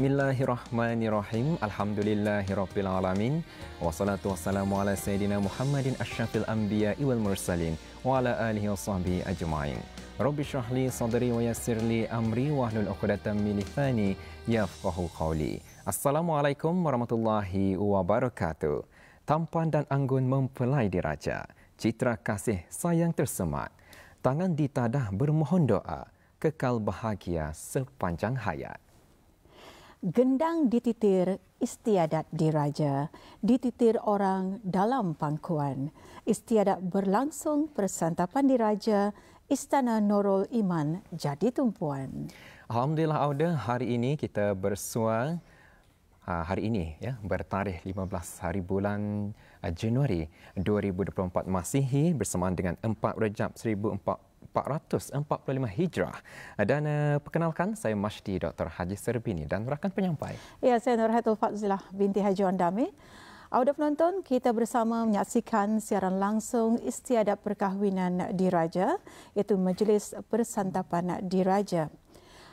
Bismillahirrahmanirrahim. Alhamdulillahirabbil Wassalatu wassalamu ala sayidina Muhammadin asyrafil anbiya wal mursalin wa ala alihi washabbihi ajma'in. Rabbi shrah li sadri wa yassir li amri wa hlul 'uqdatam min lisani yafqahu qawli. Assalamualaikum warahmatullahi wabarakatuh. Tampan dan anggun mempelai diraja. Citra kasih sayang tersemat. Tangan ditadah bermohon doa. Kekal bahagia sepanjang hayat. Gendang dititir istiadat diraja, dititir orang dalam pangkuan. Istiadat berlangsung persantapan diraja, Istana Nurul Iman jadi tumpuan. Alhamdulillah Auda, hari ini kita bersua ah, hari ini ya bertarikh 15 hari bulan ah, Januari 2024 Masihi bersamaan dengan 4 Rejab 1400 445 Hijrah. Dan uh, perkenalkan, saya Mashdi Dr. Haji Serbini dan rakan penyampai. Ya, saya Nurhatul Fadzlah binti Haji Wandami. Audio penonton, kita bersama menyaksikan siaran langsung istiadat perkahwinan diraja, iaitu Majlis Persantapan Diraja.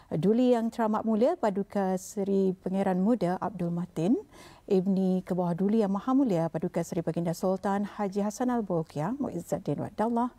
Duli yang teramat mulia Paduka Seri Pangeran Muda Abdul Matin, Ibni Kebawah Duli yang Maha Mulia Paduka Seri Baginda Sultan Haji Hassan Al-Bolkiah Muizzaddin Wadallah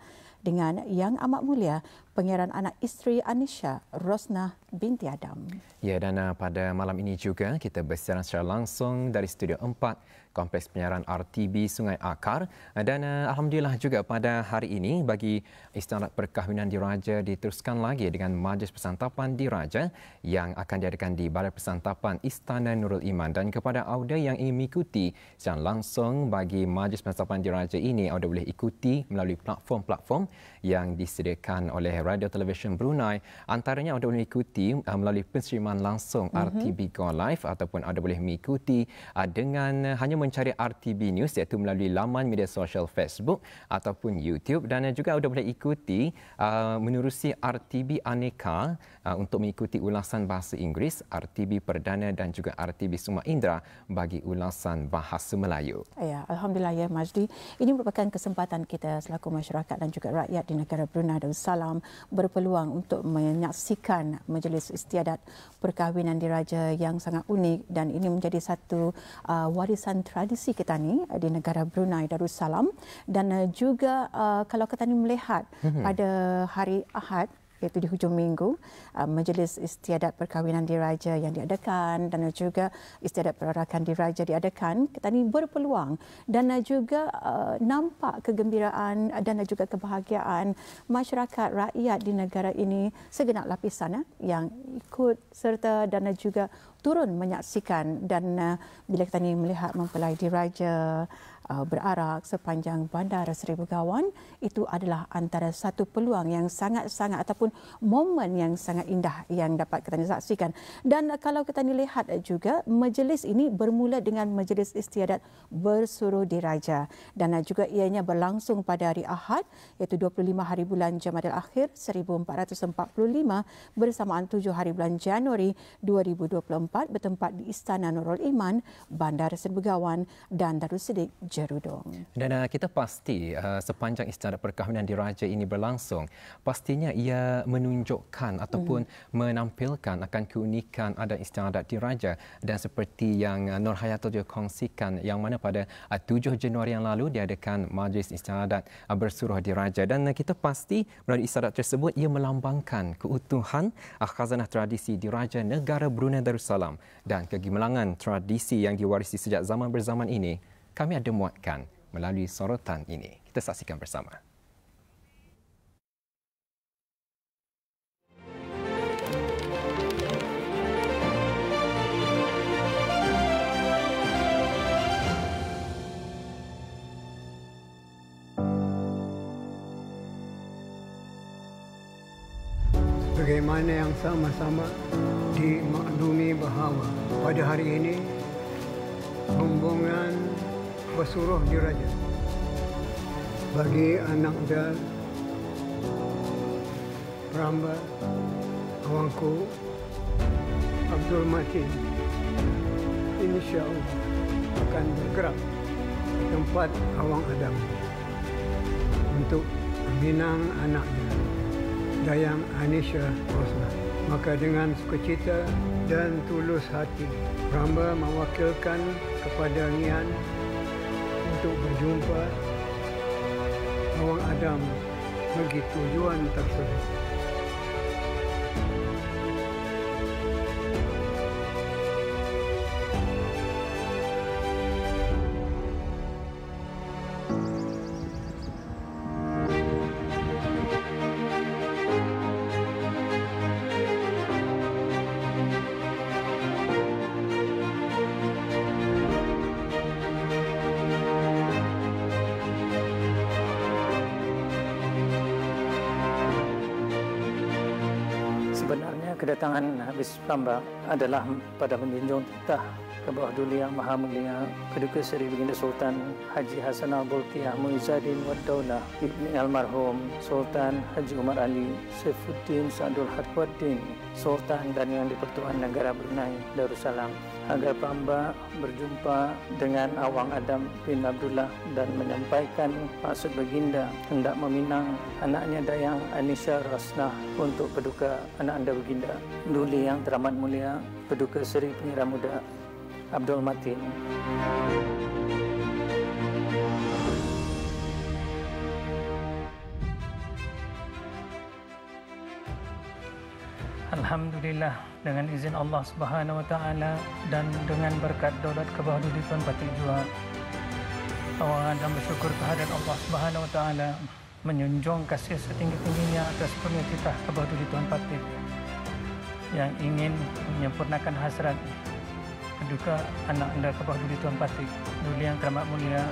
dengan Yang Amat Mulia Pangeran Anak Isteri Anisha Rosna binti Adam. Ya dan pada malam ini juga kita bersiaran secara langsung dari Studio 4 Kompleks Penyiaran RTB Sungai Akar. Dan uh, alhamdulillah juga pada hari ini bagi Istana Perkahwinan Diraja diteruskan lagi dengan Majlis Persantapan Diraja yang akan diadakan di Balai Persantapan Istana Nurul Iman. Dan kepada auda yang ingin mengikuti secara langsung bagi Majlis Persantapan Diraja ini auda boleh ikuti melalui platform-platform yang disediakan oleh Radio Television Brunei. Antaranya auda boleh ikuti uh, melalui pensyiriman langsung mm-hmm. RTB Go Live ataupun auda boleh mengikuti uh, dengan hanya mencari RTB News iaitu melalui laman media sosial Facebook ataupun YouTube dan juga anda boleh ikuti uh, menerusi RTB Aneka uh, untuk mengikuti ulasan bahasa Inggeris, RTB Perdana dan juga RTB Suma Indra bagi ulasan bahasa Melayu. Ya, alhamdulillah ya Majdi. Ini merupakan kesempatan kita selaku masyarakat dan juga rakyat di negara Brunei Darussalam berpeluang untuk menyaksikan majlis istiadat perkahwinan diraja yang sangat unik dan ini menjadi satu uh, warisan tradisi kita ni di negara Brunei Darussalam dan uh, juga uh, kalau kita ni melihat mm-hmm. pada hari Ahad iaitu di hujung minggu uh, majlis istiadat perkahwinan diraja yang diadakan dan juga istiadat perarakan diraja diadakan kita ni berpeluang dan juga uh, nampak kegembiraan dan juga kebahagiaan masyarakat rakyat di negara ini segenap lapisan uh, yang ikut serta dan juga turun menyaksikan. Dan uh, bila kita ni melihat mempelai diraja berarak sepanjang bandar Seribu Gawan itu adalah antara satu peluang yang sangat-sangat ataupun momen yang sangat indah yang dapat kita saksikan. Dan uh, kalau kita lihat juga majlis ini bermula dengan majlis istiadat bersuruh diraja. Dan uh, juga ianya berlangsung pada hari Ahad iaitu 25 hari bulan Jamadil Akhir 1445 bersamaan 7 hari bulan Januari 2024 bertempat di Istana Nurul Iman Bandar Seribu Gawan dan Darussadik Jerudong. Dan uh, kita pasti uh, sepanjang istiadat perkahwinan diraja ini berlangsung, pastinya ia menunjukkan ataupun hmm. menampilkan akan keunikan ada istiadat diraja dan seperti yang uh, Nur Hayatul juga kongsikan yang mana pada uh, 7 Januari yang lalu diadakan majlis istiadat uh, bersuruh diraja dan uh, kita pasti melalui istiadat tersebut ia melambangkan keutuhan uh, khazanah tradisi diraja negara Brunei Darussalam dan kegemilangan tradisi yang diwarisi sejak zaman berzaman ini kami ada muatkan melalui sorotan ini. Kita saksikan bersama. Bagaimana yang sama-sama dimaklumi bahawa pada hari ini rombongan bersuruh diraja bagi anak dan perambat awangku Abdul Matin insyaAllah akan bergerak ke tempat awang Adam untuk meminang anaknya Dayang Anisha Rosna. Maka dengan sukacita dan tulus hati, Ramba mewakilkan kepada Nian untuk berjumpa Awang Adam bagi tujuan tersebut. Pamba adalah pada menjunjung ke bawah Duli Yang Maha Mulia Keduka Seri Baginda Sultan Haji Hasan Al-Bolkiah Muizzadin Wad Daulah Ibni Almarhum Sultan Haji Umar Ali Saifuddin Sadul Harwaddin Sultan dan Yang di-Pertuan Negara Brunei Darussalam. Agar Pamba berjumpa dengan Awang Adam bin Abdullah dan menyampaikan maksud baginda hendak meminang anaknya Dayang Anisha Rasnah untuk berduka anak anda baginda. Duli yang teramat mulia Peduka Seri Pengira Muda Abdul Matin. Alhamdulillah dengan izin Allah Subhanahu wa taala dan dengan berkat daulat kebahdulian Tuan Patih Jua awang dan bersyukur kehadirat Allah Subhanahu wa taala menjunjung kasih setinggi-tingginya atas punya titah kebahdulian Tuan Patih yang ingin menyempurnakan hasrat keduka anak anda kebahdulian Tuan Patih duli yang teramat mulia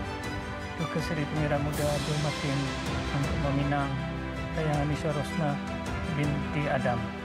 Duka Seri Pengira Muda Abdul Matin untuk meminang Dayang Anisha Rosna binti Adam.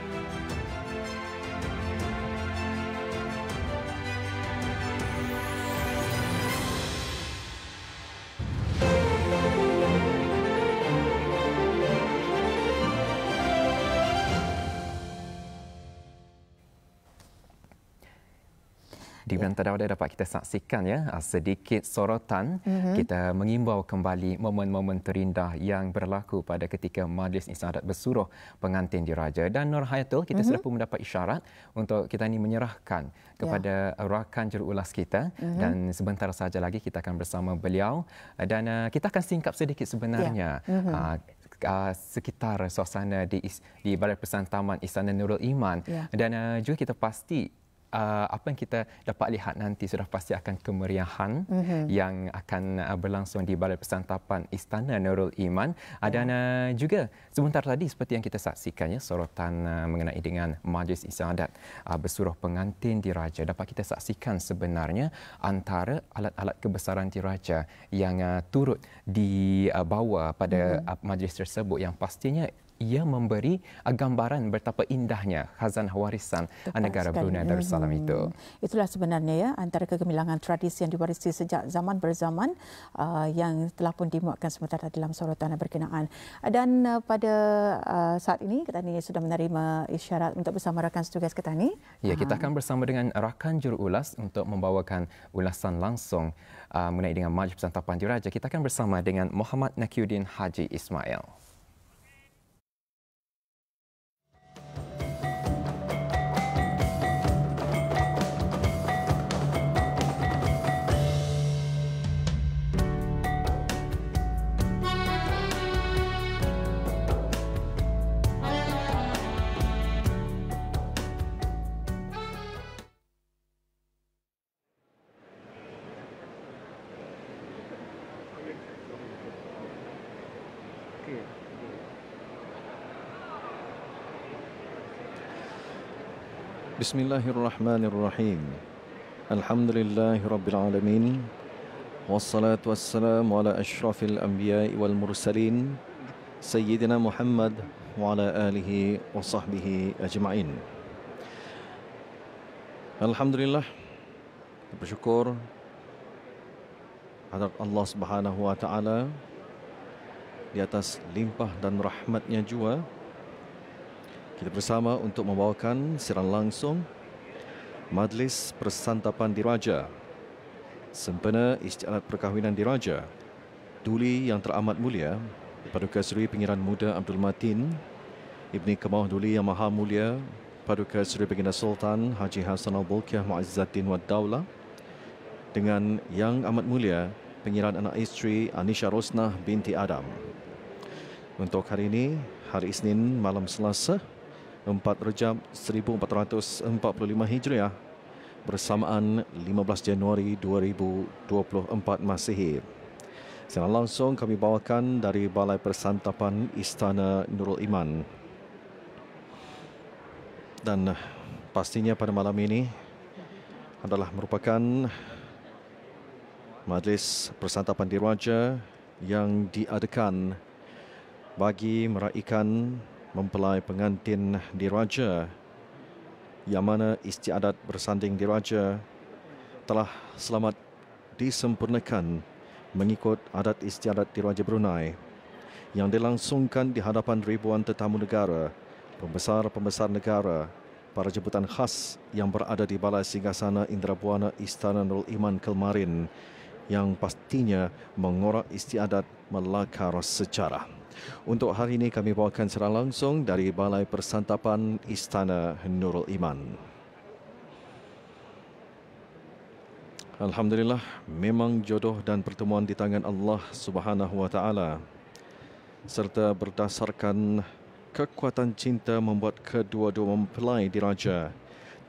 Di bulan tadawada dapat kita saksikan ya ah, sedikit sorotan mm-hmm. kita mengimbau kembali momen-momen terindah yang berlaku pada ketika majlis isyarat bersuruh pengantin diraja dan Nur Hayatul kita mm-hmm. sudah pun mendapat isyarat untuk kita ini menyerahkan kepada yeah. rakan juruulas kita mm-hmm. dan sebentar saja lagi kita akan bersama beliau dan uh, kita akan singkap sedikit sebenarnya yeah. mm-hmm. uh, Uh, sekitar suasana di di Balai Persatuan Taman Istana Nurul Iman yeah. dan uh, juga kita pasti uh, apa yang kita dapat lihat nanti sudah pasti akan kemeriahan mm-hmm. yang akan uh, berlangsung di Balai Persantapan Istana Nurul Iman uh, dan uh, juga sebentar tadi seperti yang kita saksikan ya sorotan uh, mengenai dengan majlis isyadat uh, bersuruh pengantin diraja dapat kita saksikan sebenarnya antara alat-alat kebesaran diraja yang uh, turut dibawa pada mm-hmm. uh, majlis tersebut yang pastinya ia memberi gambaran betapa indahnya khazanah warisan Tepat negara sekali. Brunei Darussalam hmm. itu. Itulah sebenarnya ya antara kegemilangan tradisi yang diwarisi sejak zaman berzaman uh, yang telah pun dimuatkan sementara dalam sorotan berkenaan. Dan uh, pada uh, saat ini kita ini sudah menerima isyarat untuk bersama rakan setugas kita ni. Ya, kita akan bersama dengan rakan juruulas untuk membawakan ulasan langsung uh, mengenai dengan Majlis Persantapan Diraja. Kita akan bersama dengan Muhammad Nakiuddin Haji Ismail. Bismillahirrahmanirrahim. Alhamdulillahi rabbil alamin. Wassalatu wassalamu ala asyrafil anbiya'i wal mursalin Sayyidina Muhammad wa ala alihi wa sahbihi ajma'in. Alhamdulillah. Bersyukur hadrat Allah Subhanahu wa taala di atas limpah dan rahmatnya juga kita bersama untuk membawakan siaran langsung Majlis Persantapan Diraja. Sempena istiadat perkahwinan diraja Duli yang teramat mulia Paduka Seri Pengiran Muda Abdul Matin Ibni Kemah Duli yang Maha Mulia Paduka Seri Baginda Sultan Haji Hassan Al-Bulkiah Muazzaddin Wad Daulah dengan Yang Amat Mulia Pengiran Anak Isteri Anisha Rosnah binti Adam. Untuk hari ini, hari Isnin malam Selasa, 4 Rejab 1445 Hijriah bersamaan 15 Januari 2024 Masihi. Secara langsung kami bawakan dari Balai Persantapan Istana Nurul Iman. Dan pastinya pada malam ini adalah merupakan majlis persantapan diraja yang diadakan bagi meraihkan mempelai pengantin diraja yang mana istiadat bersanding diraja telah selamat disempurnakan mengikut adat istiadat diraja Brunei yang dilangsungkan di hadapan ribuan tetamu negara pembesar-pembesar negara, para jemputan khas yang berada di Balai Singgasana Indra Buana Istana Nurul Iman Kelmarin yang pastinya mengorak istiadat melakar sejarah. Untuk hari ini kami bawakan secara langsung dari Balai Persantapan Istana Nurul Iman. Alhamdulillah, memang jodoh dan pertemuan di tangan Allah Subhanahu wa taala serta berdasarkan kekuatan cinta membuat kedua-dua mempelai diraja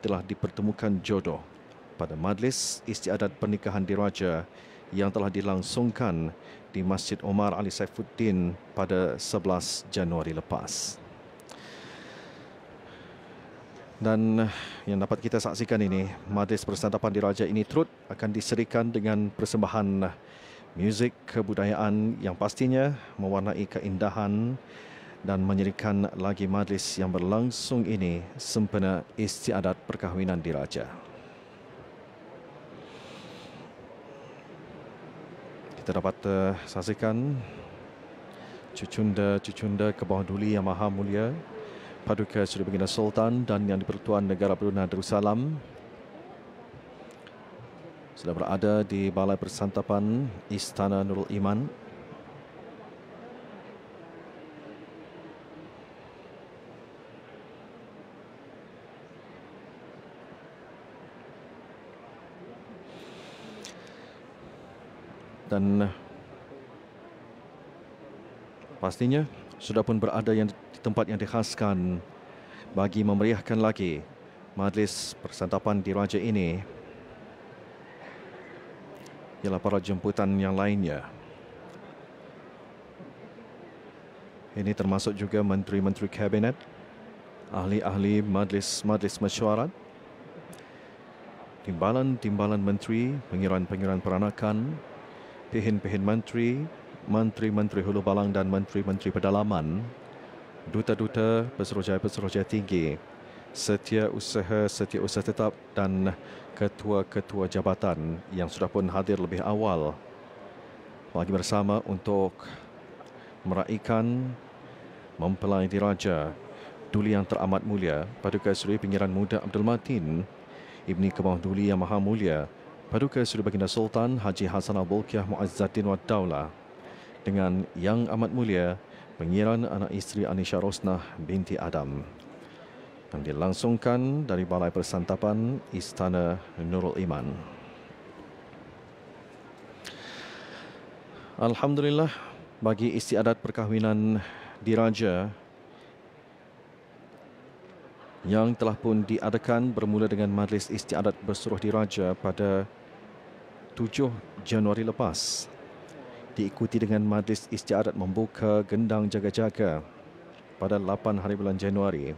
telah dipertemukan jodoh pada majlis istiadat pernikahan diraja yang telah dilangsungkan di Masjid Omar Ali Saifuddin pada 11 Januari lepas. Dan yang dapat kita saksikan ini, majlis persantapan diraja ini turut akan diserikan dengan persembahan muzik kebudayaan yang pastinya mewarnai keindahan dan menyerikan lagi majlis yang berlangsung ini sempena istiadat perkahwinan diraja. Kita dapat uh, saksikan cucunda-cucunda ke bawah duli yang maha mulia Paduka Seri Baginda Sultan dan Yang Dipertuan Negara Brunei Darussalam. Sudah berada di Balai Persantapan Istana Nurul Iman dan pastinya sudah pun berada yang di tempat yang dikhaskan bagi memeriahkan lagi majlis persantapan di Raja ini ialah para jemputan yang lainnya. Ini termasuk juga menteri-menteri kabinet, ahli-ahli majlis-majlis mesyuarat, timbalan-timbalan menteri, pengiran-pengiran peranakan, pihin-pihin menteri, menteri-menteri hulu balang dan menteri-menteri pedalaman, duta-duta pesuruhjaya-pesuruhjaya tinggi, setia usaha, setia usaha tetap dan ketua-ketua jabatan yang sudah pun hadir lebih awal. Bagi bersama untuk meraihkan mempelai diraja Duli yang teramat mulia Paduka Seri Pengiran Muda Abdul Matin Ibni Kemah Duli yang Maha Mulia Paduka Suri Baginda Sultan Haji Hasan Al-Bulkiah Muazzaddin Wad Daulah dengan Yang Amat Mulia Pengiran Anak Isteri Anisha Rosnah binti Adam yang dilangsungkan dari Balai Persantapan Istana Nurul Iman. Alhamdulillah bagi istiadat perkahwinan diraja yang telah pun diadakan bermula dengan majlis istiadat bersuruh diraja pada 7 Januari lepas diikuti dengan majlis istiadat membuka gendang jaga-jaga pada 8 hari bulan Januari.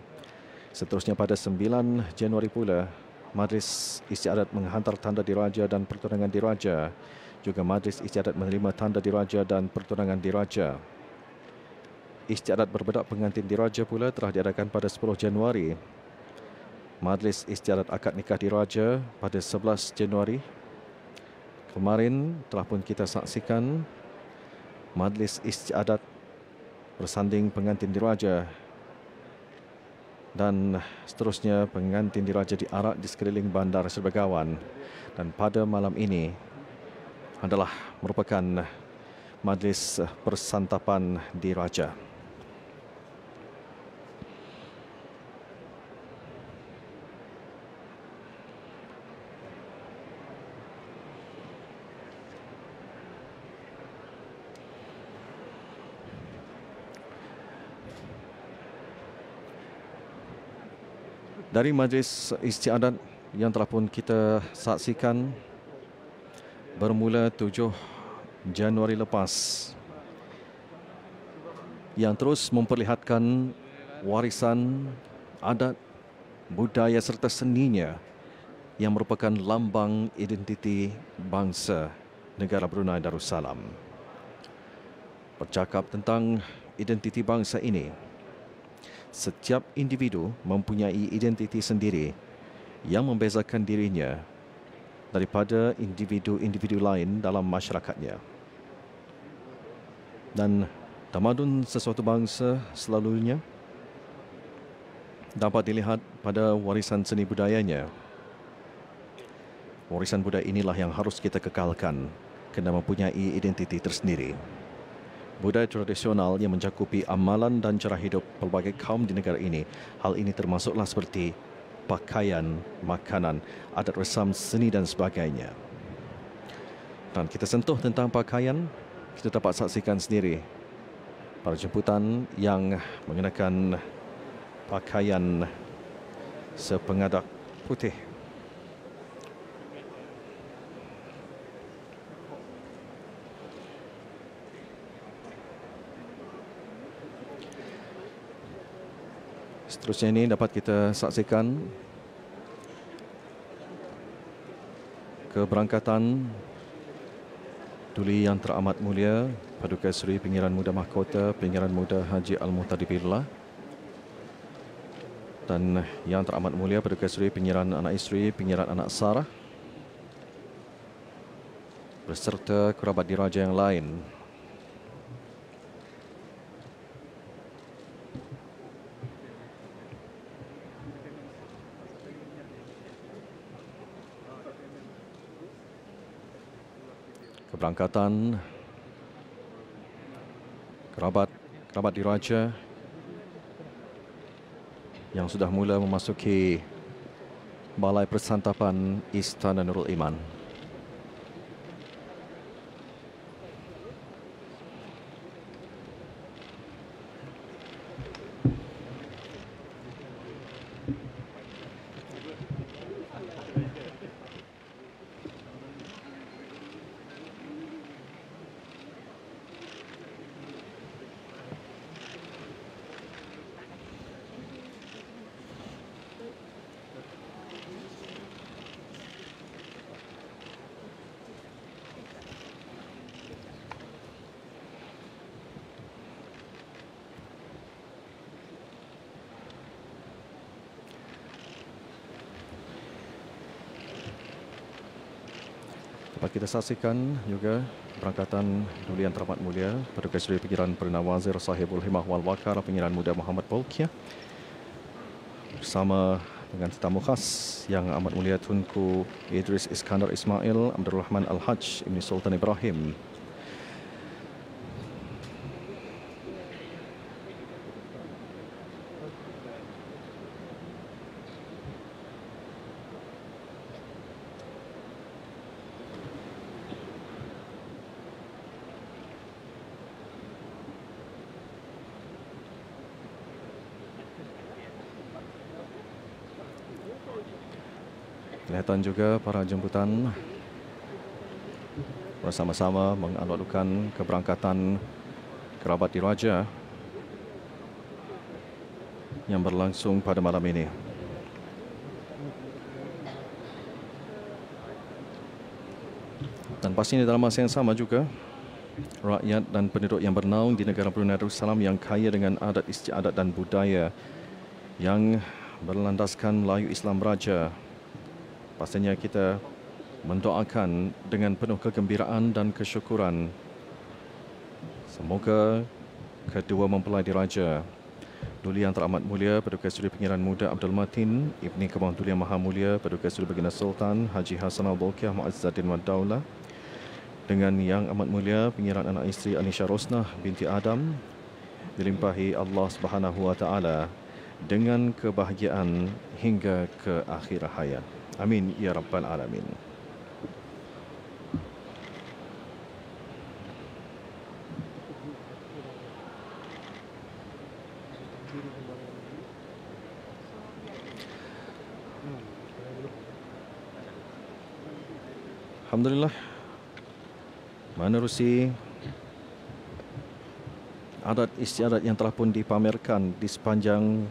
Seterusnya pada 9 Januari pula majlis istiadat menghantar tanda diraja dan pertunangan diraja juga majlis istiadat menerima tanda diraja dan pertunangan diraja. Istiadat berbedak pengantin diraja pula telah diadakan pada 10 Januari. Majlis istiadat akad nikah diraja pada 11 Januari Kemarin telah pun kita saksikan majlis istiadat bersanding pengantin diraja dan seterusnya pengantin diraja diarak di sekeliling bandar Serbagawan dan pada malam ini adalah merupakan majlis persantapan diraja. Dari majlis istiadat yang telah pun kita saksikan bermula 7 Januari lepas yang terus memperlihatkan warisan adat, budaya serta seninya yang merupakan lambang identiti bangsa negara Brunei Darussalam. Bercakap tentang identiti bangsa ini, setiap individu mempunyai identiti sendiri yang membezakan dirinya daripada individu-individu lain dalam masyarakatnya. Dan tamadun sesuatu bangsa selalunya dapat dilihat pada warisan seni budayanya. Warisan budaya inilah yang harus kita kekalkan kena mempunyai identiti tersendiri. Budaya tradisional yang mencakupi amalan dan cara hidup pelbagai kaum di negara ini. Hal ini termasuklah seperti pakaian, makanan, adat resam, seni dan sebagainya. Dan kita sentuh tentang pakaian, kita dapat saksikan sendiri para jemputan yang mengenakan pakaian sepengadak putih. Seterusnya ini dapat kita saksikan. Keberangkatan Duli yang teramat mulia Paduka Seri Pengiran Muda Mahkota Pengiran Muda Haji Al-Muhtadibirlah dan yang teramat mulia Paduka Seri Pengiran Anak Isteri Pengiran Anak Sarah. Beserta kerabat diraja yang lain keberangkatan kerabat kerabat diraja yang sudah mula memasuki balai persantapan Istana Nurul Iman. Dapat kita saksikan juga berangkatan Duli yang teramat mulia Paduka Seri Pengiran Perdana Wazir Sahibul Himah Wal Wakar Pengiran Muda Muhammad Bolkiah bersama dengan tetamu khas yang amat mulia Tunku Idris Iskandar Ismail Abdul Rahman Al-Hajj Ibn Sultan Ibrahim Kelihatan juga para jemputan bersama-sama mengalu-alukan keberangkatan kerabat diraja yang berlangsung pada malam ini. Dan pastinya dalam masa yang sama juga, rakyat dan penduduk yang bernaung di negara Brunei Darussalam yang kaya dengan adat istiadat dan budaya yang berlandaskan Melayu Islam Raja pastinya kita mendoakan dengan penuh kegembiraan dan kesyukuran. Semoga kedua mempelai diraja Duli yang teramat mulia Paduka Suri Pengiran Muda Abdul Matin Ibni Kebang Duli yang Maha Mulia Paduka Suri Baginda Sultan Haji Hasan Al-Bolkiah Mu'azzaddin Wad Daulah dengan yang amat mulia Pengiran Anak Isteri Anisha Rosnah binti Adam dilimpahi Allah Subhanahu Wa Taala dengan kebahagiaan hingga ke akhir hayat. Amin ya rabbal alamin. Alhamdulillah. Mana Rusi? Adat istiadat yang telah pun dipamerkan di sepanjang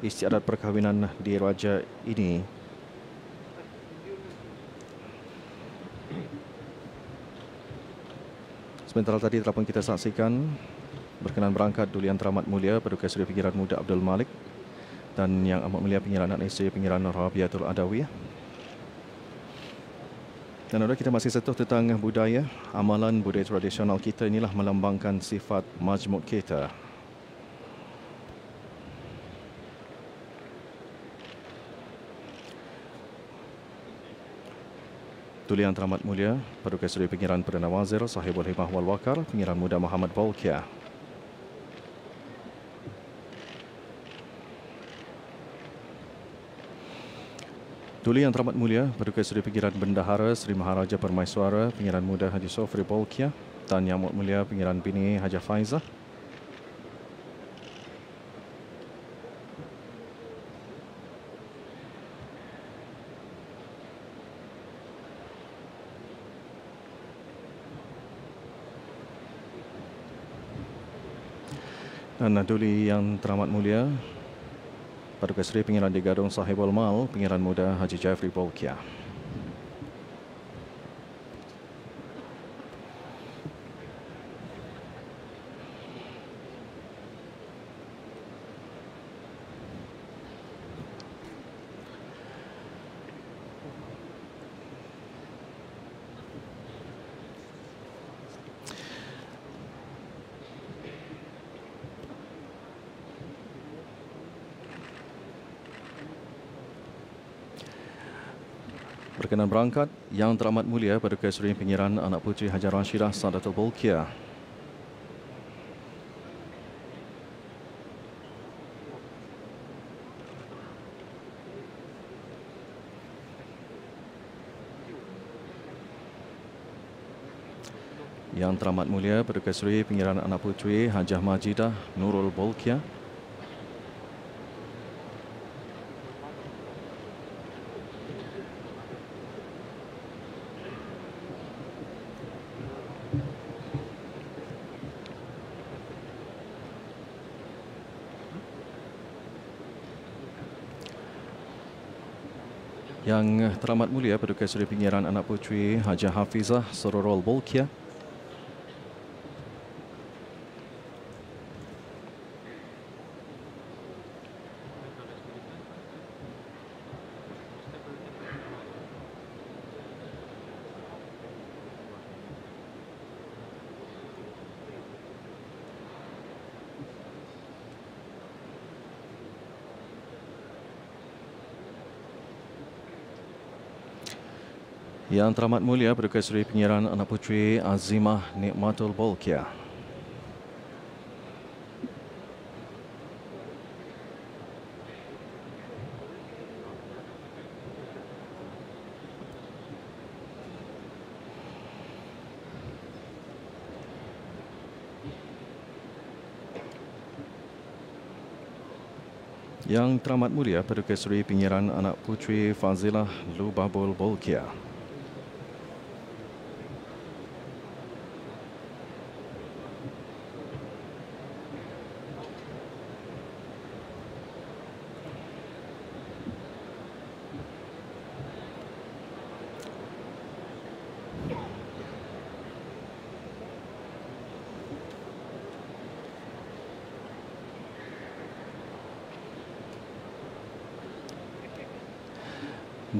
istiadat perkahwinan di Raja ini Sementara tadi telah pun kita saksikan berkenan berangkat Duli Yang Teramat Mulia Paduka Seri Pinggiran Muda Abdul Malik dan Yang Amat Mulia Pinggiran Anak Isteri Pinggiran Rabiatul Adawiyah. Dan ada kita masih sentuh tentang budaya, amalan budaya tradisional kita inilah melambangkan sifat majmuk kita Tuli Yang Teramat Mulia, Paduka Seri Pengiran Perdana Wazir Sahibul Himah Wal Wakar, Pengiran Muda Muhammad Balkia. Tuli Yang Teramat Mulia, Paduka Seri Pengiran Bendahara Seri Maharaja Permaiswara, Pengiran Muda Haji Sofri Balkia, dan Yang Mulia Pengiran Bini Haji Faizah, Naduli yang teramat mulia Paduka Seri Pengiran di Sahibul Mal Pengiran Muda Haji Jeffrey Bolkiah berkenan berangkat yang teramat mulia pada kesuri pengiran anak putri Hajar Rashidah Sadatul Bolkia. Yang teramat mulia pada kesuri pengiran anak putri Hajah Majidah Nurul Bolkia. Yang teramat mulia Paduka Suri Pinggiran Anak Putri Hajah Hafizah Sororol Bolkia Yang teramat mulia Paduka Seri Penyiaran Anak Putri Azimah Nikmatul Bolkia. Yang teramat mulia Paduka Seri Penyiaran Anak Putri Fazilah Lubabul Bolkia.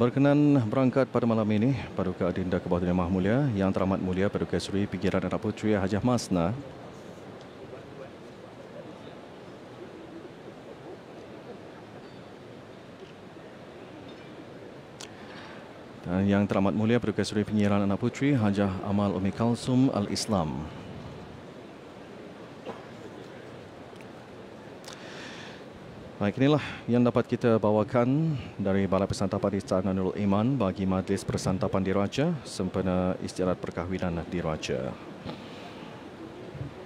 Berkenan berangkat pada malam ini Paduka Adinda Kebawah Dunia Mulia yang teramat mulia Paduka Suri Pikiran Anak Putri Hajah Masna dan yang teramat mulia Paduka Suri Penyiaran Anak Putri Hajah Amal Umi Kalsum Al-Islam. Baik, inilah yang dapat kita bawakan dari Balai Persantapan Istana Nurul Iman bagi Majlis Persantapan Diraja sempena istiadat perkahwinan diraja.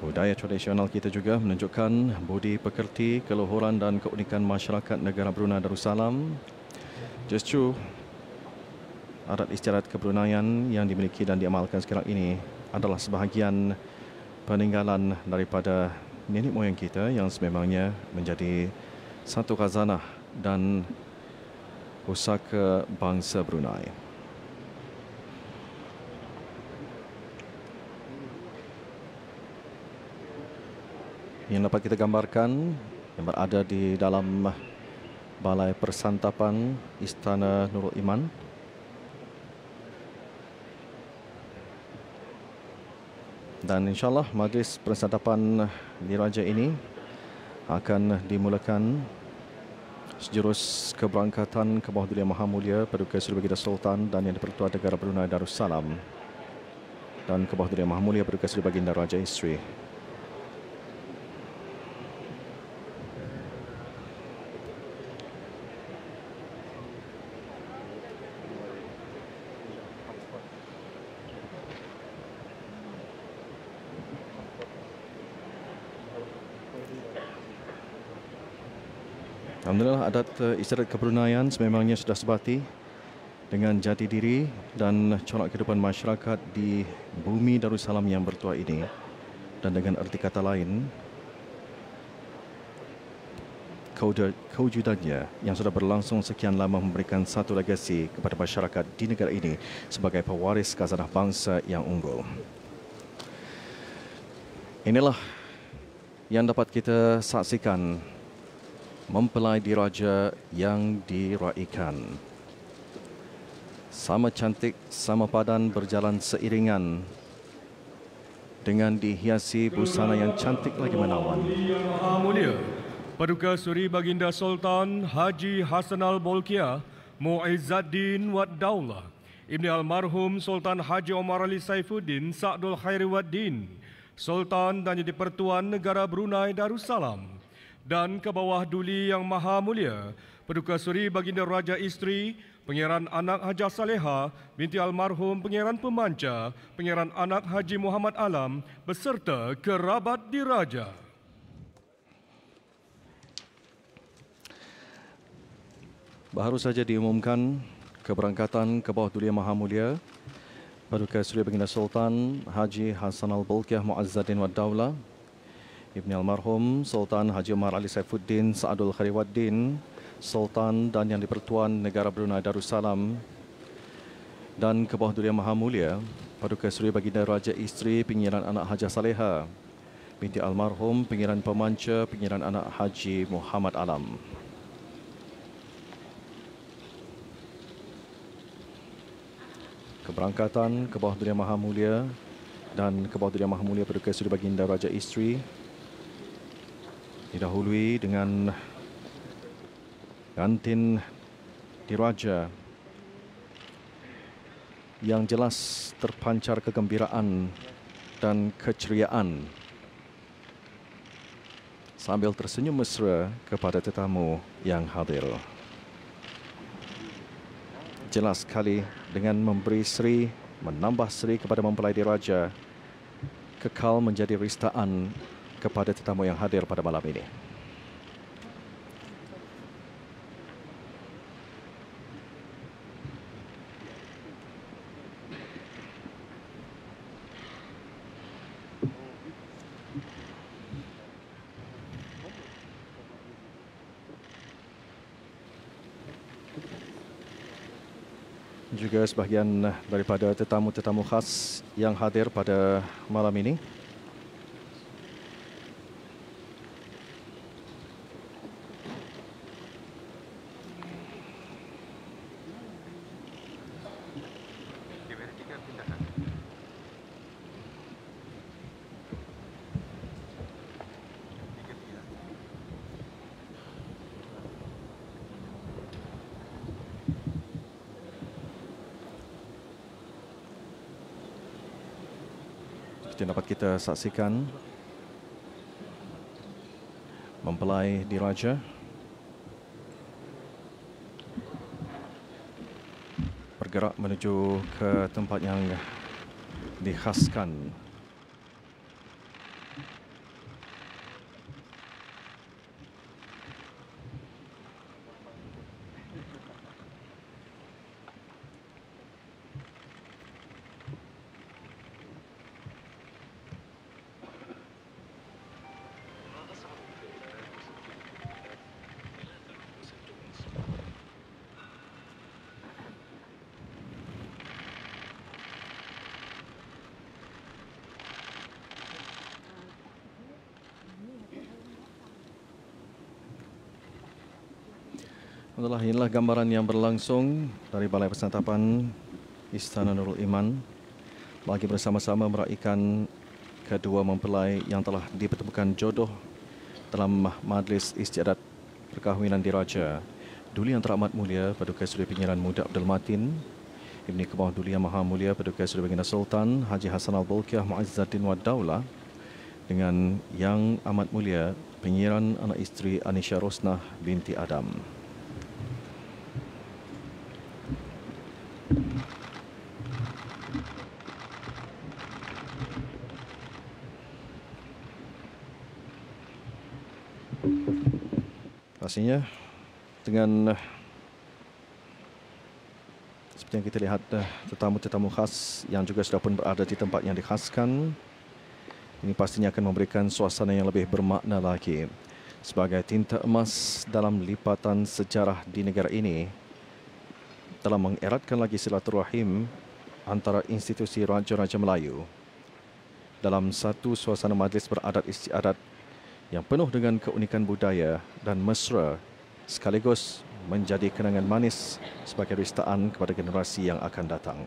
Budaya tradisional kita juga menunjukkan budi pekerti, keluhuran dan keunikan masyarakat negara Brunei Darussalam. Justru adat istiadat kebrunaian yang dimiliki dan diamalkan sekarang ini adalah sebahagian peninggalan daripada nenek moyang kita yang sememangnya menjadi satu khazanah dan pusaka bangsa Brunei. Yang dapat kita gambarkan yang berada di dalam Balai Persantapan Istana Nurul Iman dan insyaAllah majlis persantapan diraja ini akan dimulakan sejurus keberangkatan ke bawah Duli Maha Mulia Paduka Seri Baginda Sultan dan Yang di-Pertua Negara Brunei Darussalam. Dan ke bawah Duli Maha Mulia Paduka Seri Baginda Raja Isteri Alhamdulillah adat uh, istiadat kebrunaian sememangnya sudah sebati dengan jati diri dan corak kehidupan masyarakat di bumi Darussalam yang bertuah ini dan dengan erti kata lain kewujudannya yang sudah berlangsung sekian lama memberikan satu legasi kepada masyarakat di negara ini sebagai pewaris khazanah bangsa yang unggul. Inilah yang dapat kita saksikan mempelai diraja yang diraikan. Sama cantik, sama padan berjalan seiringan dengan dihiasi busana yang cantik lagi menawan. Maha Mulia, Paduka Suri Baginda Sultan Haji Hasanal Bolkiah Muizzaddin Wad Daulah, Ibni Almarhum Sultan Haji Omar Ali Saifuddin Sa'dul Khairi Waddin, Sultan dan Jadi Pertuan Negara Brunei Darussalam, dan ke bawah duli yang maha mulia, Paduka Suri Baginda Raja Isteri, Pengiran Anak Haja Saleha binti almarhum Pengiran Pemanca, Pengiran Anak Haji Muhammad Alam beserta kerabat diraja. Baru saja diumumkan keberangkatan ke bawah duli yang maha mulia Paduka Suri Baginda Sultan Haji Hasan Al-Bulkiah Muazzaddin Wad Daulah Ibni Almarhum Sultan Haji Umar Ali Saifuddin Sa'adul Khariwaddin Sultan dan Yang di-Pertuan Negara Brunei Darussalam dan ke bawah Duli Maha Mulia Paduka Suri Baginda Raja Isteri Pinggiran Anak Haja Saleha binti almarhum Pinggiran Pemanca Pinggiran Anak Haji Muhammad Alam. Keberangkatan ke bawah Duli Maha Mulia dan ke bawah Duli Maha Mulia Paduka Suri Baginda Raja Isteri didahului dengan gantin diraja yang jelas terpancar kegembiraan dan keceriaan sambil tersenyum mesra kepada tetamu yang hadir. Jelas sekali dengan memberi seri, menambah seri kepada mempelai diraja, kekal menjadi ristaan kepada tetamu yang hadir pada malam ini. juga sebahagian daripada tetamu-tetamu khas yang hadir pada malam ini. Yang dapat kita saksikan. Mempelai diraja bergerak menuju ke tempat yang dikhaskan Adalah inilah gambaran yang berlangsung dari Balai Persantapan Istana Nurul Iman. Bagi bersama-sama meraihkan kedua mempelai yang telah dipertemukan jodoh dalam majlis istiadat perkahwinan diraja Duli Yang Teramat Mulia Paduka Suri Pinggiran Muda Abdul Matin. Ibni Kebawah Duli Yang Maha Mulia Paduka Suri Baginda Sultan Haji Hasan Al-Bulkiah Muazzaddin Wad Daulah dengan Yang Amat Mulia Penyiran Anak Isteri Anisha Rosnah binti Adam. Pastinya dengan eh, seperti yang kita lihat eh, tetamu-tetamu khas yang juga sudah pun berada di tempat yang dikhaskan ini pastinya akan memberikan suasana yang lebih bermakna lagi. Sebagai tinta emas dalam lipatan sejarah di negara ini dalam mengeratkan lagi silaturahim antara institusi Raja-Raja Melayu. Dalam satu suasana majlis beradat istiadat yang penuh dengan keunikan budaya dan mesra sekaligus menjadi kenangan manis sebagai ristaan kepada generasi yang akan datang.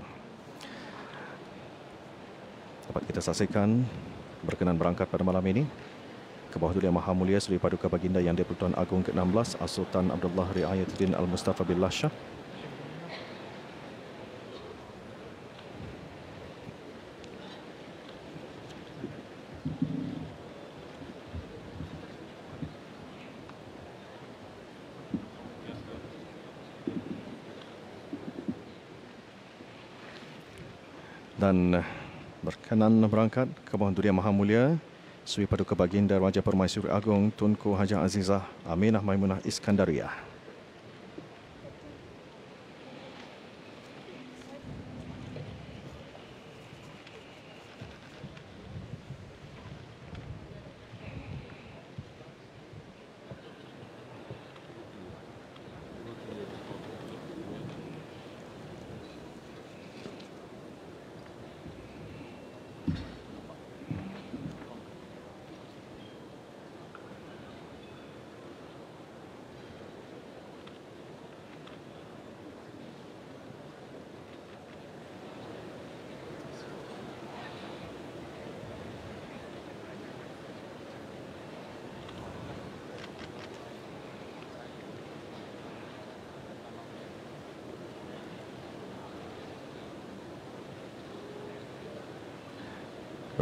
Dapat kita saksikan berkenan berangkat pada malam ini ke bawah Duli Maha Mulia Seri Paduka Baginda Yang di-Pertuan Agong ke-16 As-Sultan Abdullah Riayatuddin Al-Mustafa Billah Shah dan berkenan berangkat ke bawah Durian Maha Mulia Sri Paduka Baginda Raja Permaisuri Agong Tunku Haja Azizah Aminah Maimunah Iskandariah.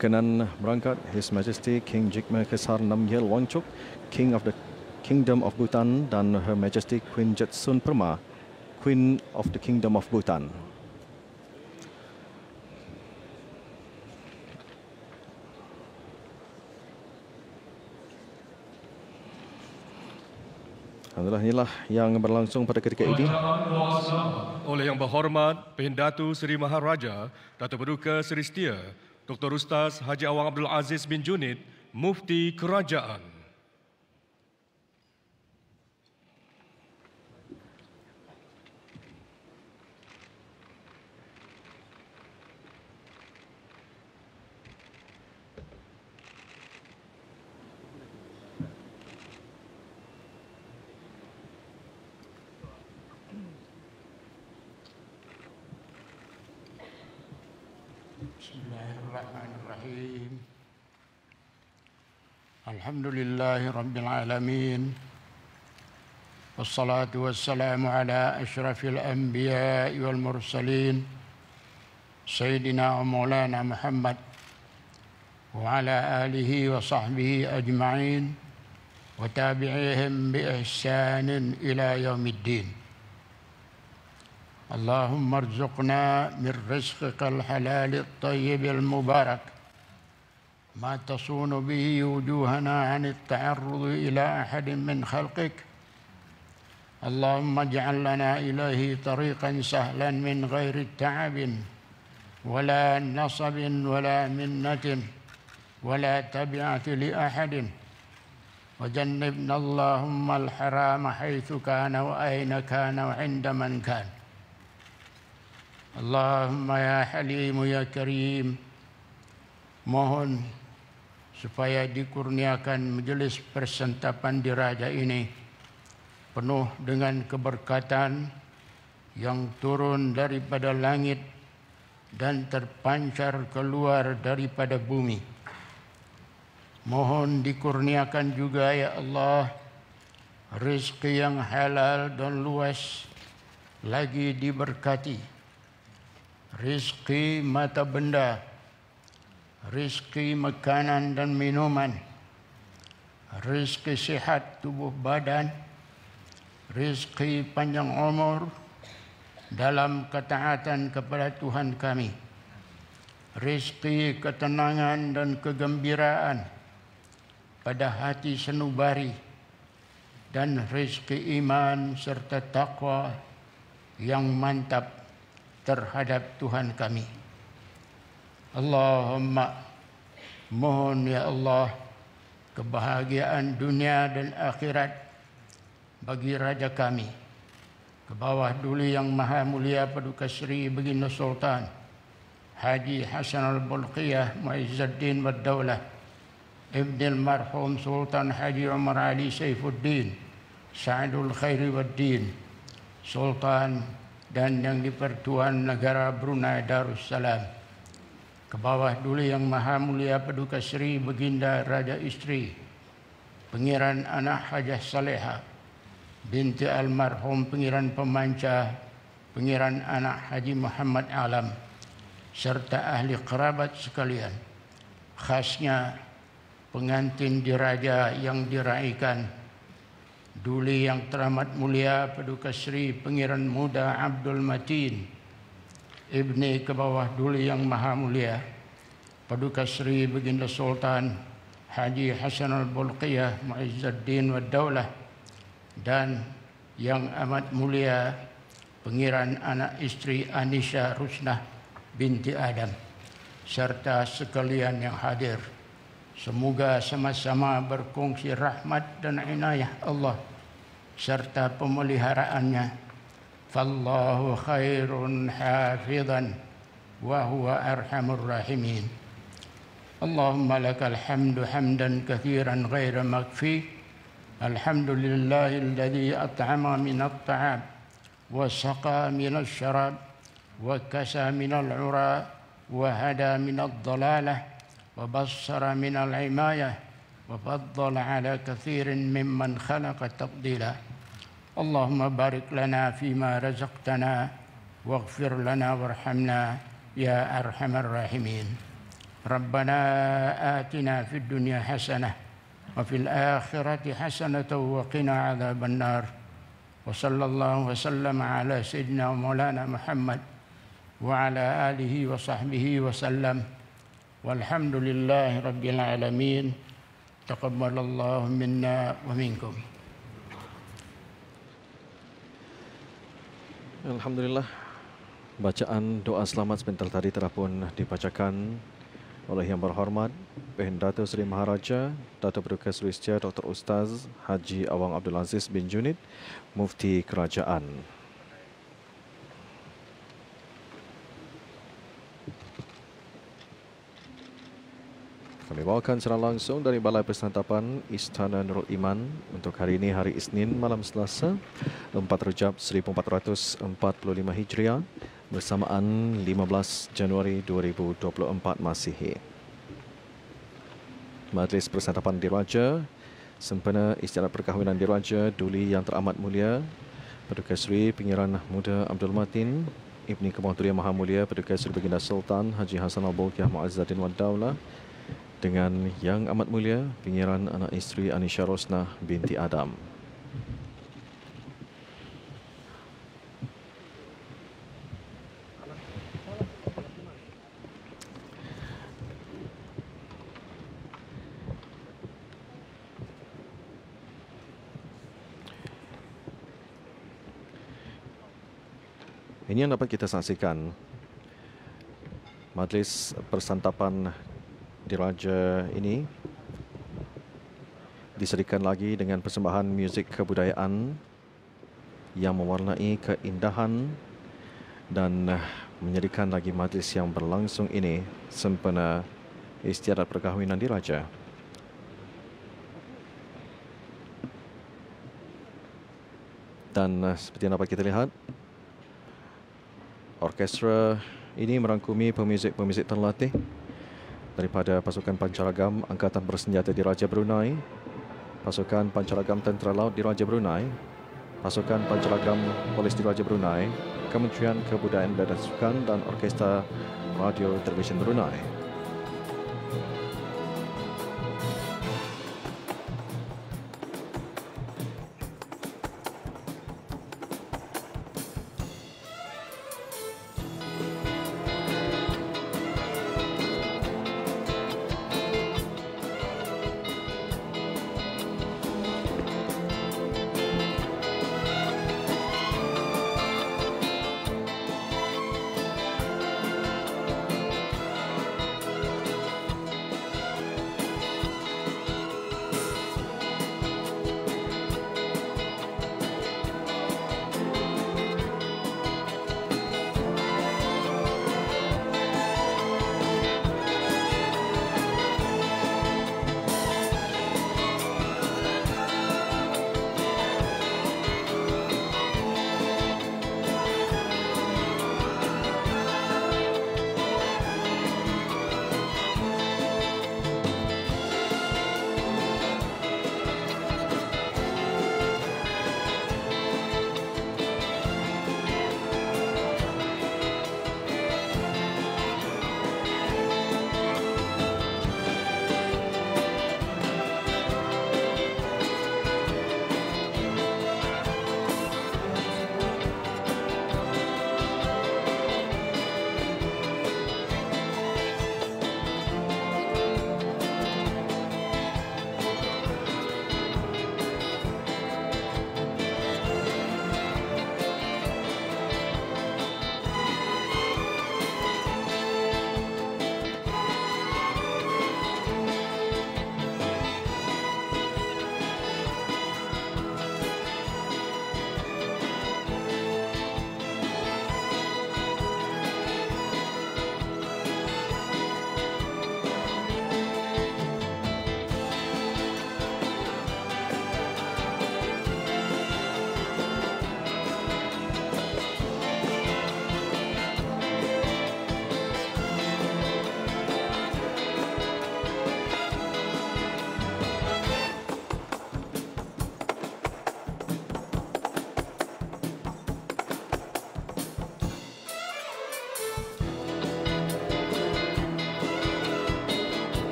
Berkenan berangkat His Majesty King Jigme Kesar Namgyel Wangchuk, King of the Kingdom of Bhutan dan Her Majesty Queen Jetsun Perma, Queen of the Kingdom of Bhutan. Alhamdulillah inilah yang berlangsung pada ketika ini. Oleh Yang Berhormat Pendatu Seri Maharaja Datuk Berduka Seri Setia Dr. Ustaz Haji Awang Abdul Aziz bin Junid, Mufti Kerajaan. الحمد لله رب العالمين والصلاة والسلام على أشرف الأنبياء والمرسلين سيدنا ومولانا محمد وعلى آله وصحبه أجمعين وتابعيهم بإحسان إلى يوم الدين. اللهم ارزقنا من رزقك الحلال الطيب المبارك ما تصون به وجوهنا عن التعرض إلى أحد من خلقك. اللهم اجعل لنا إليه طريقا سهلا من غير تعب ولا نصب ولا منة ولا تبعة لأحد. وجنبنا اللهم الحرام حيث كان وأين كان وعند من كان. اللهم يا حليم يا كريم mohon supaya dikurniakan majlis persentapan diraja ini penuh dengan keberkatan yang turun daripada langit dan terpancar keluar daripada bumi. Mohon dikurniakan juga ya Allah rezeki yang halal dan luas lagi diberkati. Rezeki mata benda, rezeki makanan dan minuman, rezeki sihat tubuh badan, rezeki panjang umur dalam ketaatan kepada Tuhan kami. Rezeki ketenangan dan kegembiraan pada hati senubari dan rezeki iman serta takwa yang mantap terhadap Tuhan kami. Allahumma mohon ya Allah kebahagiaan dunia dan akhirat bagi raja kami. Ke bawah duli yang maha mulia Paduka Seri Baginda Sultan Haji Hasan Al-Bulqiyah Muizzuddin Waddaulah Ibn Al-Marhum Sultan Haji Umar Ali Saifuddin Sa'adul Khairi Waddin Sultan dan yang dipertuan negara Brunei Darussalam ke bawah duli yang maha mulia Paduka Seri Baginda Raja Isteri Pengiran Anak Hajah Salehah binti almarhum pengiran pemanca pengiran anak Haji Muhammad Alam serta ahli kerabat sekalian khasnya pengantin diraja yang diraikan duli yang teramat mulia Paduka Seri Pengiran Muda Abdul Matin ibni ke bawah duli yang maha mulia Paduka Seri Baginda Sultan Haji Hasan Al-Bulqiyah Muizzuddin wa Daulah dan yang amat mulia pengiran anak istri Anisha Rusnah binti Adam serta sekalian yang hadir. Semoga sama-sama berkongsi rahmat dan inayah Allah serta pemeliharaannya. Khairun hafizan wa huwa arhamur rahimin. Allahumma lakal hamdu hamdan kathiran ghaira makfi. الحمد لله الذي أطعم من الطعام وسقى من الشراب وكسى من العرى وهدى من الضلالة وبصر من العماية وفضل على كثير ممن خلق تفضيلا اللهم بارك لنا فيما رزقتنا واغفر لنا وارحمنا يا أرحم الراحمين. ربنا آتنا في الدنيا حسنة وفي الآخرة حسنة وقنا عذاب النار. وصلى الله وسلم على سيدنا ومولانا محمد وعلى آله وصحبه وسلم. والحمد لله رب العالمين. تقبل الله منا ومنكم. Alhamdulillah bacaan doa selamat sebentar tadi telah pun dibacakan oleh Yang Berhormat Pehen Dato Seri Maharaja Dato Paduka Sulistya Dr. Ustaz Haji Awang Abdul Aziz bin Junid Mufti Kerajaan Kami bawakan secara langsung dari Balai Persantapan Istana Nurul Iman untuk hari ini hari Isnin malam Selasa 4 Rejab 1445 Hijriah bersamaan 15 Januari 2024 Masihi. Majlis Persantapan Diraja sempena istiadat perkahwinan diraja Duli yang teramat mulia Paduka Seri Pengiran Muda Abdul Matin Ibni Kemahturia Maha Mulia Paduka Seri Baginda Sultan Haji Hasan Al-Bulkiah Muazzaddin Wad Daulah dengan yang amat mulia Pengiran Anak Isteri Anisha Rosnah binti Adam. Ini yang dapat kita saksikan majlis persantapan diraja ini disediakan lagi dengan persembahan muzik kebudayaan yang mewarnai keindahan dan menjadikan lagi majlis yang berlangsung ini sempena istiadat perkahwinan diraja. Dan uh, seperti yang dapat kita lihat, orkestra ini merangkumi pemuzik-pemuzik terlatih daripada pasukan pancaragam Angkatan Bersenjata di Raja Brunei, pasukan pancaragam Tentera Laut di Raja Brunei, pasukan pancaragam Polis di Raja Brunei, Kementerian Kebudayaan dan Sukan dan Orkestra Radio Television Brunei.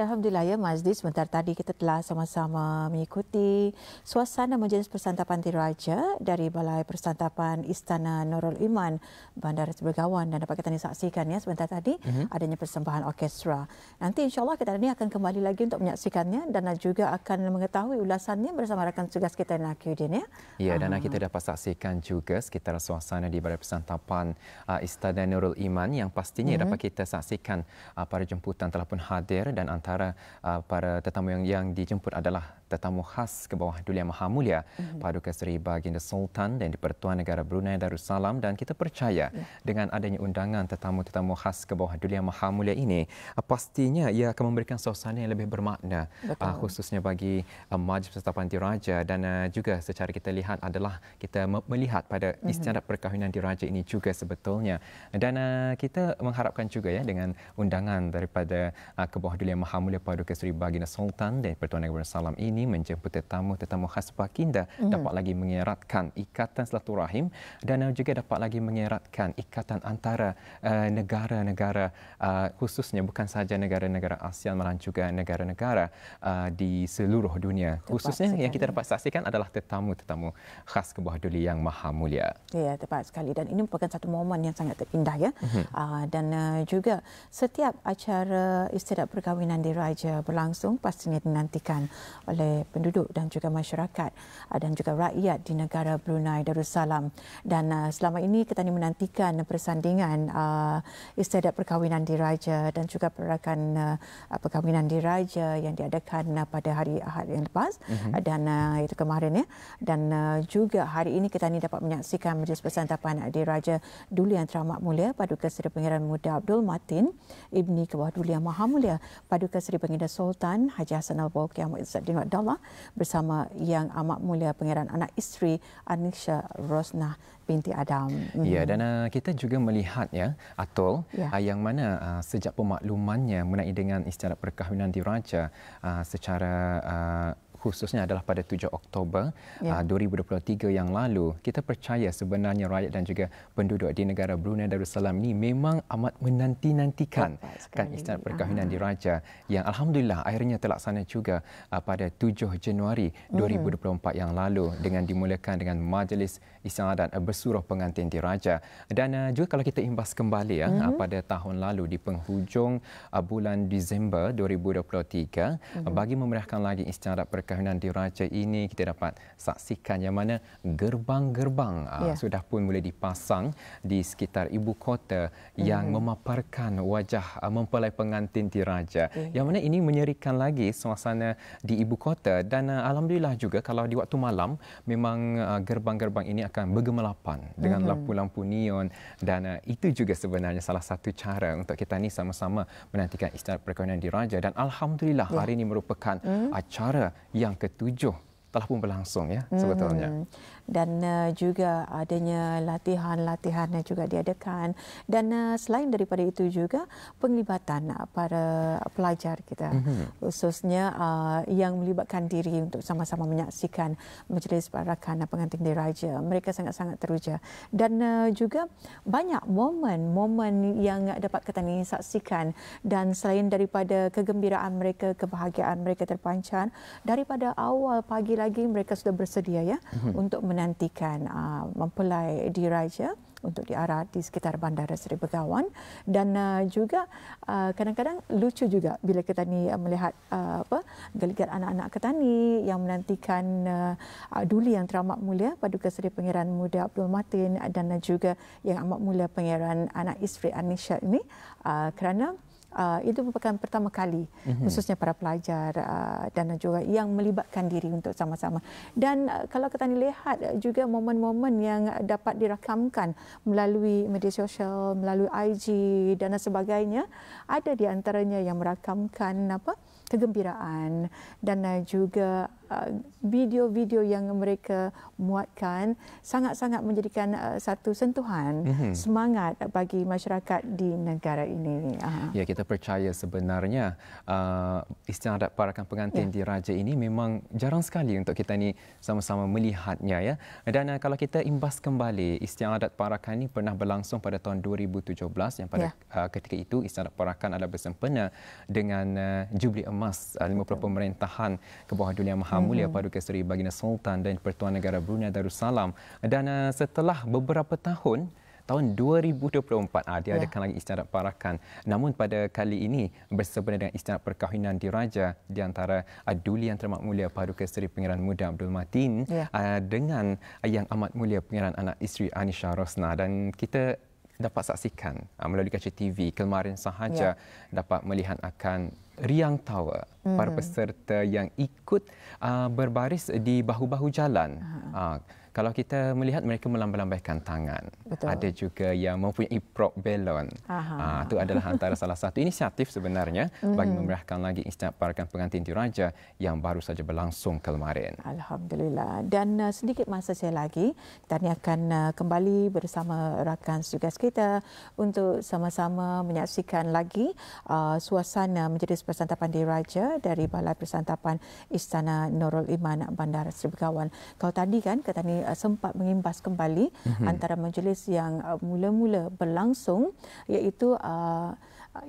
Ya, Alhamdulillah ya Mazdi. Sebentar tadi kita telah sama-sama mengikuti suasana majlis persantapan diraja dari Balai Persantapan Istana Nurul Iman Bandar Bergawan dan dapat kita saksikan ya sebentar tadi uh-huh. adanya persembahan orkestra. Nanti insyaAllah kita ini akan kembali lagi untuk menyaksikannya dan juga akan mengetahui ulasannya bersama rakan tugas kita Nakiuddin ya. Ya dan uh-huh. kita dapat saksikan juga sekitar suasana di Balai Persantapan uh, Istana Nurul Iman yang pastinya uh-huh. dapat kita saksikan uh, para jemputan telah pun hadir dan antara antara uh, para tetamu yang, yang dijemput adalah tetamu khas ke bawah Duli Yang Maha Mulia mm-hmm. Paduka Seri Baginda Sultan dan di-Pertuan Negara Brunei Darussalam dan kita percaya yeah. dengan adanya undangan tetamu-tetamu khas ke bawah Duli Yang Maha Mulia ini uh, pastinya ia akan memberikan suasana yang lebih bermakna uh, khususnya bagi uh, Majlis Persetapan Diraja dan uh, juga secara kita lihat adalah kita melihat pada mm-hmm. istiadat perkahwinan diraja ini juga sebetulnya dan uh, kita mengharapkan juga ya dengan undangan daripada uh, ke bawah Duli Yang Maha Mulia Paduka Seri Baginda Sultan dan Pertuan Negara Darussalam ini ini menjemput tetamu-tetamu khas baginda mm-hmm. dapat lagi mengeratkan ikatan silaturahim dan juga dapat lagi mengeratkan ikatan antara uh, negara-negara uh, khususnya bukan sahaja negara-negara ASEAN melainkan juga negara-negara uh, di seluruh dunia. Tepat khususnya sekali. yang kita dapat saksikan adalah tetamu-tetamu khas ke bawah duli yang maha mulia. Ya, tepat sekali dan ini merupakan satu momen yang sangat terindah ya. Mm-hmm. Uh, dan uh, juga setiap acara istiadat perkahwinan di Raja berlangsung pastinya dinantikan oleh penduduk dan juga masyarakat uh, dan juga rakyat di negara Brunei Darussalam dan uh, selama ini kita ini menantikan persandingan uh, istiadat perkahwinan diraja dan juga perakan perkahwinan diraja yang diadakan pada hari Ahad yang lepas mm-hmm. dan itu kemarin ya dan juga hari ini kita ini dapat menyaksikan majlis persantapan diraja Duli Yang Teramat Mulia Paduka Seri Pangeran Muda Abdul Matin Ibni Kewah Duli Yang Maha Mulia Paduka Seri Pengindah Sultan Haji Hassan Al-Bolkiah Muizzaddin Wad Allah bersama Yang Amat Mulia Pangeran Anak Isteri Anisha Rosnah binti Adam. Ya dan uh, kita juga melihat ya Atul ya. Uh, yang mana uh, sejak pemaklumannya mengenai dengan istiadat perkahwinan diraja uh, secara uh, khususnya adalah pada 7 Oktober ya. uh, 2023 yang lalu kita percaya sebenarnya rakyat dan juga penduduk di negara Brunei Darussalam ini memang amat menanti-nantikan kan istiadat perkahwinan Aha. diraja yang alhamdulillah akhirnya terlaksana juga uh, pada 7 Januari 2024 hmm. yang lalu dengan dimulakan dengan majlis istiadat bersuruh pengantin diraja dan uh, juga kalau kita imbas kembali ya hmm. uh, pada tahun lalu di penghujung uh, bulan Disember 2023 hmm. uh, bagi memeriahkan lagi istiadat perkahwinan perkahwinan diraja ini kita dapat saksikan yang mana gerbang-gerbang uh, ya. sudah pun mulai dipasang di sekitar ibu kota yang memaparkan wajah uh, mempelai pengantin diraja. Yeah. Yang mana ini menyerikan lagi suasana di ibu kota dan uh, alhamdulillah juga kalau di waktu malam memang gerbang-gerbang ini akan bergemelapan dengan mm-hmm. lampu-lampu neon dan itu juga sebenarnya salah satu cara untuk kita ni sama-sama menantikan istiadat perkahwinan diraja dan alhamdulillah yeah. hari ini merupakan mm. acara yang ketujuh telah pun berlangsung ya sebetulnya. Hmm dan uh, juga adanya latihan-latihan yang juga diadakan. Dan uh, selain daripada itu juga penglibatan uh, para pelajar kita. Mm-hmm. khususnya uh, yang melibatkan diri untuk sama-sama menyaksikan majlis parakan pengantin diraja. Mereka sangat-sangat teruja. Dan uh, juga banyak momen-momen yang dapat kita saksikan. Dan selain daripada kegembiraan mereka kebahagiaan mereka terpancar daripada awal pagi lagi mereka sudah bersedia ya mm-hmm. untuk men- menantikan uh, mempelai diraja untuk diarah di sekitar Bandara Seri Begawan. Dan uh, juga uh, kadang-kadang lucu juga bila kita ni uh, melihat uh, apa geligat anak-anak ketani yang menantikan uh, uh, duli yang teramat mulia Paduka Seri Pangeran Muda Abdul Matin dan juga yang amat mulia Pangeran anak isteri Anisha ini. Uh, kerana Uh, itu merupakan pertama kali mm-hmm. khususnya para pelajar uh, dan juga yang melibatkan diri untuk sama-sama dan uh, kalau kita lihat uh, juga momen-momen yang dapat dirakamkan melalui media sosial melalui IG dan sebagainya ada di antaranya yang merakamkan apa kegembiraan dan uh, juga uh, video-video yang mereka muatkan sangat-sangat menjadikan uh, satu sentuhan mm-hmm. semangat bagi masyarakat di negara ini. Uh. Ya, kita percaya sebenarnya uh, istiadat parakan pengantin ya. di Raja ini memang jarang sekali untuk kita ni sama-sama melihatnya ya. Dan uh, kalau kita imbas kembali istiadat parakan ini pernah berlangsung pada tahun 2017 yang pada ya. uh, ketika itu istiadat parakan adalah bersempena dengan uh, Jubli Emas uh, 50 pemerintahan ke bawah dunia Maha Mulia mm-hmm. Paduka Seri Baginda Sultan dan Pertuan Negara Brunei Darussalam dan uh, setelah beberapa tahun tahun 2024 ah dia ya. adakan lagi istiadat parakan namun pada kali ini bersempena dengan istiadat perkahwinan diraja di antara uh, Duli yang termak mulia Paduka Seri Pangeran Muda Abdul Matin ya. uh, dengan yang amat mulia Pangeran anak isteri Anisha Rosna dan kita dapat saksikan melalui kaca TV kemarin sahaja ya. dapat melihat akan riang tawa hmm. para peserta yang ikut uh, berbaris di bahu-bahu jalan. Uh, kalau kita melihat mereka melambai-lambaikan tangan. Betul. Ada juga yang mempunyai prop belon. Ah itu adalah antara salah satu inisiatif sebenarnya mm. bagi memeriahkan lagi istiadat parakan pengantin diraja yang baru saja berlangsung kemarin. Alhamdulillah. Dan uh, sedikit masa saya lagi kita akan uh, kembali bersama rakan tugas kita untuk sama-sama menyaksikan lagi uh, suasana majlis persantapan diraja dari Balai Persantapan Istana Nurul Iman Bandar Seri Begawan. Kalau tadi kan kata ni uh, sempat mengimbas kembali mm-hmm. antara majlis yang uh, mula-mula berlangsung iaitu uh,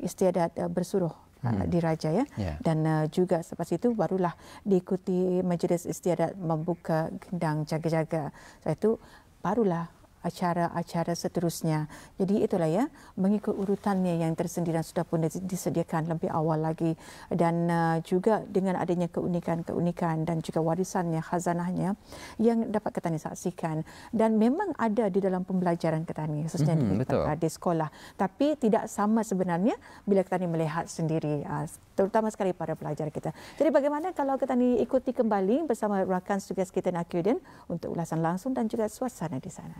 istiadat uh, bersuruh uh, hmm. diraja ya yeah. dan uh, juga selepas itu barulah diikuti majlis istiadat membuka gendang jaga-jaga. Setelah itu barulah acara-acara seterusnya. Jadi itulah ya, mengikut urutannya yang tersendiri dan sudah pun disediakan lebih awal lagi dan uh, juga dengan adanya keunikan-keunikan dan juga warisannya, khazanahnya yang dapat kita saksikan dan memang ada di dalam pembelajaran kita ni khususnya mm-hmm, di, di sekolah. Tapi tidak sama sebenarnya bila kita ni melihat sendiri uh, terutama sekali pada pelajar kita. Jadi bagaimana kalau kita ni ikuti kembali bersama rakan tugas kita Nakudin untuk ulasan langsung dan juga suasana di sana.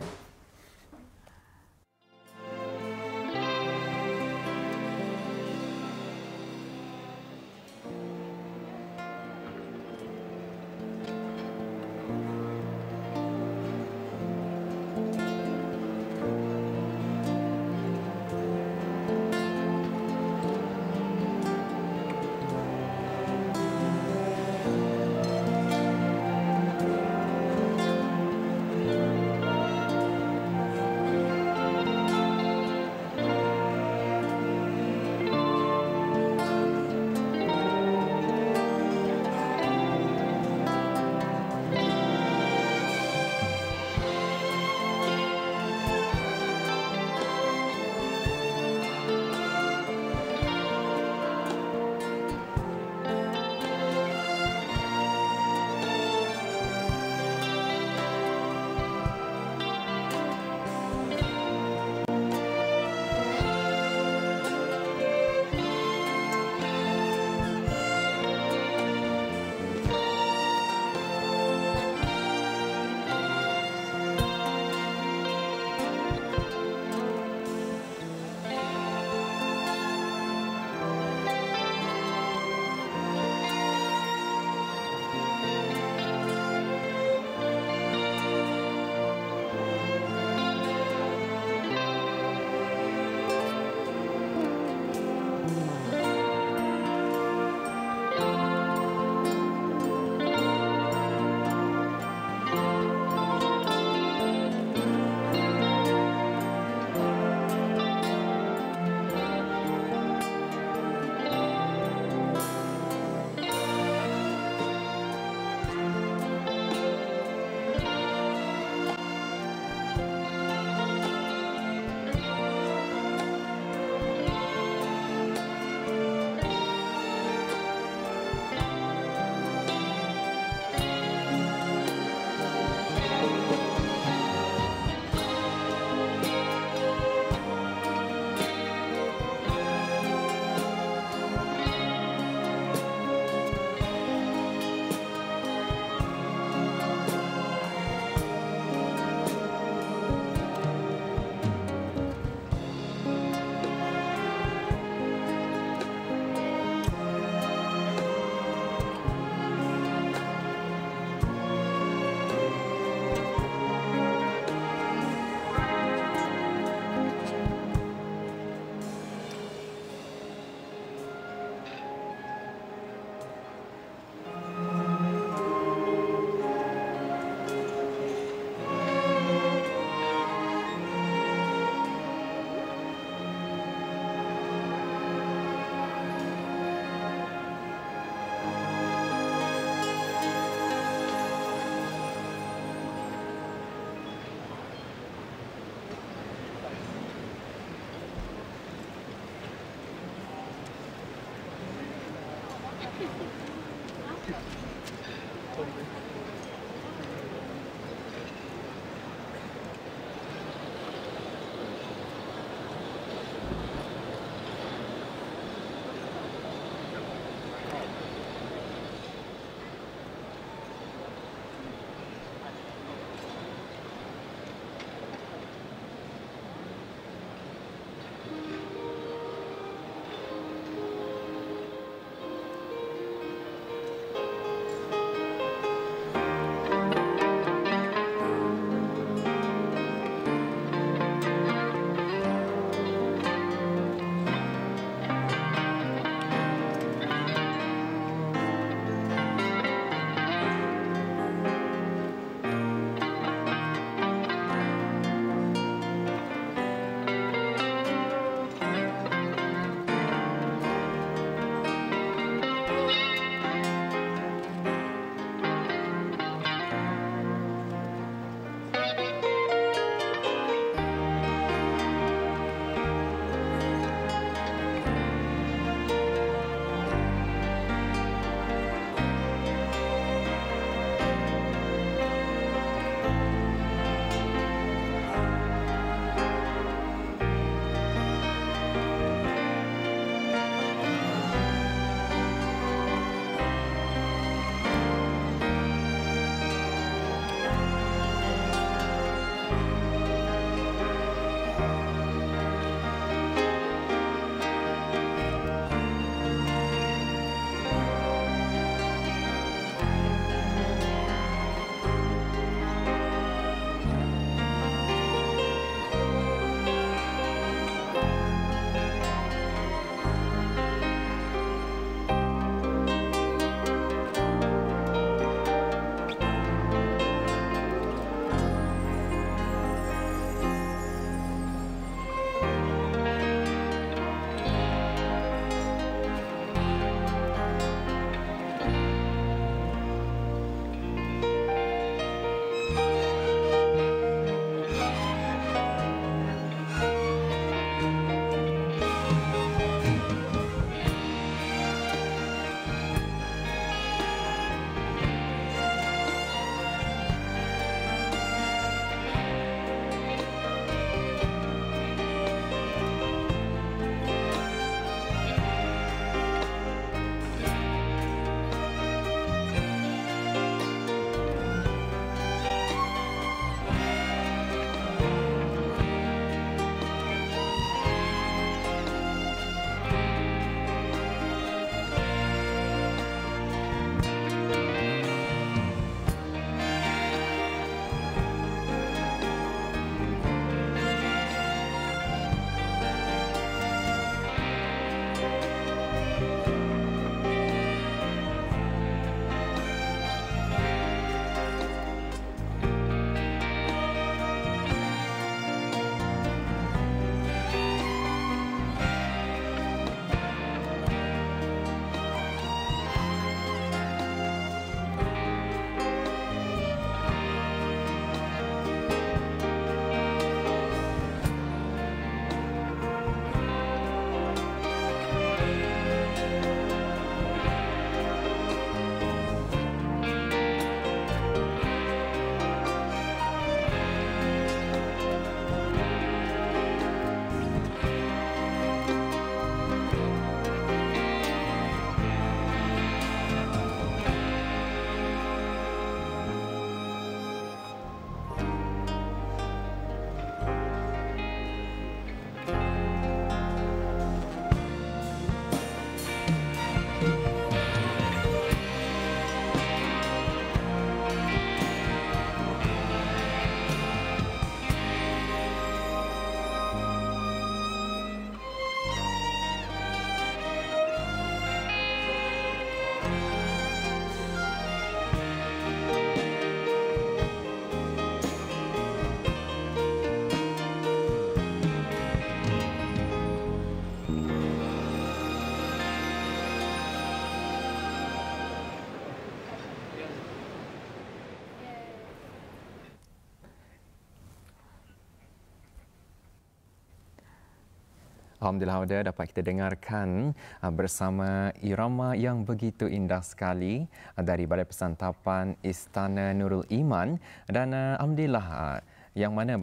Alhamdulillah Auda dapat kita dengarkan uh, bersama irama yang begitu indah sekali uh, dari Balai Persantapan Istana Nurul Iman. Dan uh, alhamdulillah yang mana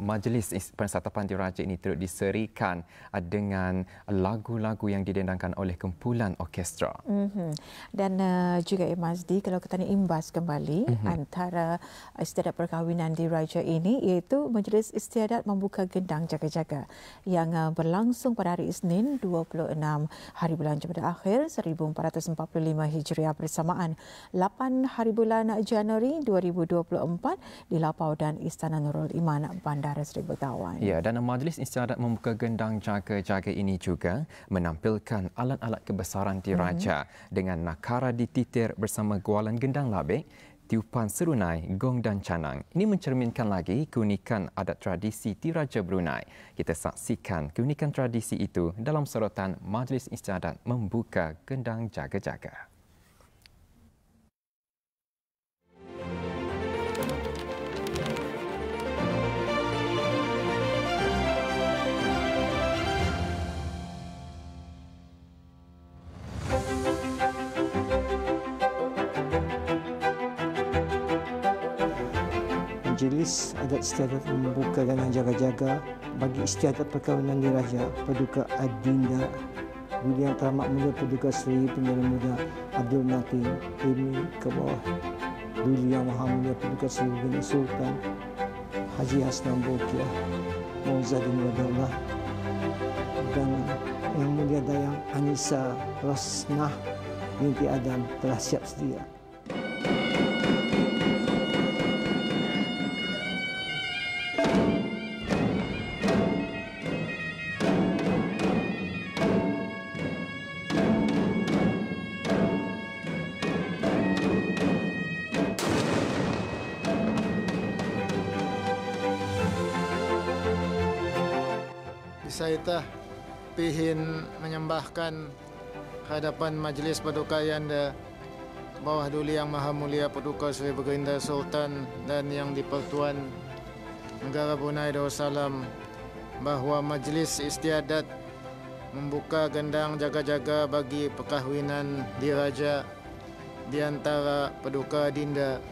majlis persatapan diraja ini turut diserikan uh, dengan lagu-lagu yang didendangkan oleh kumpulan orkestra. Mm-hmm. Dan uh, juga Imazdi kalau kita ni imbas kembali mm-hmm. antara istiadat perkahwinan diraja ini iaitu majlis istiadat membuka gendang jaga-jaga yang uh, berlangsung pada hari Isnin 26 hari bulan Jemadah Akhir 1445 Hijriah bersamaan 8 hari bulan Januari 2024 di Lapau dan Istana Nurul Iman Bandara Seri Begawan. Ya, dan majlis istiadat membuka gendang jaga-jaga ini juga menampilkan alat-alat kebesaran diraja mm-hmm. dengan nakara dititir bersama gualan gendang labik, tiupan serunai, gong dan canang. Ini mencerminkan lagi keunikan adat tradisi diraja Brunei. Kita saksikan keunikan tradisi itu dalam sorotan majlis istiadat membuka gendang jaga-jaga. Majlis adat istiadat membuka dan jaga-jaga bagi istiadat perkahwinan diraja Paduka Adinda Budi Yang Teramat Muda Paduka Seri Penjara Muda Abdul Matin Imi ke bawah Duli Yang Maha Mulia Paduka Seri Bini Sultan Haji Hasnan Bokiah Mauzaddin Wadallah dan Yang Mulia Dayang Anissa Rosnah binti Adam telah siap sedia. Kita pihin menyembahkan hadapan majlis paduka yanda. Bawah duli yang maha mulia paduka Sri Baginda Sultan dan yang dipertuan negara Brunei Darussalam bahawa majlis istiadat membuka gendang jaga-jaga bagi perkahwinan diraja di antara paduka Dinda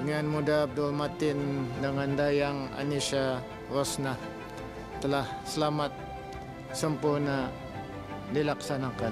dengan muda Abdul Matin dengan dayang Anisha Rosnah telah selamat sempurna dilaksanakan.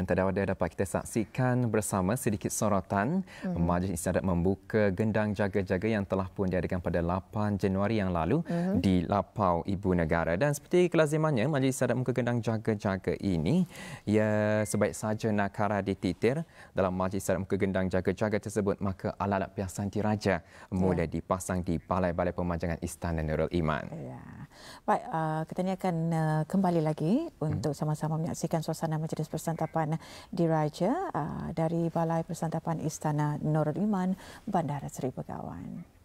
Di Mental Dawada dapat kita saksikan bersama sedikit sorotan mm-hmm. Majlis Istiadat membuka gendang jaga-jaga yang telah pun diadakan pada 8 Januari yang lalu mm-hmm. di Lapau Ibu Negara dan seperti kelazimannya Majlis Istiadat membuka gendang jaga-jaga ini ya sebaik saja nakara dititir dalam Majlis Istiadat membuka gendang jaga-jaga tersebut maka alat-alat piasan diraja mula yeah. dipasang di balai-balai pemanjangan Istana Nurul Iman. Yeah. Baik, uh, kita ni akan uh, kembali lagi untuk mm. sama-sama menyaksikan suasana Majlis Persantapan Diraja uh, dari Balai Persantapan Istana Nurul Iman, Bandara Seri Begawan.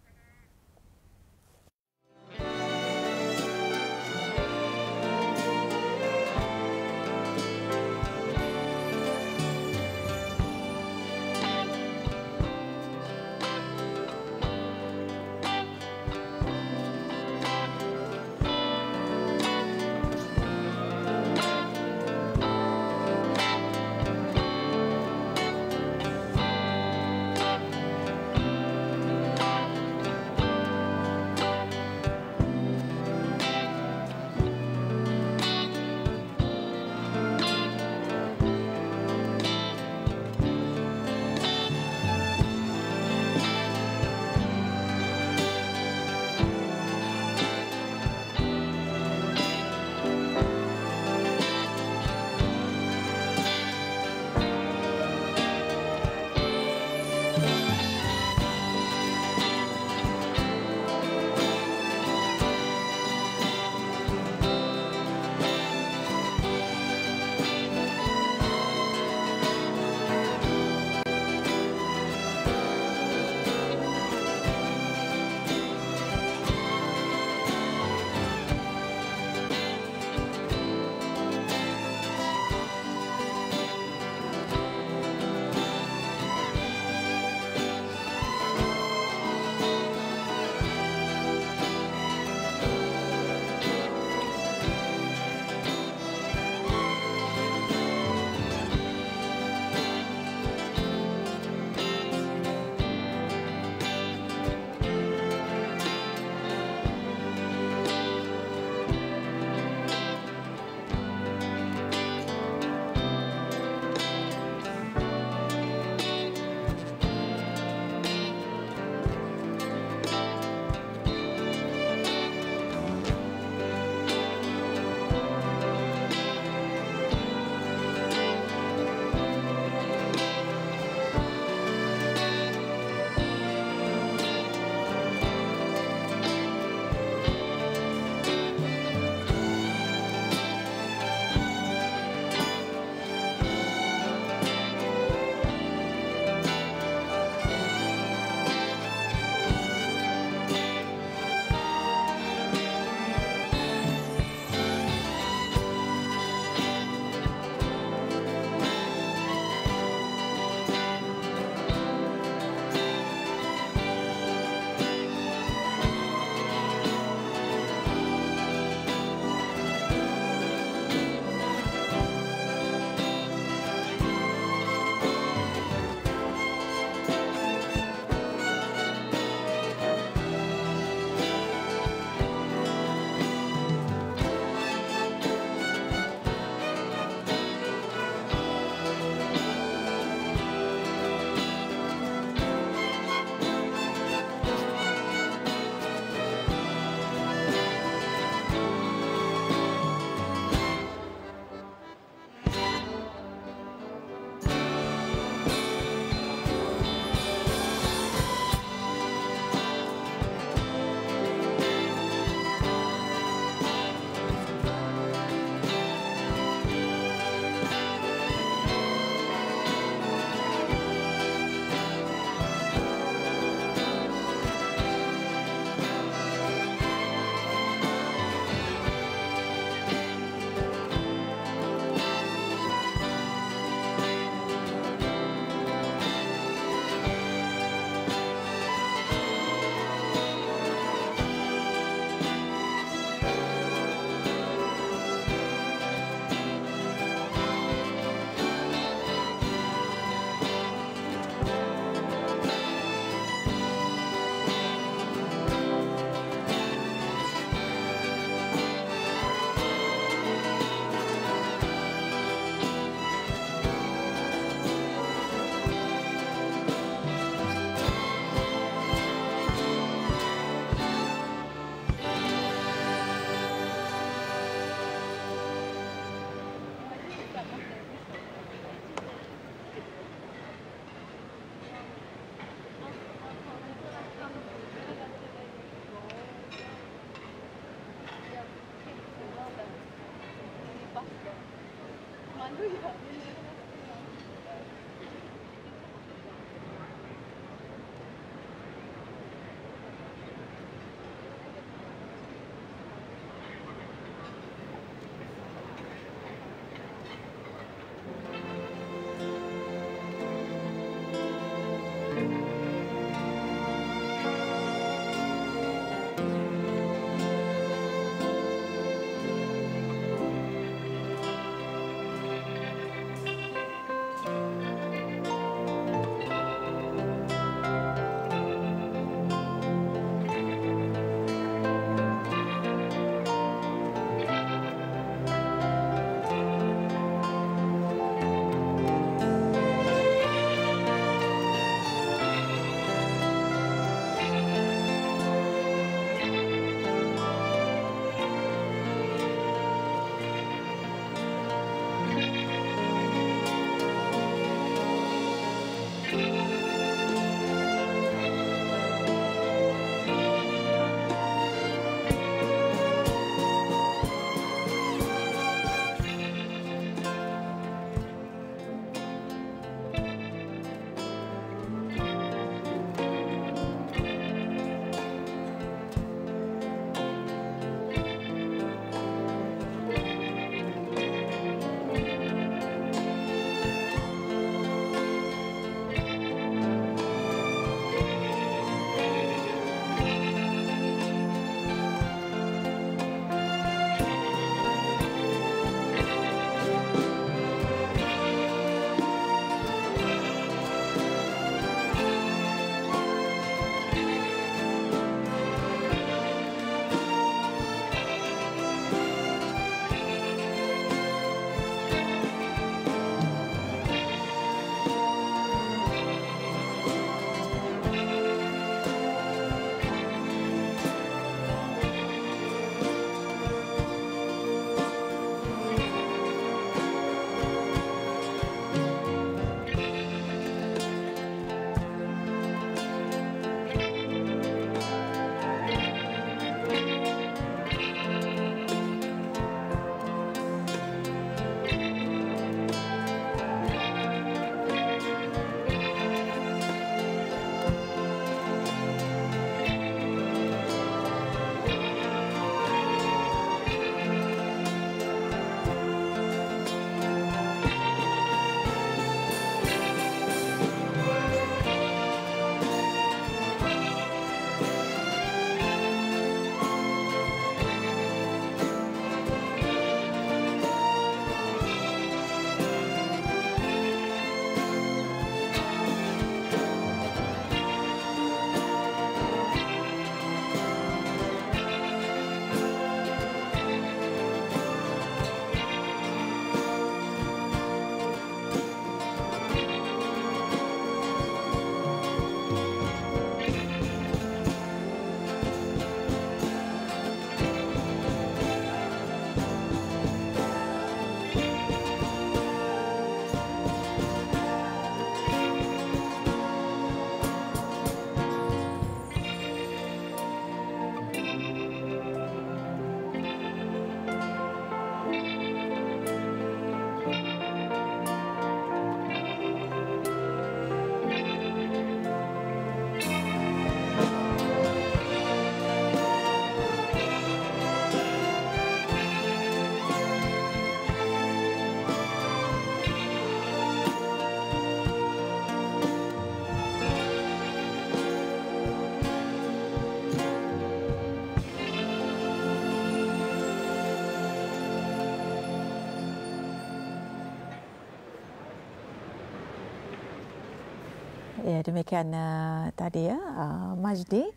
Ya, demikian uh, tadi ya, uh, Majdi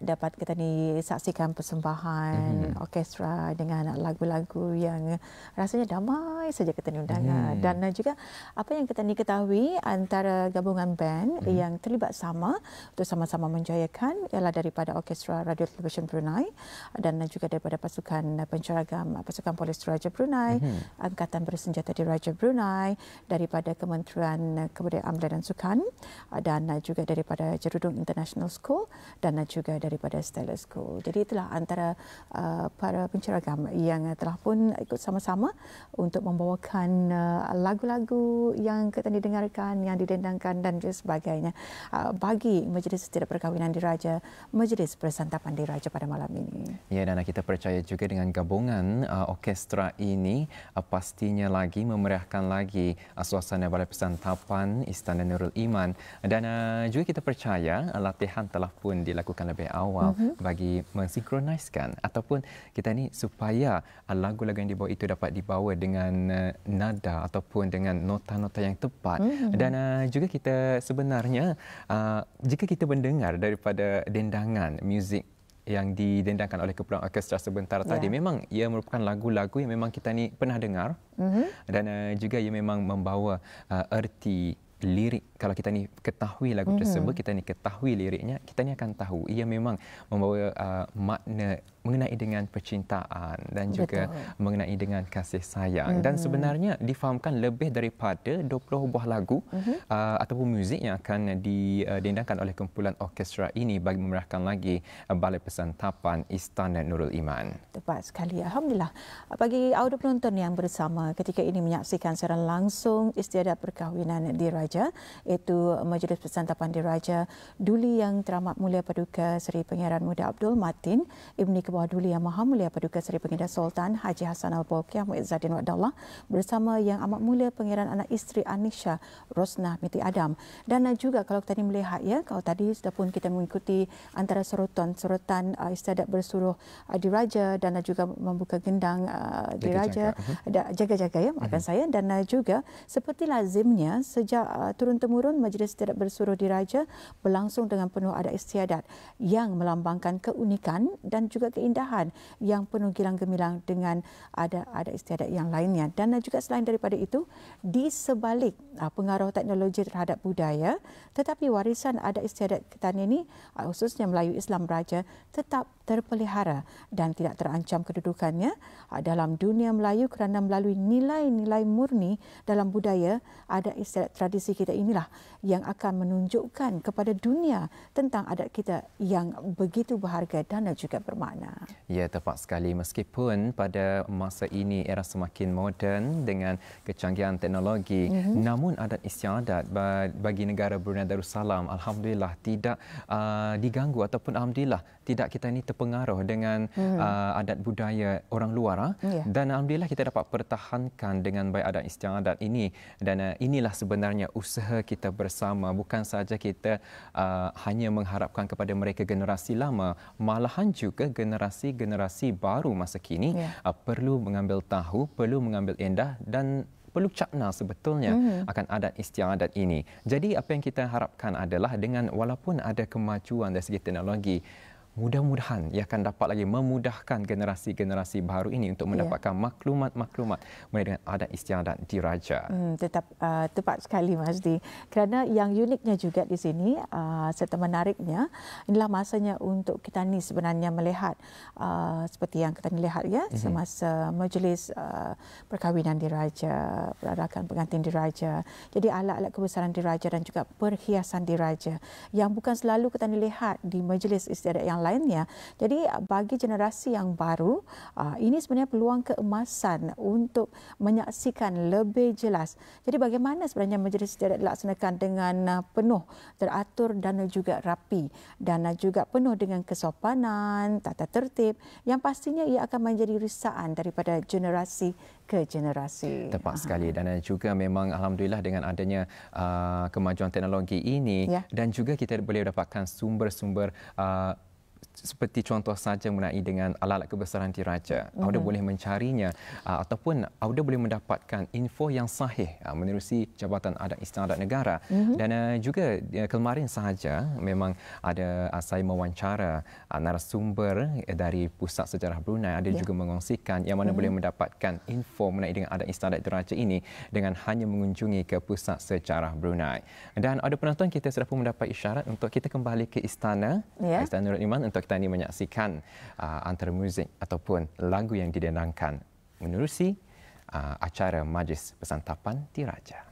dapat kita ni saksikan persembahan mm-hmm. orkestra dengan lagu-lagu yang rasanya damai saja kita ni undangan mm. dan juga apa yang kita ni ketahui antara gabungan band mm. yang terlibat sama untuk sama-sama menjayakan ialah daripada orkestra radio television Brunei dan juga daripada pasukan penceragam pasukan polis Raja Brunei mm. angkatan bersenjata di Raja Brunei daripada Kementerian Kebudayaan Amila dan Sukan dan juga daripada Jerudung International School dan juga dari daripada Stella School. Jadi itulah antara uh, para penceragam yang telah pun ikut sama-sama untuk membawa membawakan uh, lagu-lagu yang kita didengarkan, yang didendangkan dan sebagainya uh, bagi Majlis Setiap Perkahwinan Diraja, Majlis Persantapan Diraja pada malam ini. Ya dan kita percaya juga dengan gabungan uh, orkestra ini uh, pastinya lagi memeriahkan lagi uh, suasana Balai Persantapan Istana Nurul Iman dan uh, juga kita percaya uh, latihan telah pun dilakukan lebih awal uh-huh. bagi mensinkroniskan ataupun kita ni supaya uh, lagu-lagu yang dibawa itu dapat dibawa dengan uh, nada ataupun dengan nota-nota yang tepat mm-hmm. dan uh, juga kita sebenarnya uh, jika kita mendengar daripada dendangan muzik yang didendangkan oleh kumpulan orkestra sebentar yeah. tadi memang ia merupakan lagu-lagu yang memang kita ni pernah dengar mm-hmm. dan uh, juga ia memang membawa uh, erti lirik kalau kita ni ketahui lagu mm-hmm. tersebut kita ni ketahui liriknya kita ni akan tahu ia memang membawa uh, makna mengenai dengan percintaan dan juga mengenai dengan kasih sayang mm-hmm. dan sebenarnya difahamkan lebih daripada 20 buah lagu mm-hmm. uh, ataupun muzik yang akan didendangkan oleh kumpulan orkestra ini bagi memerahkan lagi uh, Balai Persantapan Istana Nurul Iman. Tepat sekali. Alhamdulillah. Bagi audio penonton yang bersama ketika ini menyaksikan secara langsung istiadat perkahwinan di Raja iaitu Majlis Persantapan di Raja Duli Yang Teramat Mulia Paduka Seri Pengiran Muda Abdul Matin Ibni bawah Duli Yang Maha Mulia Paduka Seri Pengindah Sultan Haji Hassan Al-Bolkiah Muizzadin Wadallah bersama Yang Amat Mulia Pengiran Anak Isteri Anisha Rosna Miti Adam. Dan juga kalau tadi melihat ya, kalau tadi sudah pun kita mengikuti antara sorotan-sorotan uh, istiadat bersuruh uh, diraja dan juga membuka gendang uh, diraja mhm. jaga-jaga ya maafkan uh-huh. saya dan uh, juga seperti lazimnya sejak uh, turun temurun majlis istiadat bersuruh diraja berlangsung dengan penuh adat istiadat yang melambangkan keunikan dan juga ke keindahan yang penuh gilang gemilang dengan ada ada istiadat yang lainnya dan juga selain daripada itu di sebalik uh, pengaruh teknologi terhadap budaya tetapi warisan adat istiadat kita ini uh, khususnya Melayu Islam Raja tetap terpelihara dan tidak terancam kedudukannya uh, dalam dunia Melayu kerana melalui nilai-nilai murni dalam budaya ada istiadat tradisi kita inilah yang akan menunjukkan kepada dunia tentang adat kita yang begitu berharga dan juga bermakna. Ya, tepat sekali. Meskipun pada masa ini era semakin moden dengan kecanggihan teknologi, mm-hmm. namun adat istiadat bagi negara Brunei Darussalam alhamdulillah tidak uh, diganggu ataupun alhamdulillah tidak kita ini terpengaruh dengan mm-hmm. uh, adat budaya orang luar yeah. dan alhamdulillah kita dapat pertahankan dengan baik adat istiadat ini dan uh, inilah sebenarnya usaha kita bersama bukan saja kita uh, hanya mengharapkan kepada mereka generasi lama malahan juga generasi generasi-generasi baru masa kini yeah. uh, perlu mengambil tahu, perlu mengambil endah dan perlu cakna sebetulnya mm-hmm. akan adat istiadat ini. Jadi apa yang kita harapkan adalah dengan walaupun ada kemajuan dari segi teknologi, mudah-mudahan ia akan dapat lagi memudahkan generasi-generasi baru ini untuk ya. mendapatkan yeah. maklumat-maklumat mengenai dengan adat istiadat diraja. Hmm, tetap uh, tepat sekali Mas Di. Kerana yang uniknya juga di sini uh, serta menariknya inilah masanya untuk kita ni sebenarnya melihat uh, seperti yang kita lihat ya mm-hmm. semasa majlis uh, perkahwinan diraja, perarakan pengantin diraja. Jadi alat-alat kebesaran diraja dan juga perhiasan diraja yang bukan selalu kita lihat di majlis istiadat yang lainnya. Jadi bagi generasi yang baru, ah, ini sebenarnya peluang keemasan untuk menyaksikan lebih jelas. Jadi bagaimana sebenarnya majlis tidak dilaksanakan dengan ah, penuh teratur dan juga rapi dan juga penuh dengan kesopanan, tata tertib yang pastinya ia akan menjadi risaan daripada generasi ke generasi. Tepat sekali dan juga memang alhamdulillah dengan adanya uh, kemajuan teknologi ini ya. dan juga kita boleh dapatkan sumber-sumber uh, seperti contoh saja mengenai dengan alat-alat kebesaran diraja. Mm-hmm. Auda boleh mencarinya uh, ataupun Auda boleh mendapatkan info yang sahih uh, menerusi Jabatan Adat Istiadat Negara. Mm-hmm. Dan uh, juga uh, kemarin sahaja memang ada uh, saya mewawancara uh, narasumber dari Pusat Sejarah Brunei ada yeah. juga mengongsikan yang mana mm-hmm. boleh mendapatkan info mengenai dengan adat istiadat diraja ini dengan hanya mengunjungi ke Pusat Sejarah Brunei. Dan ada penonton kita sudah pun mendapat isyarat untuk kita kembali ke istana yeah. Istana Nurul Iman untuk kita ini menyaksikan uh, antara muzik ataupun lagu yang didendangkan menerusi uh, acara Majlis Persantapan Diraja.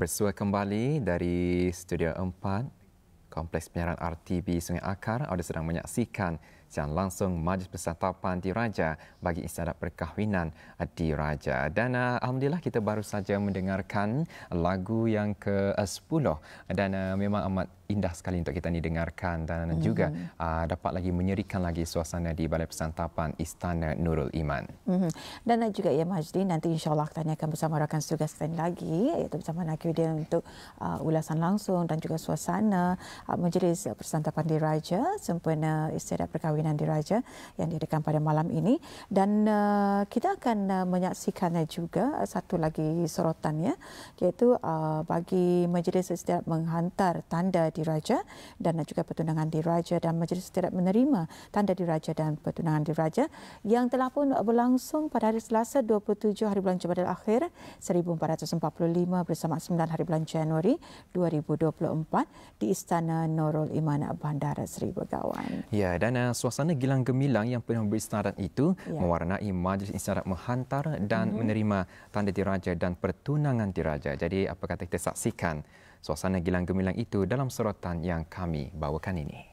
Bersua kembali dari Studio 4 Kompleks Penyiaran RTB Sungai Akar. Anda sedang menyaksikan siaran langsung Majlis Persatapan Diraja bagi istiadat perkahwinan Diraja. Dan uh, Alhamdulillah kita baru saja mendengarkan lagu yang ke-10 dan uh, memang amat indah sekali untuk kita ni dengarkan dan mm-hmm. juga uh, dapat lagi menyerikan lagi suasana di Balai Persantapan Istana Nurul Iman. Mm-hmm. Dan juga ya Majdi nanti insyaAllah kita akan bersama rakan tugas lain lagi iaitu bersama dia untuk uh, ulasan langsung dan juga suasana uh, Majlis Persantapan Diraja sempena istiadat perkahwinan Diraja yang diadakan pada malam ini dan uh, kita akan uh, menyaksikan juga satu lagi sorotan ya iaitu uh, bagi Majlis Istiadat menghantar tanda diraja dan juga pertunangan diraja dan majlis tidak menerima tanda diraja dan pertunangan diraja yang telah pun berlangsung pada hari Selasa 27 hari bulan Jumadil Akhir 1445 bersama 9 hari bulan Januari 2024 di Istana Nurul Iman Bandar Seri Begawan. Ya dan uh, suasana gilang gemilang yang penuh beristiadat itu ya. Mewarnai majlis istiadat menghantar dan mm-hmm. menerima tanda diraja dan pertunangan diraja. Jadi apa kata kita saksikan suasana gilang gemilang itu dalam sorotan yang kami bawakan ini.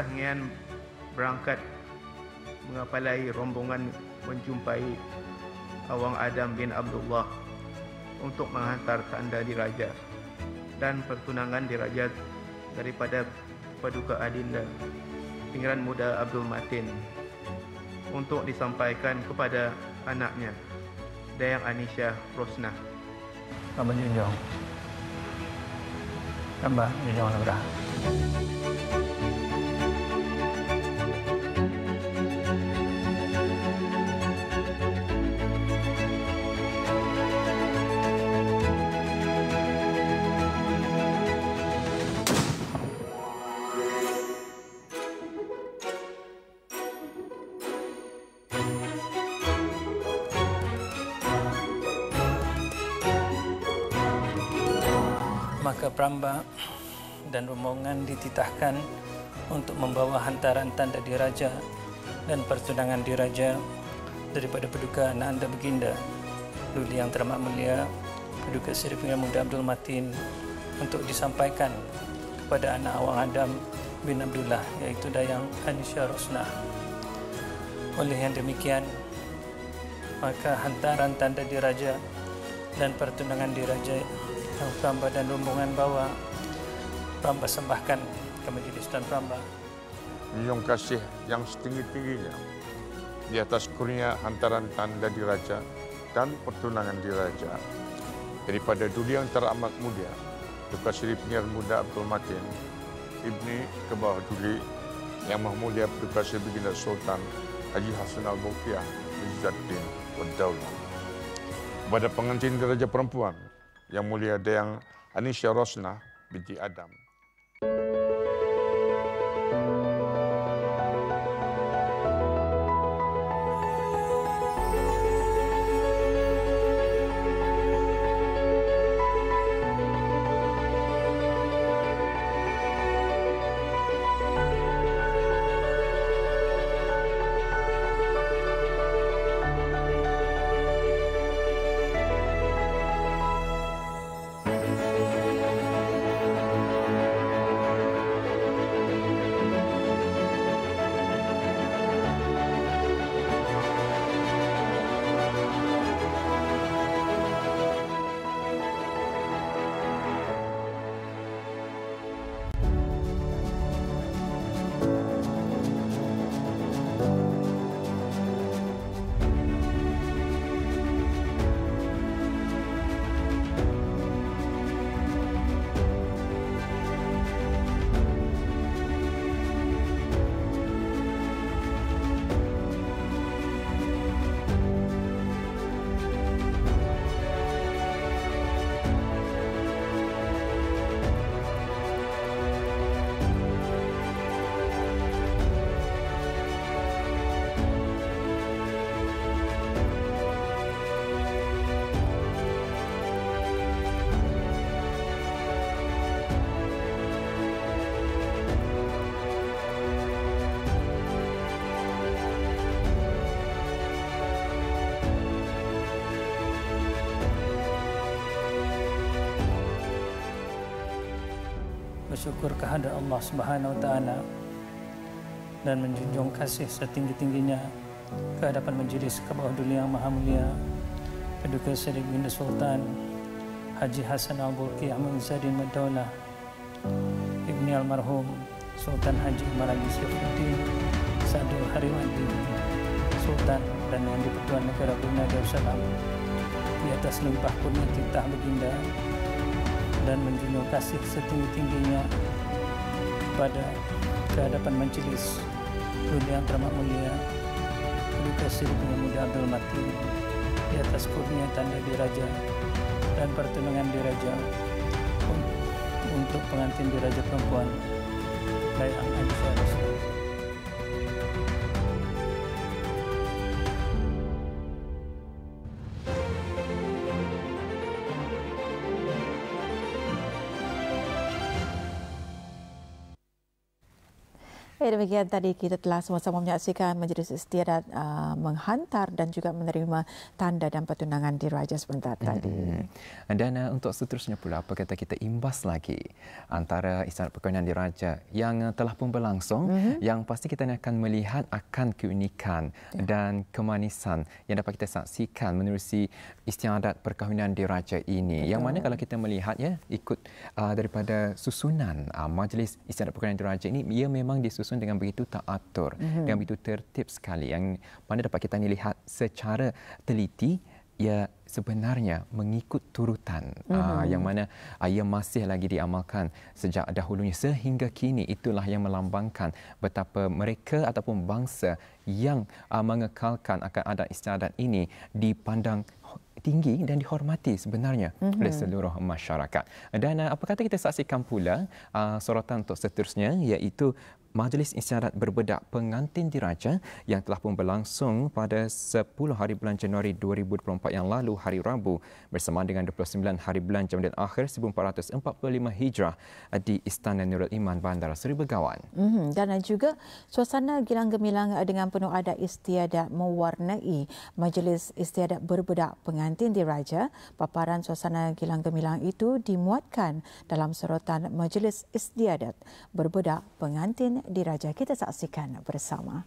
Tah ngian berangkat mengapalai rombongan menjumpai Awang Adam bin Abdullah untuk menghantar tanda diraja dan pertunangan diraja daripada Paduka Adinda Pinggiran Muda Abdul Matin untuk disampaikan kepada anaknya Dayang Anisha Rosnah. Selamat junjung. Tambah junjung Nurah. Pramba dan rombongan dititahkan untuk membawa hantaran tanda diraja dan pertunangan diraja daripada peduka anak anda baginda Luli yang teramat mulia peduka Seri Pengiran Muda Abdul Matin untuk disampaikan kepada anak Awang Adam bin Abdullah iaitu Dayang Anisha Rosnah. Oleh yang demikian, maka hantaran tanda diraja dan pertunangan diraja yang Pramba dan rombongan bawa Pramba sembahkan ke majlis dan Pramba. Menjunjung kasih yang setinggi-tingginya di atas kurnia hantaran tanda diraja dan pertunangan diraja daripada duli yang teramat mulia Duka Seri Penyiar Muda Abdul Matin Ibni ke bawah duli yang Maha Mulia Duka Seri Baginda Sultan Haji Hassan Al-Bukiyah Izzaddin Wadawlah kepada pengantin diraja perempuan yang mulia Dayang Anisha Rosna binti Adam bersyukur kehadrat Allah Subhanahu taala dan menjunjung kasih setinggi-tingginya ke hadapan majlis Kabah Duli yang Maha Mulia Paduka Seri Baginda Sultan Haji Hasan Al-Bulki Ahmad Zadin Madaulah Ibni Almarhum Sultan Haji Umar Ali Syafuddin Sadul Sultan dan yang di-Pertuan Negara Brunei Darussalam di atas limpah kurnia titah baginda dan menjunjung kasih setinggi-tingginya kepada kehadapan majlis Dunia yang teramat mulia Duka Sri Muda Abdul Mati di atas kurnia tanda diraja dan pertunangan diraja untuk pengantin diraja perempuan Dayang Aisyah Rasulullah. Demikian tadi kita telah sama-sama menyaksikan Majlis Istiadat uh, menghantar dan juga menerima tanda dan pertunangan di Raja sebentar tadi. Hmm. Dan uh, untuk seterusnya pula, apa kata kita imbas lagi antara istiadat perkahwinan di Raja yang uh, telah pun berlangsung, mm-hmm. yang pasti kita akan melihat akan keunikan ya. dan kemanisan yang dapat kita saksikan menerusi istiadat perkahwinan di Raja ini. Betul. Yang mana kalau kita melihat ya ikut uh, daripada susunan uh, Majlis Istiadat Perkahwinan di Raja ini, ia memang disusun disusun dengan begitu teratur, mm-hmm. dengan begitu tertib sekali yang mana dapat kita lihat secara teliti ia sebenarnya mengikut turutan mm-hmm. uh, yang mana uh, ia masih lagi diamalkan sejak dahulunya sehingga kini itulah yang melambangkan betapa mereka ataupun bangsa yang uh, mengekalkan akan adat istiadat ini dipandang tinggi dan dihormati sebenarnya mm-hmm. oleh seluruh masyarakat. Dan apa kata kita saksikan pula uh, sorotan untuk seterusnya iaitu Majlis Isyarat Berbedak Pengantin Diraja yang telah pun berlangsung pada 10 hari bulan Januari 2024 yang lalu hari Rabu bersama dengan 29 hari bulan Jamadan Akhir 1445 Hijrah di Istana Nurul Iman Bandar Seri Begawan. Mm-hmm. Dan juga suasana gilang gemilang dengan penuh adat istiadat mewarnai Majlis Istiadat Berbedak Pengantin Diraja. Paparan suasana gilang gemilang itu dimuatkan dalam sorotan Majlis Istiadat Berbedak Pengantin diraja kita saksikan bersama.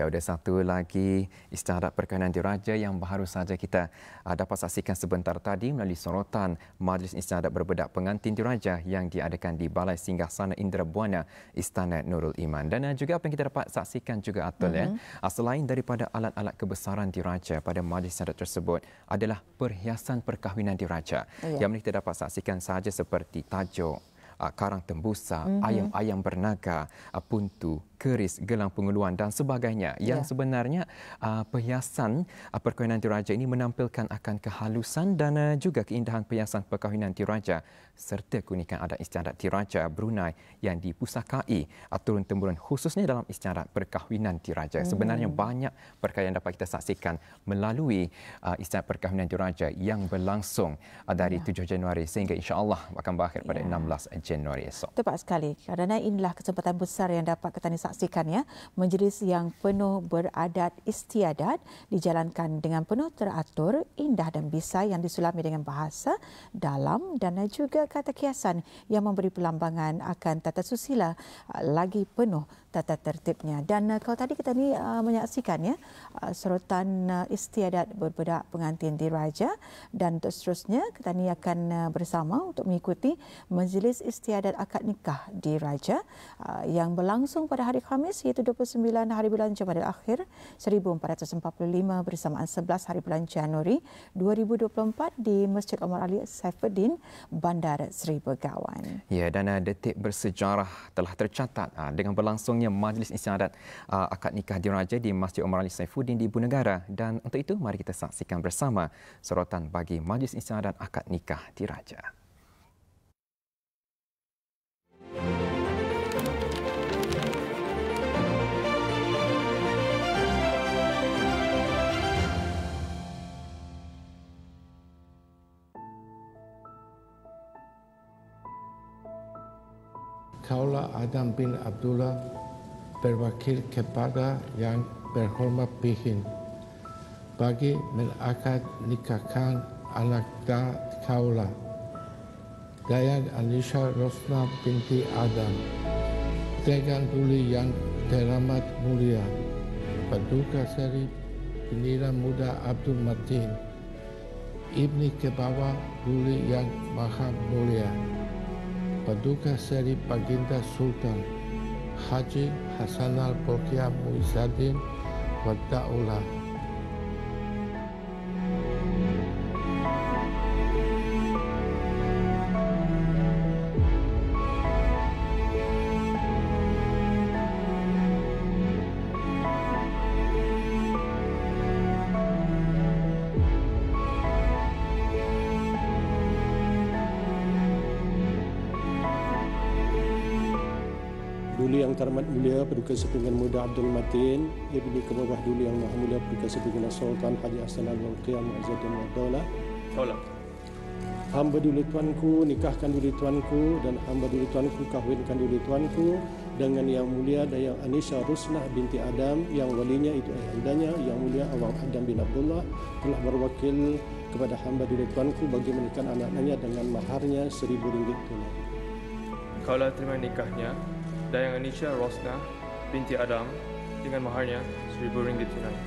Baik, ada satu lagi istiadat perkahwinan diraja yang baru saja kita uh, dapat saksikan sebentar tadi melalui sorotan Majlis Istiadat Berbedak Pengantin Diraja yang diadakan di Balai Singgah Sana Indra Buana Istana Nurul Iman. Dan uh, juga apa yang kita dapat saksikan juga Atul mm-hmm. ya, uh, selain daripada alat-alat kebesaran diraja pada majlis istiadat tersebut adalah perhiasan perkahwinan diraja. Ya. Yang kita dapat saksikan sahaja seperti tajuk, karang tembusa, mm-hmm. ayam-ayam bernaga, puntu, keris, gelang pengeluan dan sebagainya yang yeah. sebenarnya uh, perhiasan uh, perkahwinan diraja ini menampilkan akan kehalusan dan uh, juga keindahan perhiasan perkahwinan diraja serta keunikan adat istiadat diraja Brunei yang dipusakai uh, turun-temurun khususnya dalam istiadat perkahwinan diraja. Hmm. Sebenarnya banyak perkara yang dapat kita saksikan melalui uh, istiadat perkahwinan diraja yang berlangsung uh, dari yeah. 7 Januari sehingga insya-Allah akan berakhir pada yeah. 16 Januari esok. Tepat sekali. Kerana inilah kesempatan besar yang dapat kita saksikan ya majlis yang penuh beradat istiadat dijalankan dengan penuh teratur, indah dan bisa yang disulami dengan bahasa dalam dan juga kata kiasan yang memberi pelambangan akan tata susila lagi penuh tata tertibnya. Dan uh, kalau tadi kita ni uh, menyaksikan ya uh, sorotan uh, istiadat berbedak pengantin diraja dan untuk seterusnya kita ni akan uh, bersama untuk mengikuti majlis istiadat akad nikah diraja uh, yang berlangsung pada hari Khamis iaitu 29 hari bulan Jamadil Akhir 1445 bersamaan 11 hari bulan Januari 2024 di Masjid Omar Ali Saifuddin Bandar Seri Begawan. Ya dan uh, detik bersejarah telah tercatat uh, dengan berlangsung berlangsungnya majlis isyadat uh, akad nikah diraja di Masjid Umar Ali Saifuddin di Ibu Negara dan untuk itu mari kita saksikan bersama sorotan bagi majlis isyadat akad nikah diraja. Kaulah Adam bin Abdullah berwakil kepada yang berhormat Pihin bagi mengakad nikahkan anak da Kaula. Dayang Anisha Rosna binti Adam. Dengan duli yang teramat mulia Paduka Seri Penira Muda Abdul Matin Ibni Kebawa Duli yang Maha Mulia Paduka Seri Baginda Sultan Haji Al-Bolkiah Muizzadin Wadda'ullah Terhormat Mulia Paduka Sepinggan Muda Abdul Matin. Ibni Kebawah Duli Yang Maha Mulia Paduka Sepinggan Sultan Haji Al-Waqiyah Mu'azzadin wa Daulah Daulah Hamba duli tuanku, nikahkan duli tuanku dan hamba duli tuanku, kahwinkan duli tuanku dengan yang mulia Dayang Anisha Rusnah binti Adam. Yang walinya itu ayah yang mulia Awang Adam bin Abdullah. Telah berwakil kepada hamba duli tuanku bagi menikah anak-anaknya dengan maharnya seribu ringgit tunai. Kalau terima nikahnya, Dayang Anisha Rosna binti Adam dengan maharnya seribu ringgit tunai.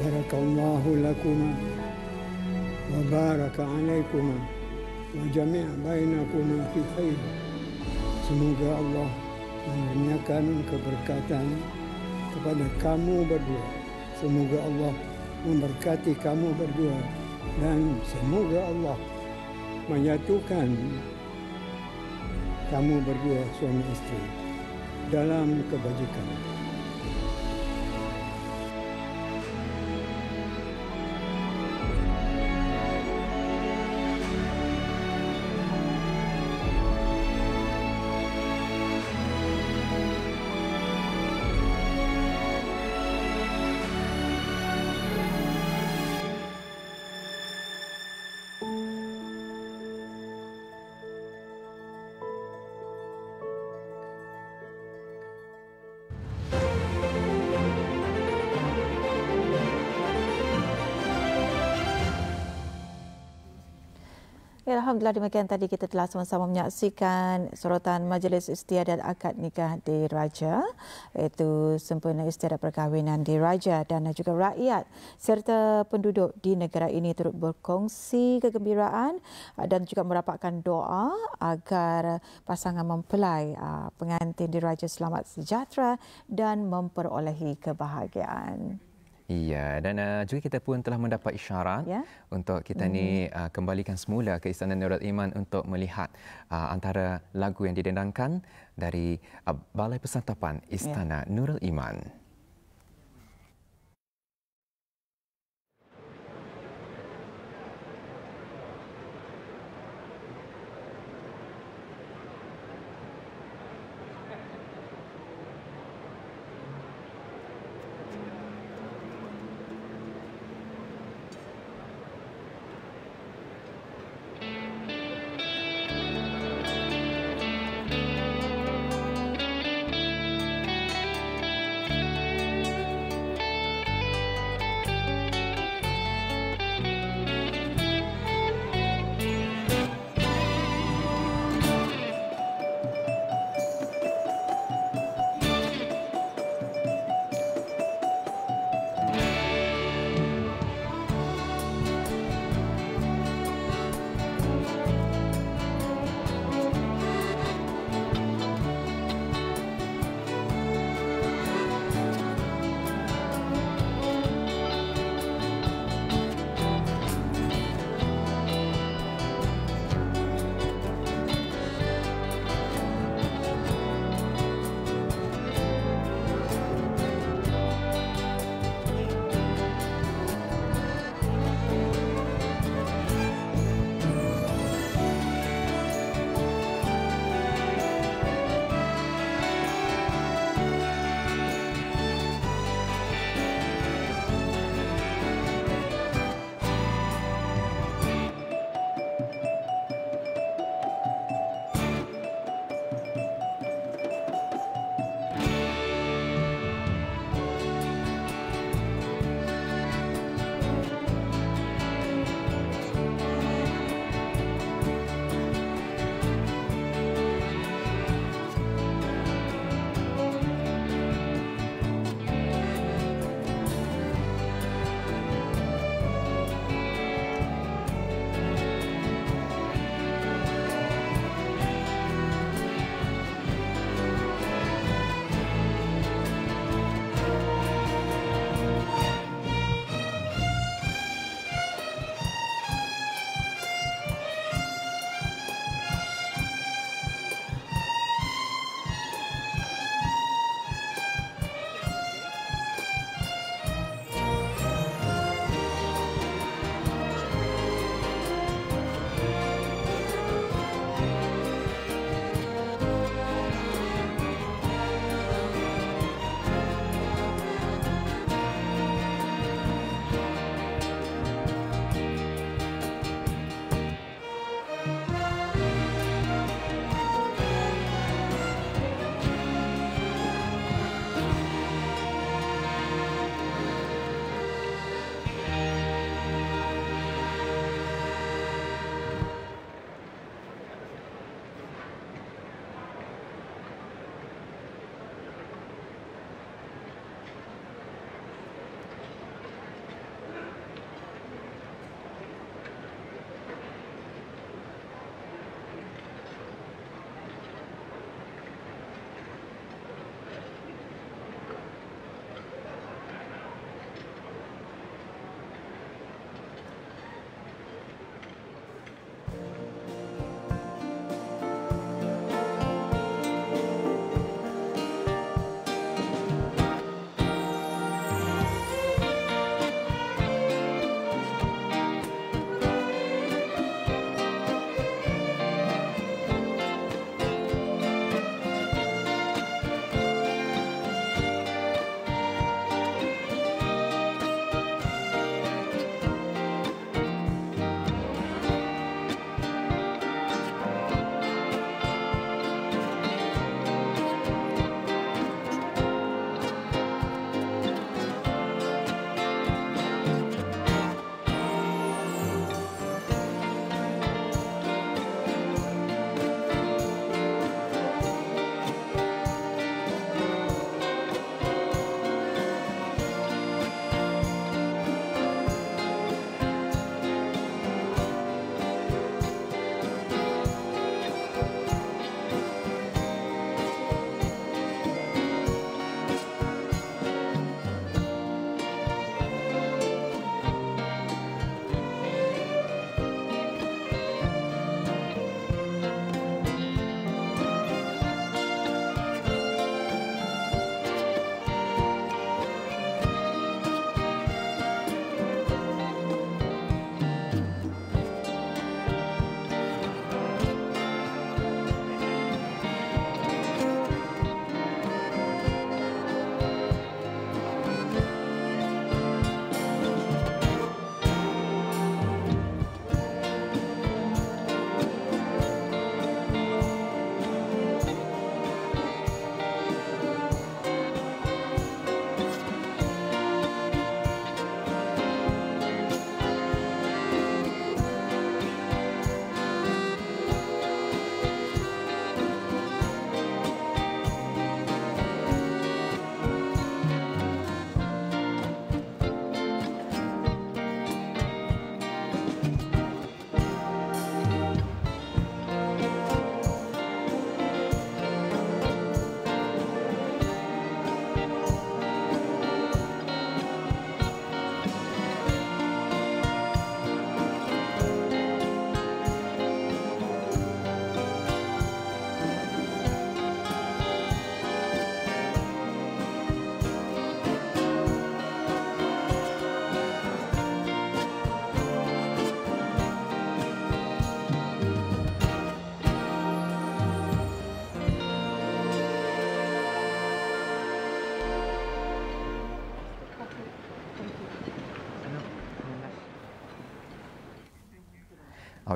Barakallahu lakuma wa baraka alaikuma wa jami' bainakuma fi khair. Semoga Allah menurunkan keberkatan kepada kamu berdua. Semoga Allah memberkati kamu berdua dan semoga Allah menyatukan kamu berdua suami istri dalam kebajikan. Alhamdulillah demikian tadi kita telah sama-sama menyaksikan sorotan Majlis Istiadat Akad Nikah di Raja iaitu sempurna istiadat perkahwinan di Raja dan juga rakyat serta penduduk di negara ini turut berkongsi kegembiraan dan juga merapatkan doa agar pasangan mempelai pengantin di Raja selamat sejahtera dan memperolehi kebahagiaan. Iya, dan uh, juga kita pun telah mendapat isyarat ya? untuk kita hmm. ni uh, kembalikan semula ke Istana Nurul Iman untuk melihat uh, antara lagu yang didendangkan dari uh, Balai Persantapan Istana ya. Nurul Iman.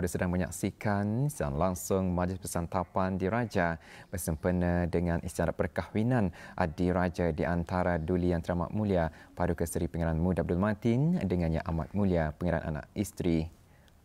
Anda sedang menyaksikan siaran langsung Majlis Persantapan Diraja bersempena dengan istiadat perkahwinan Diraja di antara Duli Yang Teramat Mulia Paduka Seri Pengeran Muda Abdul Matin dengan Yang Amat Mulia Pengeran Anak Isteri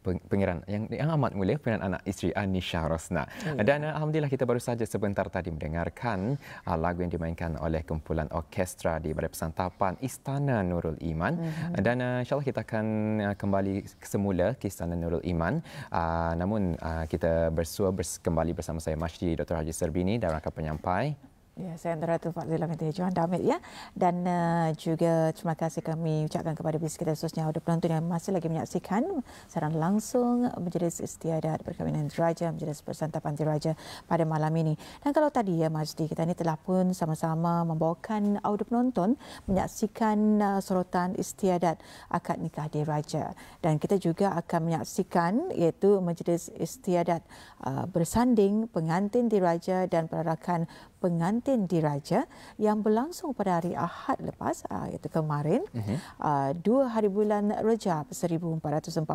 pengiran yang, yang amat mulia pengiran anak isteri Anisha Rosna. Hmm. Dan uh, alhamdulillah kita baru saja sebentar tadi mendengarkan uh, lagu yang dimainkan oleh kumpulan orkestra di Balai Persantapan Istana Nurul Iman. Hmm. Dan uh, insyaallah kita akan uh, kembali semula ke Istana Nurul Iman. Uh, namun uh, kita bersua bers- kembali bersama saya Masjid Dr. Haji Serbini dan rakan penyampai Ya, saya antara tu Fazila Minta Johan Damit ya. Dan uh, juga terima kasih kami ucapkan kepada bis kita khususnya ada penonton yang masih lagi menyaksikan siaran langsung Majlis Istiadat Perkahwinan Diraja, Majlis Persantapan Diraja pada malam ini. Dan kalau tadi ya Majdi, kita ini telah pun sama-sama membawakan audio penonton menyaksikan uh, sorotan istiadat akad nikah diraja. Dan kita juga akan menyaksikan iaitu Majlis Istiadat uh, bersanding pengantin diraja dan perarakan pengantin diraja yang berlangsung pada hari Ahad lepas uh, iaitu kemarin uh-huh. uh, 2 hari bulan Rejab 1445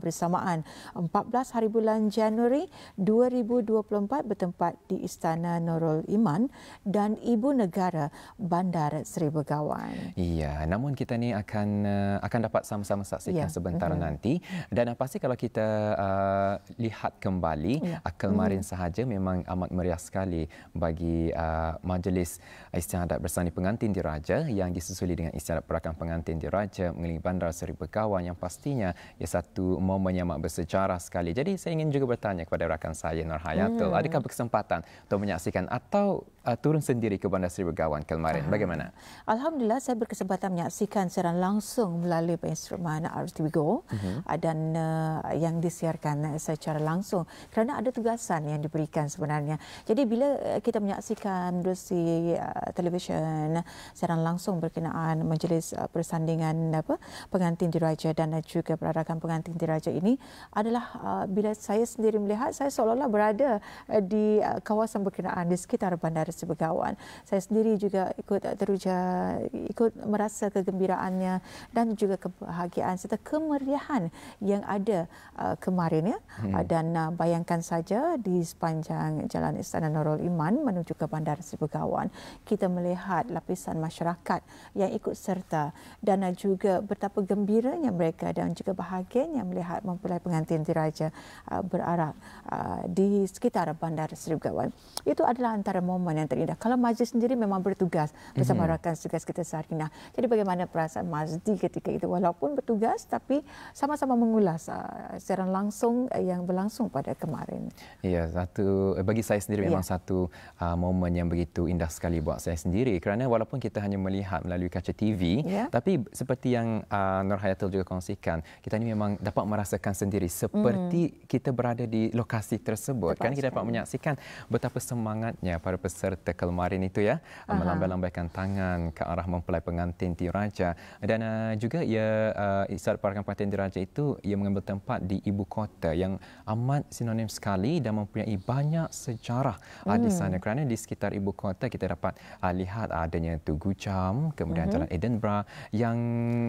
bersamaan 14 hari bulan Januari 2024 bertempat di Istana Nurul Iman dan Ibu Negara Bandar Seri Begawan. Iya, namun kita ni akan uh, akan dapat sama-sama saksikan ya. sebentar uh-huh. nanti dan uh, pasti kalau kita uh, lihat kembali ya. Uh, kemarin uh-huh. sahaja memang amat meriah sekali bagi uh, majlis istiadat bersani pengantin diraja yang disusuli dengan istiadat perakan pengantin diraja mengelilingi bandar Seri Begawan yang pastinya ia satu momen yang amat bersejarah sekali. Jadi saya ingin juga bertanya kepada rakan saya Nur Hayatul, hmm. adakah berkesempatan untuk menyaksikan atau uh, turun sendiri ke bandar Seri Begawan kemarin? Bagaimana? Alhamdulillah saya berkesempatan menyaksikan siaran langsung melalui instrumen RTV Go uh-huh. dan uh, yang disiarkan secara langsung kerana ada tugasan yang diberikan sebenarnya. Jadi bila kita menyaksikan menyaksikan menerusi uh, televisyen siaran langsung berkenaan majlis uh, persandingan apa pengantin diraja dan juga perarakan pengantin diraja ini adalah uh, bila saya sendiri melihat saya seolah-olah berada uh, di uh, kawasan berkenaan di sekitar bandar Sebegawan. Saya sendiri juga ikut uh, teruja ikut merasa kegembiraannya dan juga kebahagiaan serta kemeriahan yang ada uh, kemarin ya. Hmm. Uh, dan uh, bayangkan saja di sepanjang Jalan Istana Nurul Iman menuju ke Bandar Sibegawan, kita melihat lapisan masyarakat yang ikut serta dan juga betapa gembiranya mereka dan juga bahagianya melihat mempelai pengantin diraja uh, berarak uh, di sekitar Bandar Sibegawan. Itu adalah antara momen yang terindah. Kalau majlis sendiri memang bertugas bersama mm-hmm. rakan tugas kita Sarina. Jadi bagaimana perasaan Mazdi ketika itu walaupun bertugas tapi sama-sama mengulas uh, secara langsung yang berlangsung pada kemarin. Ya, satu bagi saya sendiri memang ya. satu uh, momen yang begitu indah sekali buat saya sendiri. Kerana walaupun kita hanya melihat melalui kaca TV yeah. tapi seperti yang uh, Nur Hayatul juga kongsikan kita ni memang dapat merasakan sendiri seperti mm. kita berada di lokasi tersebut. Kan kita dapat menyaksikan betapa semangatnya para peserta kemarin itu ya. Uh, melambai-lambaikan tangan ke arah mempelai pengantin diraja dan uh, juga ia uh, isyarat parakan pengantin diraja itu ia mengambil tempat di ibu kota yang amat sinonim sekali dan mempunyai banyak sejarah mm. uh, di hmm. sana kerana di sekitar ibu kota kita dapat uh, lihat adanya Tugu Cham, kemudian uh-huh. Jalan Edinburgh yang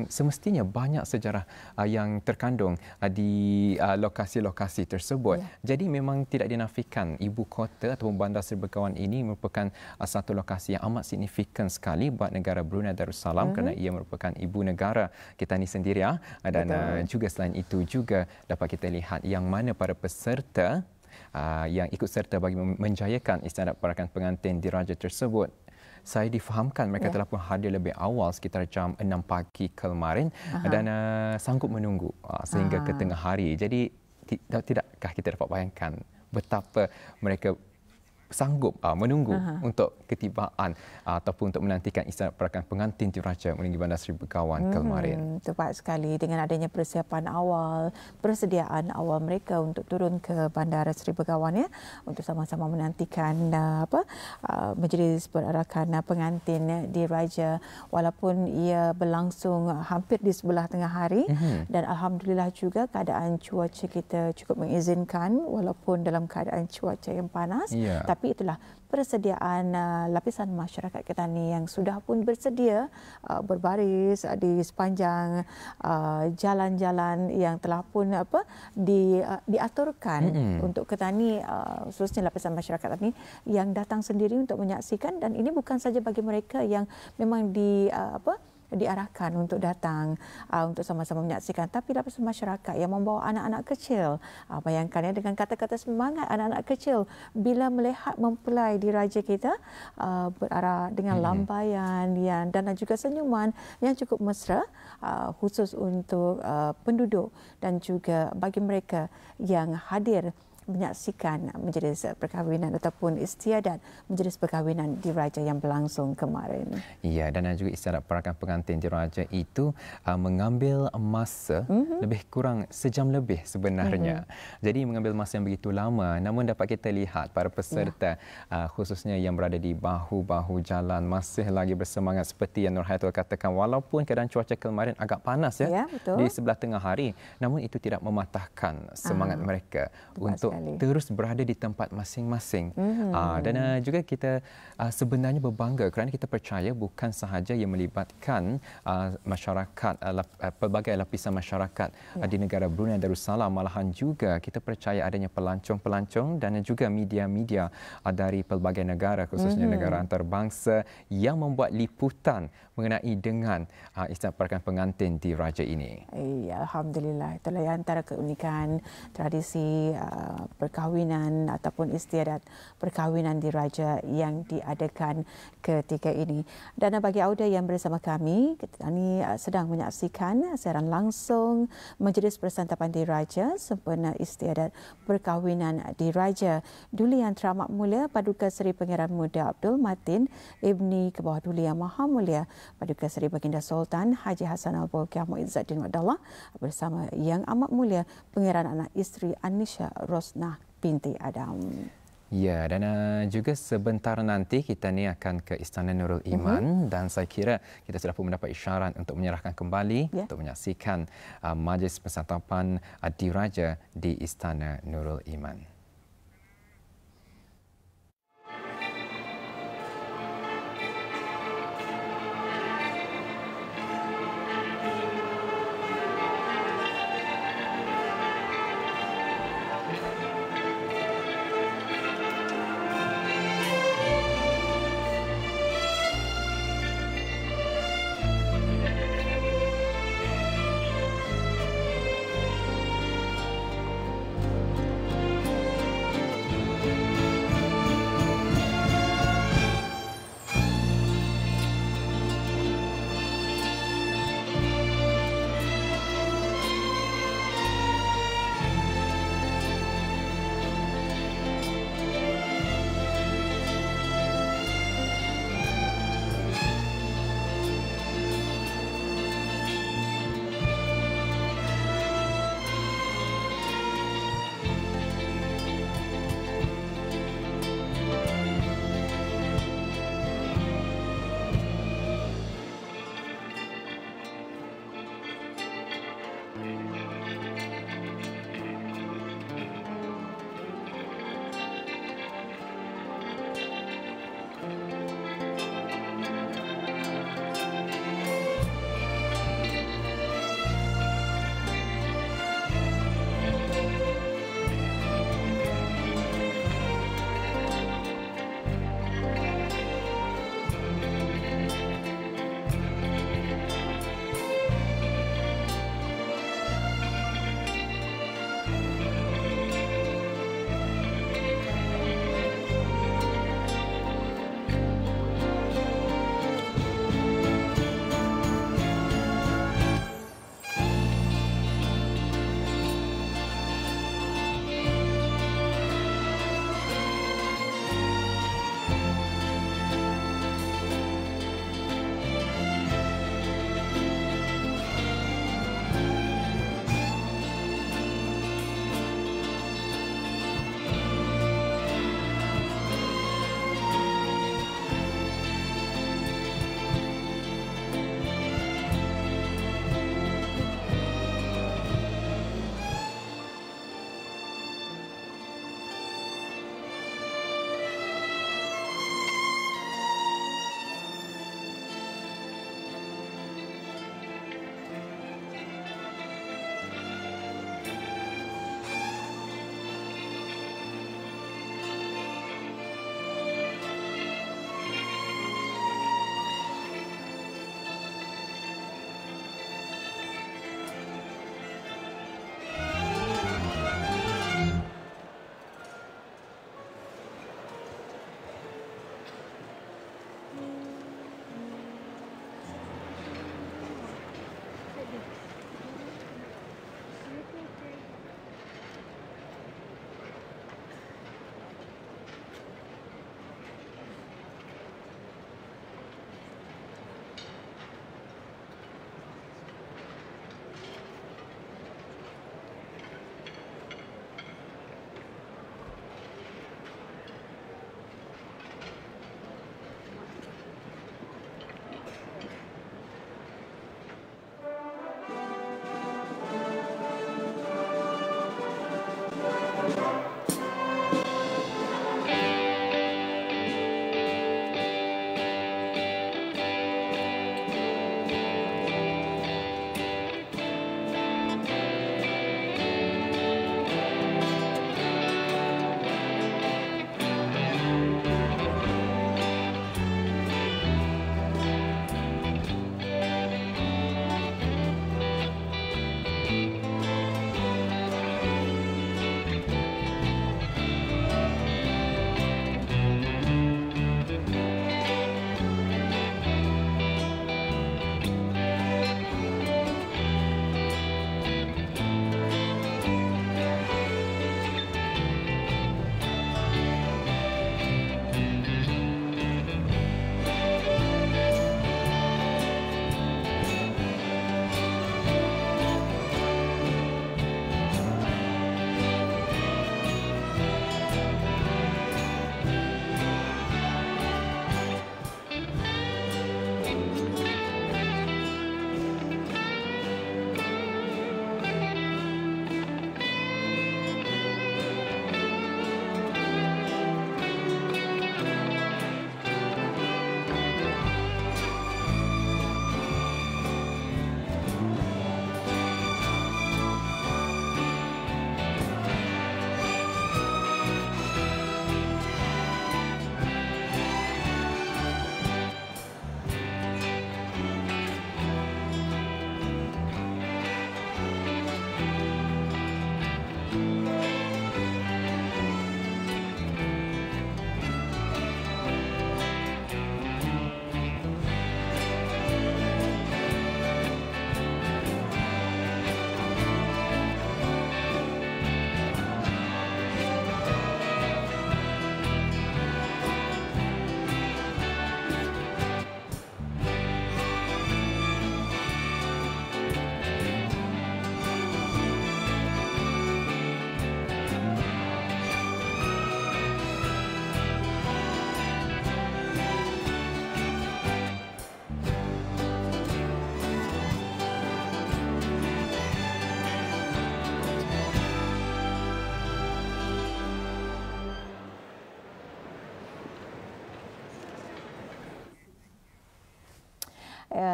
semestinya banyak sejarah uh, yang terkandung di lokasi-lokasi tersebut. Yeah. Jadi memang tidak dinafikan ibu kota atau bandar Serbegawan ini merupakan satu lokasi yang amat signifikan sekali buat negara Brunei Darussalam uh-huh. kerana ia merupakan ibu negara kita ni sendiri ya. Dan uh, juga selain itu juga dapat kita lihat yang mana para peserta uh, yang ikut serta bagi menjayakan istiadat perakan pengantin diraja tersebut. Saya difahamkan mereka yeah. telah pun hadir lebih awal sekitar jam 6 pagi kemarin Aha. dan uh, sanggup menunggu uh, sehingga Aha. ke tengah hari. Jadi tidakkah kita dapat bayangkan betapa mereka sanggup uh, menunggu Aha. untuk ketibaan uh, ataupun untuk menantikan istiadat perakan pengantin diraja meninggi Bandar Seri Begawan hmm, kemarin. Tepat sekali dengan adanya persiapan awal, persediaan awal mereka untuk turun ke Bandar Seri Begawan ya untuk sama-sama menantikan uh, apa uh, majlis perarakan uh, pengantin diraja walaupun ia berlangsung hampir di sebelah tengah hari hmm. dan alhamdulillah juga keadaan cuaca kita cukup mengizinkan walaupun dalam keadaan cuaca yang panas yeah Tapi itulah persediaan uh, lapisan masyarakat kita ni yang sudah pun bersedia uh, berbaris uh, di sepanjang uh, jalan-jalan yang telah pun apa di uh, diaturkan mm-hmm. untuk ketani uh, khususnya lapisan masyarakat ini yang datang sendiri untuk menyaksikan dan ini bukan saja bagi mereka yang memang di uh, apa diarahkan untuk datang uh, untuk sama-sama menyaksikan tapi dapat masyarakat yang membawa anak-anak kecil uh, bayangkan ya dengan kata-kata semangat anak-anak kecil bila melihat mempelai di raja kita uh, berarah dengan hmm. lambaian yang dan juga senyuman yang cukup mesra uh, khusus untuk uh, penduduk dan juga bagi mereka yang hadir menyaksikan majlis perkahwinan ataupun istiadat majlis perkahwinan di Raja yang berlangsung kemarin. Ya, dan juga istiadat perakan pengantin di Raja itu uh, mengambil masa mm-hmm. lebih kurang sejam lebih sebenarnya. Mm-hmm. Jadi mengambil masa yang begitu lama namun dapat kita lihat para peserta yeah. uh, khususnya yang berada di bahu-bahu jalan masih lagi bersemangat seperti yang Nur Hayatul katakan walaupun keadaan cuaca kemarin agak panas ya, ya di sebelah tengah hari namun itu tidak mematahkan semangat uh, untuk untuk sekali. terus berada di tempat masing-masing. Mm-hmm. Uh, dan uh, juga kita uh, sebenarnya berbangga kerana kita percaya bukan sahaja yang melibatkan uh, masyarakat, uh, lap, uh, pelbagai lapisan masyarakat yeah. uh, di negara Brunei Darussalam, malahan juga kita percaya adanya pelancong-pelancong dan juga media-media uh, dari pelbagai negara, khususnya mm-hmm. negara antarabangsa yang membuat liputan mengenai dengan uh, istiadat perakan pengantin di Raja ini. Ya, Alhamdulillah. Itulah antara keunikan tradisi uh, perkahwinan ataupun istiadat perkahwinan di Raja yang diadakan ketika ini. Dan bagi audio yang bersama kami, kita ini uh, sedang menyaksikan siaran langsung Majlis Persantapan di Raja sempena istiadat perkahwinan di Raja. Duli yang teramat mulia Paduka Seri Pangeran Muda Abdul Matin Ibni Kebawah Duli yang Maha Mulia Paduka Seri Baginda Sultan Haji Hassan Al-Bolkiah Muizzaddin Wadallah bersama Yang Amat Mulia Pengeran Anak Isteri Anisha Rosnah binti Adam. Ya, dan uh, juga sebentar nanti kita ni akan ke Istana Nurul Iman uh-huh. dan saya kira kita sudah pun mendapat isyarat untuk menyerahkan kembali yeah. untuk menyaksikan uh, majlis persantapan uh, diraja di Istana Nurul Iman.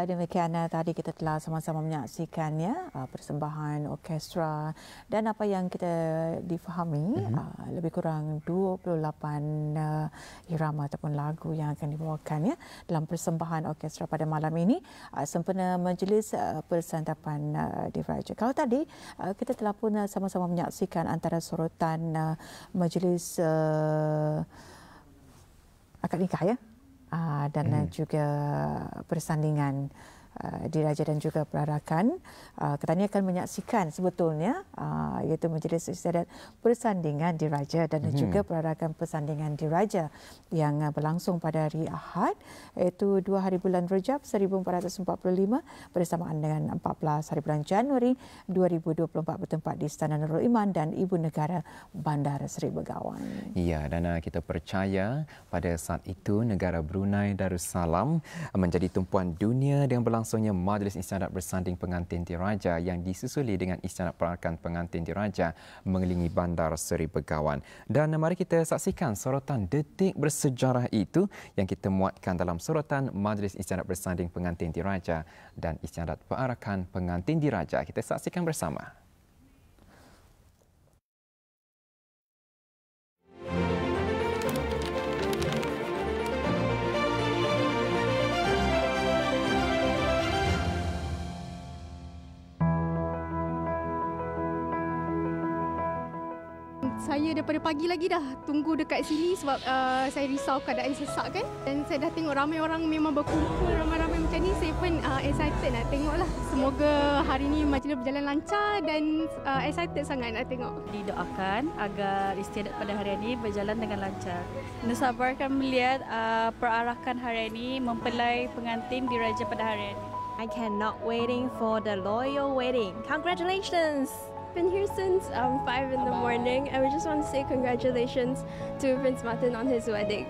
Uh, demikian uh, tadi kita telah sama-sama menyaksikan ya uh, persembahan orkestra dan apa yang kita difahami mm-hmm. uh, lebih kurang 28 uh, irama ataupun lagu yang akan dibawakan ya dalam persembahan orkestra pada malam ini uh, sempena majlis uh, persantapan uh, di Raja. Kalau tadi uh, kita telah pun uh, sama-sama menyaksikan antara sorotan uh, majlis uh, akad nikah ya uh, dan hmm. juga persandingan diraja dan juga perarakan. Uh, kita ini akan menyaksikan sebetulnya uh, iaitu majlis istiadat persandingan diraja dan hmm. juga perarakan persandingan diraja yang uh, berlangsung pada hari Ahad iaitu 2 hari bulan Rejab 1445 bersamaan dengan 14 hari bulan Januari 2024 bertempat di Istana Nurul Iman dan Ibu Negara Bandar Seri Begawan. Ya dan uh, kita percaya pada saat itu negara Brunei Darussalam menjadi tumpuan dunia dengan berlangsung berlangsungnya majlis isyarat bersanding pengantin diraja yang disusuli dengan isyarat perarakan pengantin diraja mengelilingi bandar Seri Begawan. Dan mari kita saksikan sorotan detik bersejarah itu yang kita muatkan dalam sorotan majlis isyarat bersanding pengantin diraja dan isyarat perarakan pengantin diraja. Kita saksikan bersama. Saya daripada pagi lagi dah tunggu dekat sini sebab uh, saya risau keadaan sesak kan. Dan saya dah tengok ramai orang memang berkumpul ramai-ramai macam ni. Saya pun uh, excited nak tengok lah. Semoga hari ni majlis berjalan lancar dan uh, excited sangat nak tengok. Didoakan agar istiadat pada hari ini berjalan dengan lancar. Nusa akan melihat uh, perarakan hari ini mempelai pengantin diraja pada hari ini. I cannot waiting for the royal wedding. Congratulations! Been here since um, 5 in the morning. And we just want to say congratulations to Prince Martin on his wedding.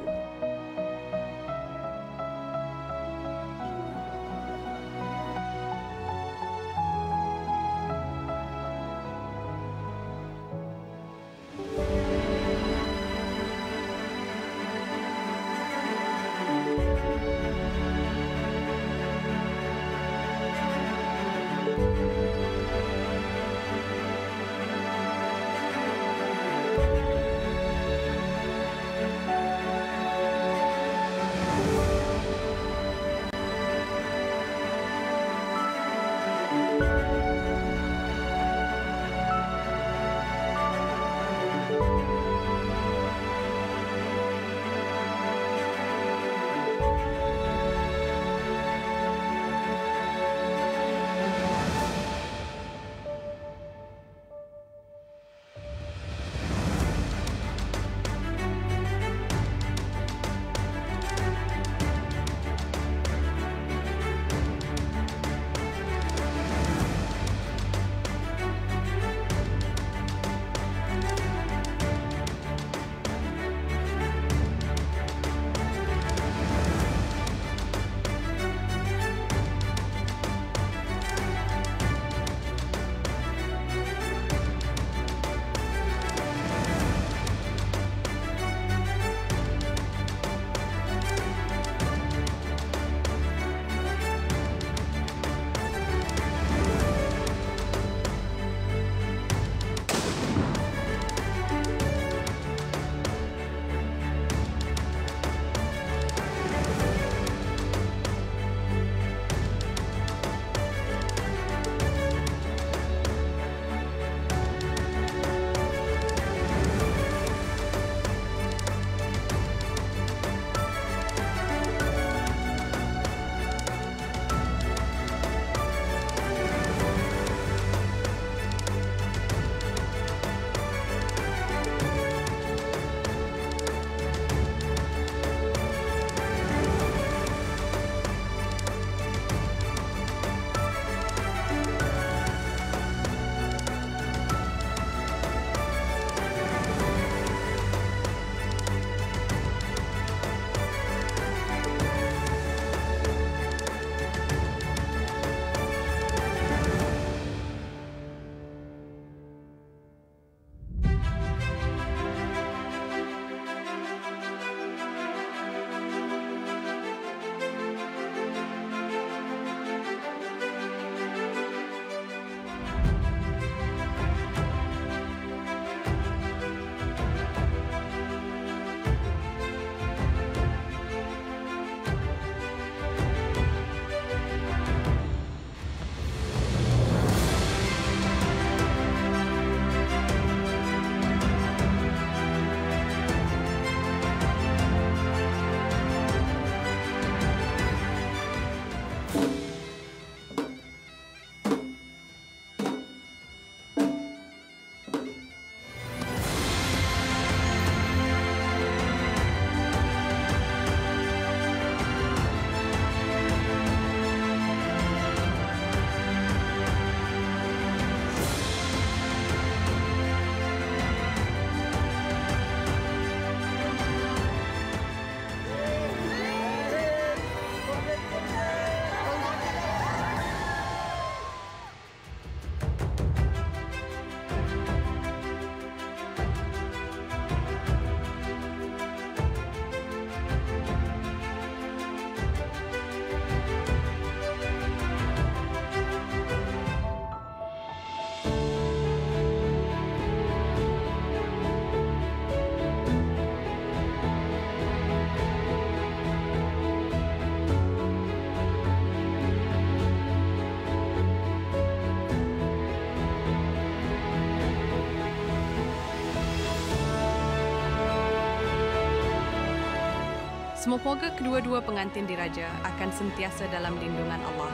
Semoga kedua-dua pengantin diraja akan sentiasa dalam lindungan Allah.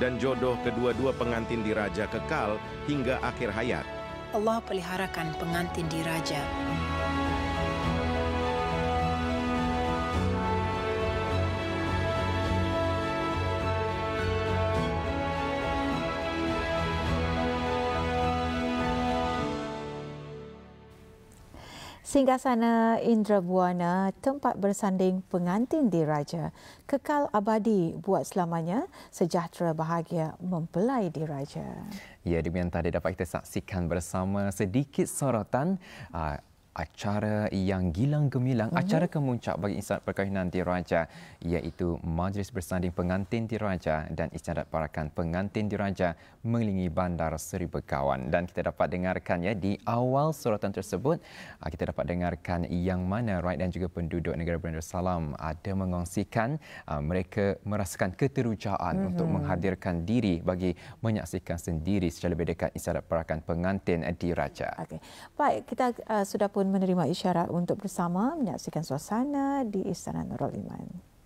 Dan jodoh kedua-dua pengantin diraja kekal hingga akhir hayat. Allah peliharakan pengantin diraja. Singgasana Indra Buana, tempat bersanding pengantin diraja, kekal abadi buat selamanya, sejahtera bahagia mempelai diraja. Ya, demikian tadi dapat kita saksikan bersama sedikit sorotan uh, acara yang gilang gemilang, uh-huh. acara kemuncak bagi istiadat perkahwinan diraja iaitu Majlis Bersanding Pengantin Diraja dan istiadat parakan pengantin diraja mengelilingi bandar Seri Begawan. Dan kita dapat dengarkan ya di awal suratan tersebut, ah, kita dapat dengarkan yang mana Raid dan juga penduduk negara Brunei Darussalam ada mengongsikan ah, mereka merasakan keterujaan uh-huh. untuk menghadirkan diri bagi menyaksikan sendiri secara lebih dekat istiadat parakan pengantin diraja. Okey. Baik, kita uh, sudah pun menerima isyarat untuk bersama menyaksikan suasana di Istana Nurul Iman.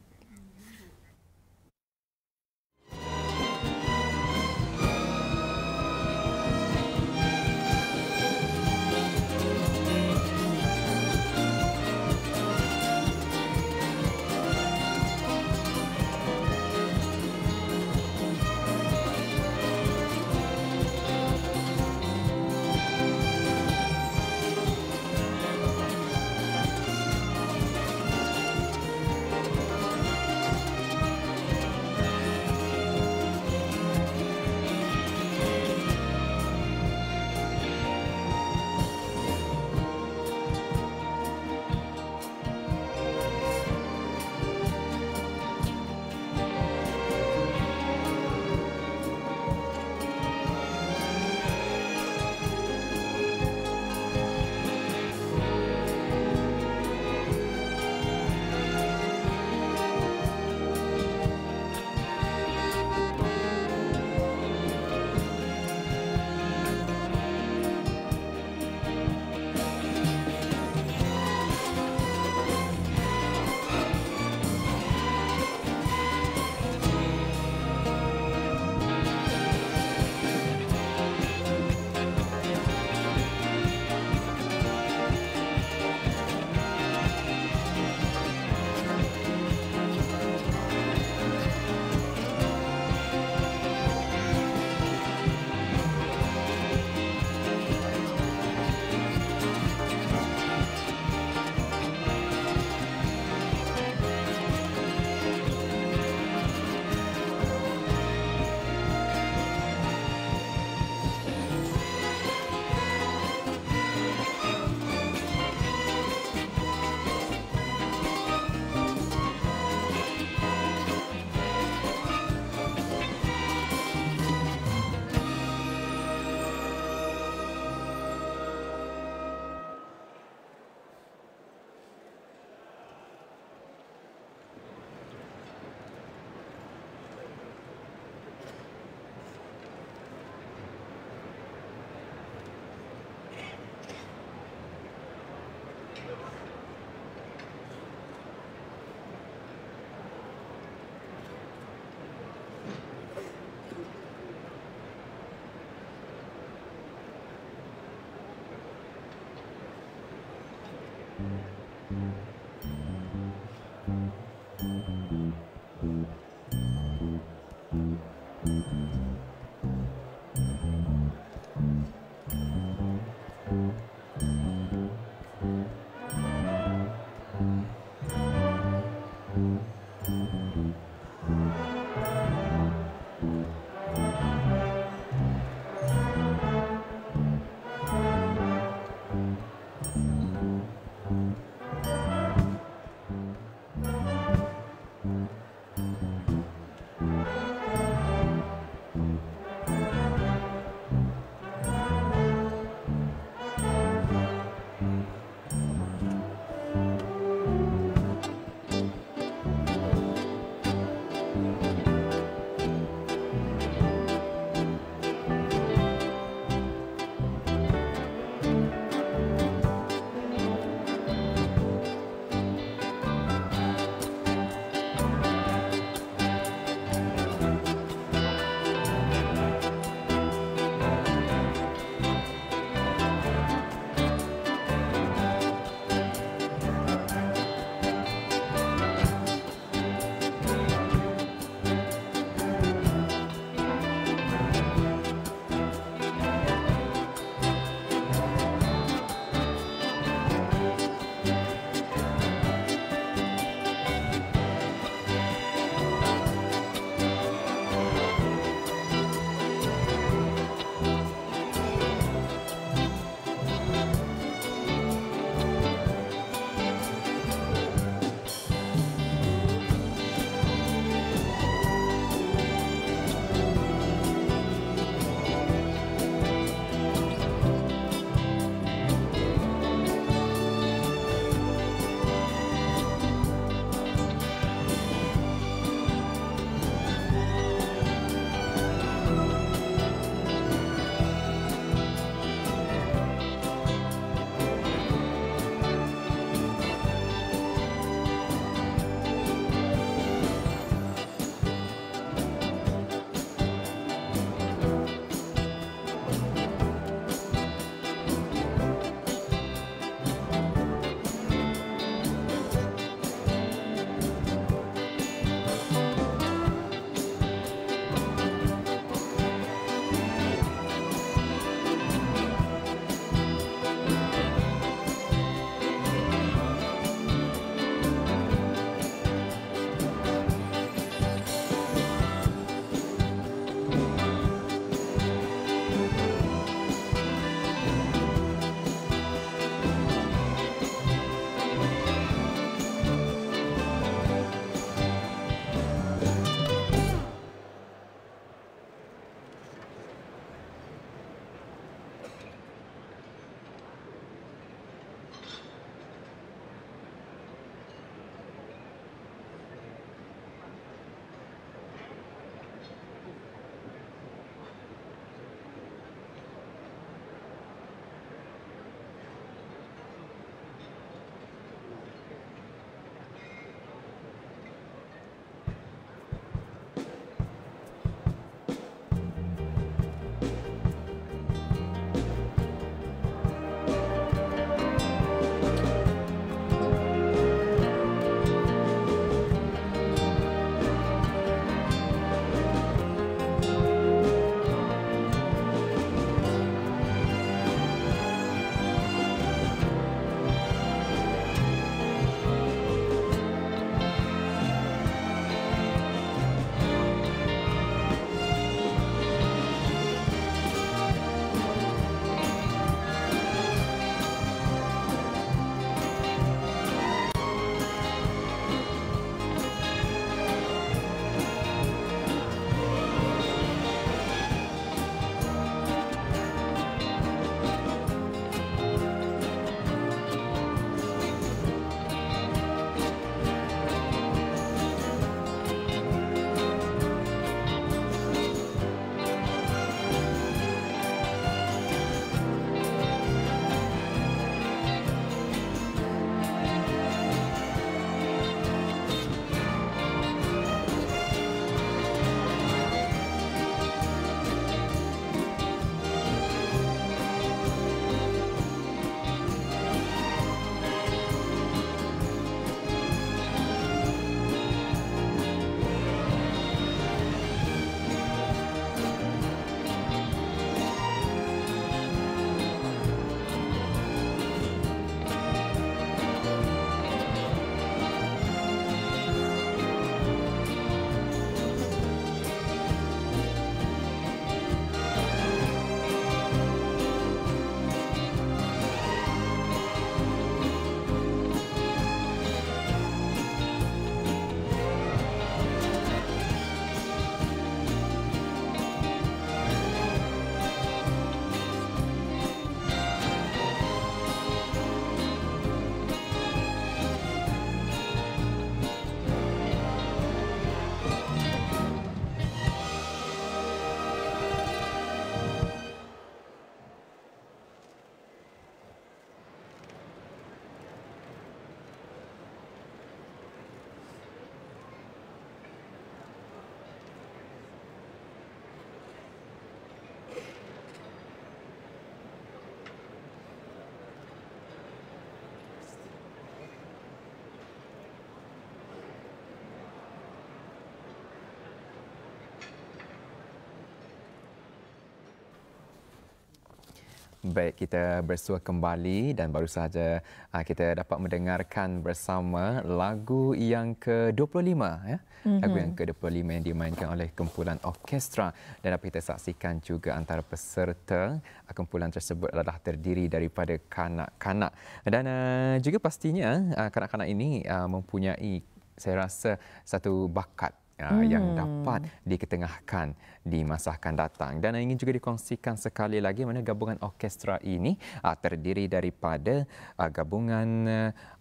Baik, kita bersua kembali dan baru saja uh, kita dapat mendengarkan bersama lagu yang ke-25 ya. Mm-hmm. Lagu yang ke-25 yang dimainkan oleh kumpulan orkestra dan dapat kita saksikan juga antara peserta uh, kumpulan tersebut adalah terdiri daripada kanak-kanak dan uh, juga pastinya uh, kanak-kanak ini uh, mempunyai saya rasa satu bakat hmm. yang dapat diketengahkan di masa akan datang dan ingin juga dikongsikan sekali lagi mana gabungan orkestra ini uh, terdiri daripada uh, gabungan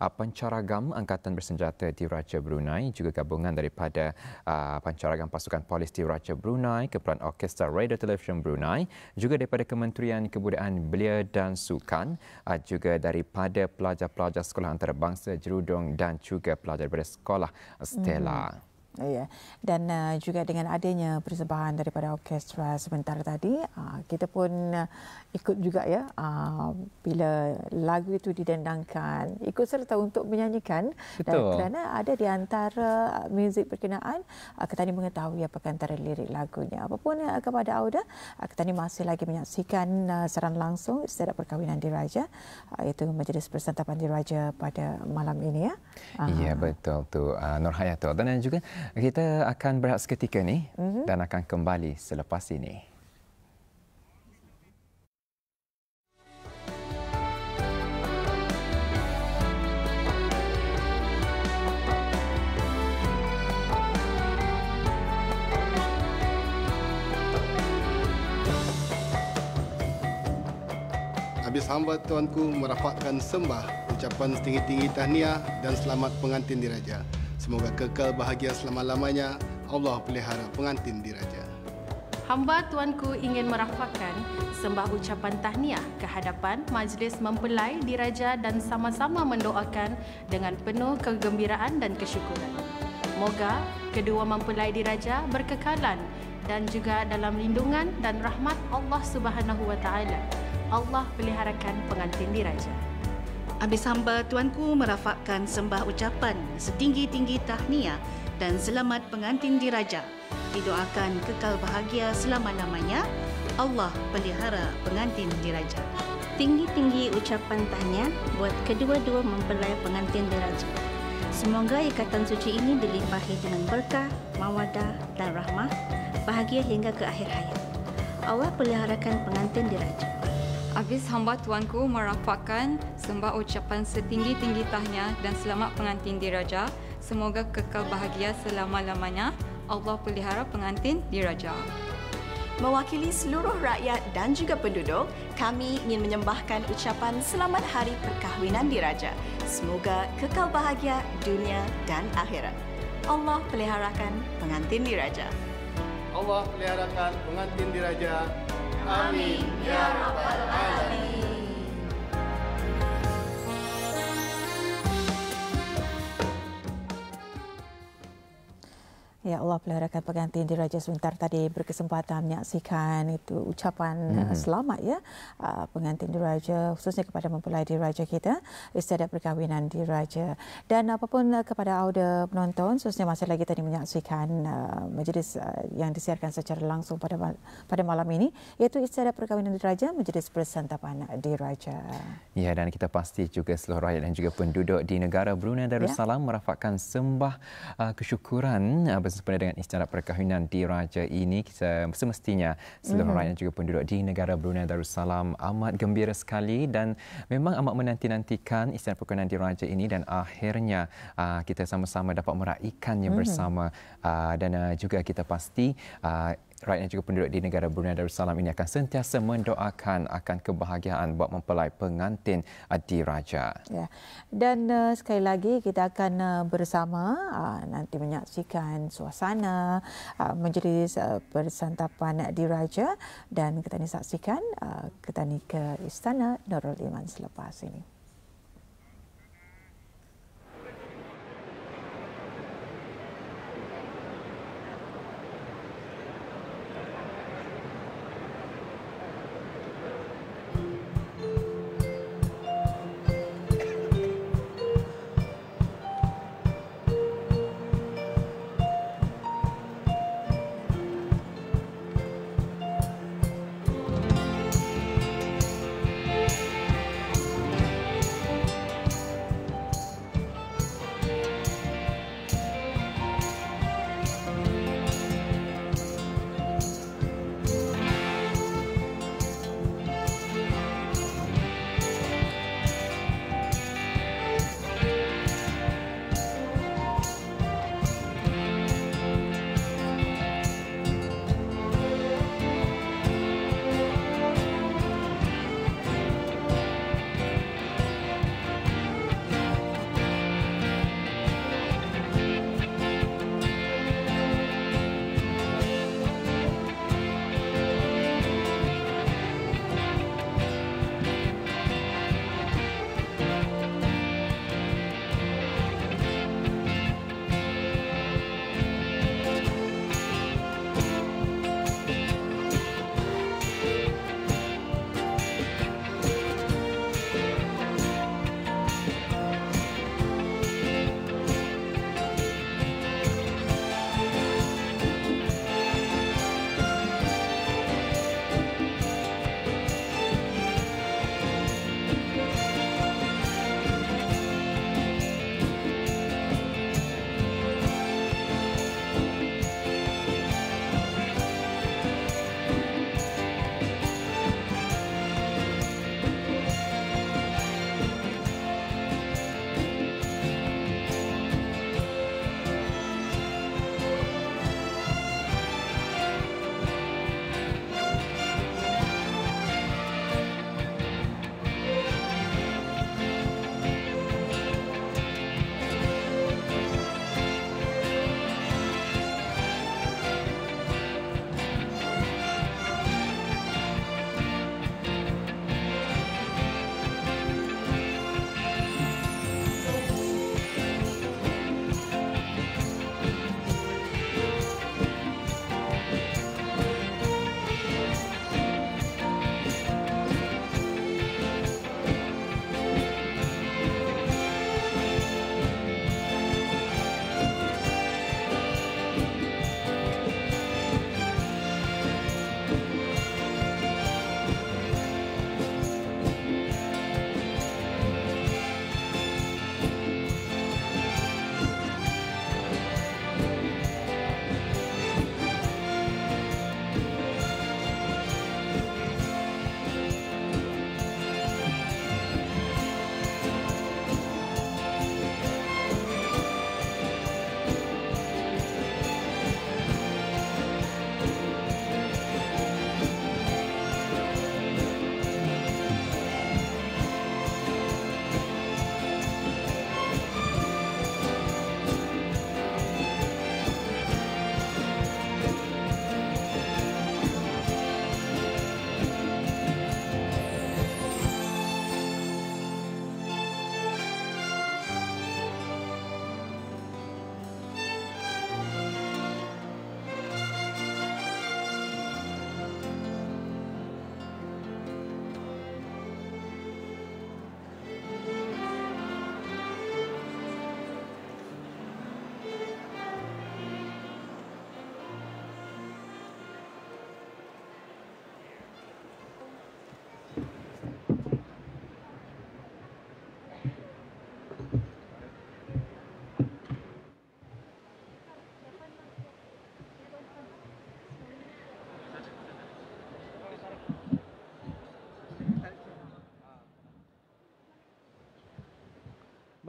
uh, pencaragam angkatan bersenjata di Raja Brunei juga gabungan daripada uh, pencaragam pasukan polis di Raja Brunei Kepulauan Orkestra Radio Television Brunei juga daripada Kementerian Kebudayaan Belia dan Sukan uh, juga daripada pelajar-pelajar sekolah antarabangsa Jerudong dan juga pelajar daripada sekolah Stella. Hmm. Ya, dan uh, juga dengan adanya persembahan daripada orkestra sebentar tadi, uh, kita pun uh, ikut juga ya uh, bila lagu itu didendangkan, ikut serta untuk menyanyikan. Betul. Dan kerana ada di antara muzik berkenaan, uh, kita ini mengetahui apakah antara lirik lagunya. Apapun uh, kepada Auda, uh, kita ini masih lagi menyaksikan uh, seran langsung istiadat perkahwinan diraja, uh, iaitu Majlis Persantapan Diraja pada malam ini ya. Iya, uh. betul tu uh, Nur Hayatul. Dan juga kita akan berehat seketika ni mm-hmm. dan akan kembali selepas ini. Habis hamba tuanku merafakkan sembah ucapan setinggi-tinggi tahniah dan selamat pengantin diraja. Semoga kekal bahagia selama-lamanya. Allah pelihara pengantin diraja. Hamba tuanku ingin merafakkan sembah ucapan tahniah ke hadapan majlis mempelai diraja dan sama-sama mendoakan dengan penuh kegembiraan dan kesyukuran. Moga kedua mempelai diraja berkekalan dan juga dalam lindungan dan rahmat Allah Subhanahu Wa Taala. Allah peliharakan pengantin diraja. Habis hamba tuanku merafakkan sembah ucapan setinggi-tinggi tahniah dan selamat pengantin diraja. Didoakan kekal bahagia selama-lamanya. Allah pelihara pengantin diraja. Tinggi-tinggi ucapan tahniah buat kedua-dua mempelai pengantin diraja. Semoga ikatan suci ini dilimpahi dengan berkah, mawadah dan rahmah, bahagia hingga ke akhir hayat. Allah peliharakan pengantin diraja. Habis hamba tuanku merafakkan sembah ucapan setinggi-tinggi tahniah dan selamat pengantin diraja. Semoga kekal bahagia selama-lamanya. Allah pelihara pengantin diraja. Mewakili seluruh rakyat dan juga penduduk, kami ingin menyembahkan ucapan selamat hari perkahwinan diraja. Semoga kekal bahagia dunia dan akhirat. Allah peliharakan pengantin diraja. Allah peliharakan pengantin diraja Amin. Ya Rabbal Alamin. Ya Allah peliharakan pengantin diraja sebentar tadi berkesempatan menyaksikan itu ucapan hmm. selamat ya uh, pengantin diraja khususnya kepada mempelai diraja kita istiadat perkahwinan diraja dan apapun uh, kepada audio penonton khususnya masih lagi tadi menyaksikan uh, majlis uh, yang disiarkan secara langsung pada pada malam ini iaitu istiadat perkahwinan diraja majlis persantapan diraja. Ya dan kita pasti juga seluruh rakyat dan juga penduduk di negara Brunei Darussalam ya. merafakkan sembah uh, kesyukuran uh, bersempena dengan istiadat perkahwinan di Raja ini semestinya seluruh mm-hmm. rakyat juga penduduk di negara Brunei Darussalam amat gembira sekali dan memang amat menanti-nantikan istiadat perkahwinan di Raja ini dan akhirnya uh, kita sama-sama dapat meraihkannya mm-hmm. bersama uh, dan uh, juga kita pasti uh, rakyat juga penduduk di negara Brunei Darussalam ini akan sentiasa mendoakan akan kebahagiaan buat mempelai pengantin diraja. Ya. Dan uh, sekali lagi kita akan uh, bersama uh, nanti menyaksikan suasana uh, majlis uh, persantapan diraja dan kita ni saksikan uh, kita ni ke istana Nurul Iman selepas ini.